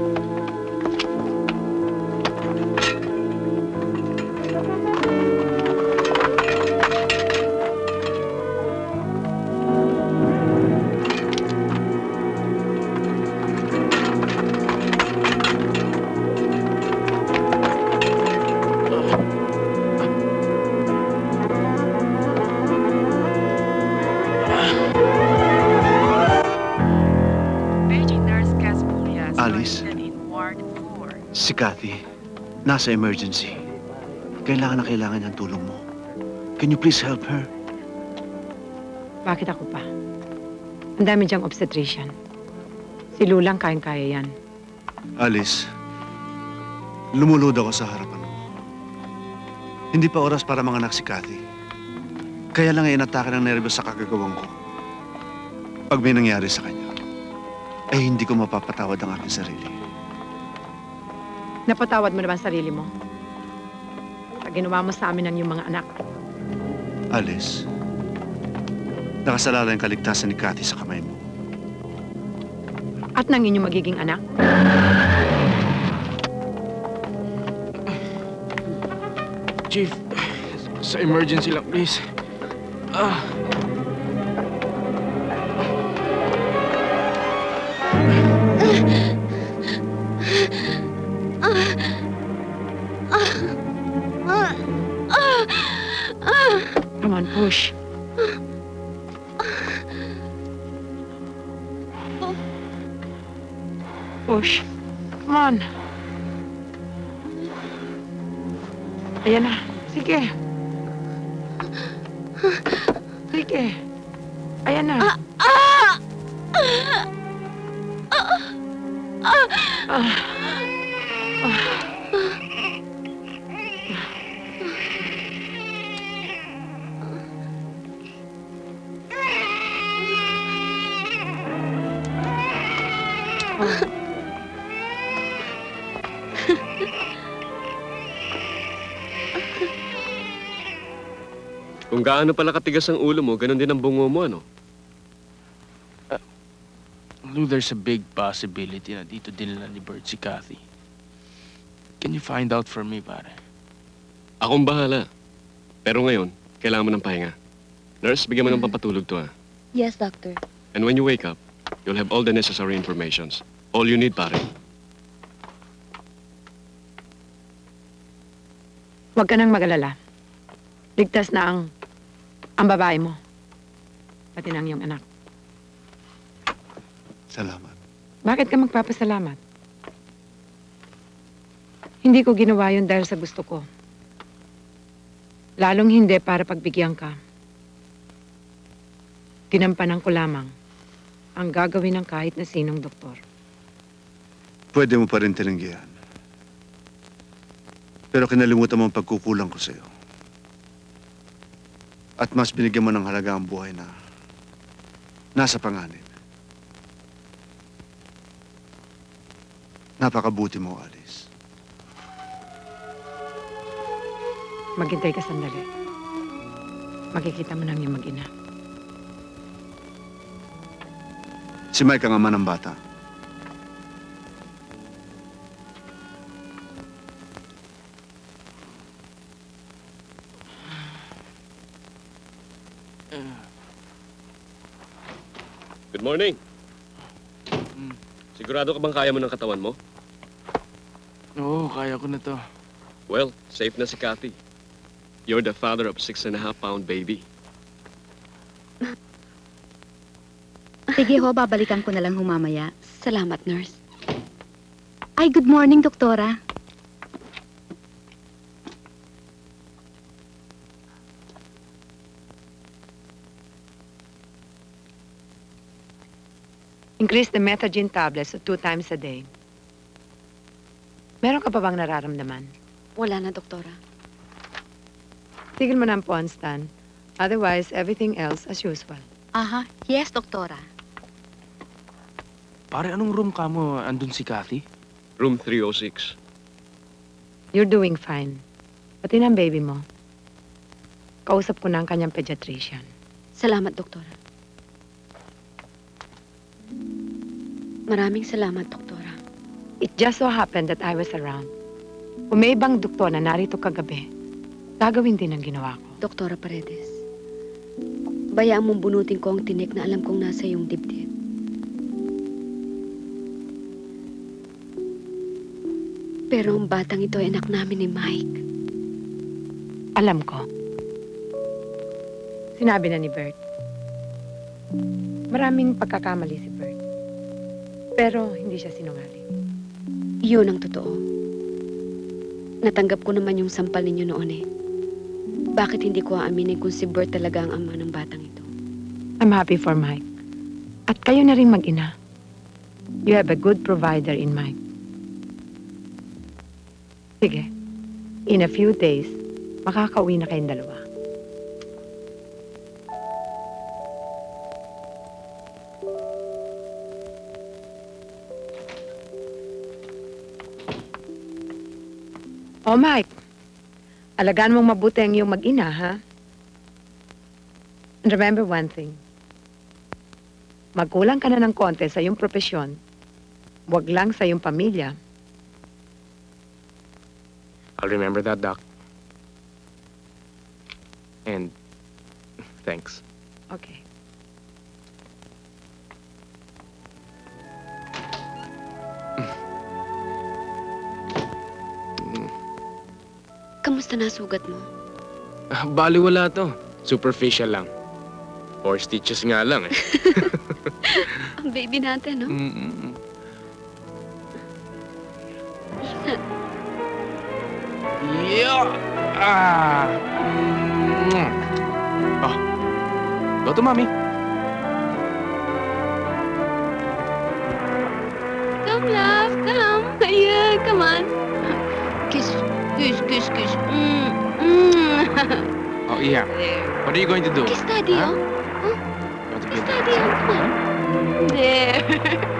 Nasa emergency. Kailangan na kailangan ng tulong mo. Can you please help her? Bakit ako pa? Ang dami diyang obstetrician. Si Lulang kayang-kaya yan. Alice, lumulod ako sa harapan mo. Hindi pa oras para manganak si Kathy. Kaya lang ay inatake ng nervyos sa kagagawang ko. Pag may nangyari sa kanya, ay hindi ko mapapatawad ang aking sarili. Napatawad mo naman sarili mo. Sa ginawa mo sa amin ng iyong mga anak. Alice, nakasalala ang kaligtasan ni Kathy sa kamay mo. At ng inyong magiging anak. Chief, sa emergency lang, please. Ah. Gaano pala katigas ang ulo mo, ganun din ang bungo mo, ano? Lou, there's a big possibility na dito dinala ni Bert si Kathy. Can you find out for me, pare? Akong bahala. Pero ngayon, kailangan mo ng pahinga. Nurse, bigyan mo ng pampatulog to, ha? Yes, Doctor. And when you wake up, you'll have all the necessary informations. All you need, pare. Huwag ka nang mag-alala. Ligtas na ang ang babae mo. Pati na ang iyong anak. Salamat. Bakit ka magpapasalamat? Hindi ko ginawa yun dahil sa gusto ko. Lalong hindi para pagbigyan ka. Ginampanan ko lamang ang gagawin ng kahit na sinong doktor. Pwede mo pa rin tinanggihan. Pero kinalimutan mo ang pagkukulang ko sa'yo. At mas binigyan mo ng halaga ang buhay na nasa panganib. Napakabuti mo, Alice. Maghintay ka sandali. Makikita mo nang yung mag-ina. Si Mike ang ama ng bata. Good morning. Sigurado ka bang kaya mo ng katawan mo? Oo, kaya ko na to. Well, safe na si Kathy. You're the father of six and a half pound baby. Sige ho, babalikan ko na lang humamaya. Salamat, nurse. Ay, good morning, doktora. Increase the methadone tablets to two times a day. Meron ka pa bang nararamdaman? Wala na, doktora. Tigil mo na ang Ponstan. Otherwise, everything else as usual. Aha, yes, doktora. Pare, anong room ka mo andun si Kathy? Room 306. You're doing fine. Pati ng baby mo. Kausap ko na ang kanyang pediatrician. Salamat, doktora. Maraming salamat, Doktora. It just so happened that I was around. Kung may ibang doktor na narito kagabi, gagawin din ang ginawa ko. Doktora Paredes, bayaan mong bunutin ko ang tinik na alam kong nasa iyong dibdib. Pero ang batang ito ay anak namin ni Mike. Alam ko. Sinabi na ni Bert. Maraming pagkakamali si Bert. Pero hindi siya sinungaling. Yun ang totoo. Natanggap ko naman yung sampal ninyo noon eh. Bakit hindi ko aaminin kung si Bert talaga ang ama ng batang ito? I'm happy for Mike. At kayo na rin mag-ina. You have a good provider in Mike. Sige. In a few days, makakauwi na kayong dalawa. Oh, Mike. Alagaan mong mabuti ang iyong mag-ina, ha? And remember one thing. Magkulang ka na ng konti sa iyong propesyon. Huwag lang sa iyong pamilya. I'll remember that, Doc. Kamusta na sugat mo? Ah, baliwala to. Superficial lang. Four stitches nga lang eh. *laughs* Ang baby natin, no? Mm-mm. Yeah! Ah! Mm. Oh. Go to mommy. Oh, yeah. What are you going to do? Daddy, Huh? oh. You want to Kiss be daddy, oh. Come on. There. *laughs*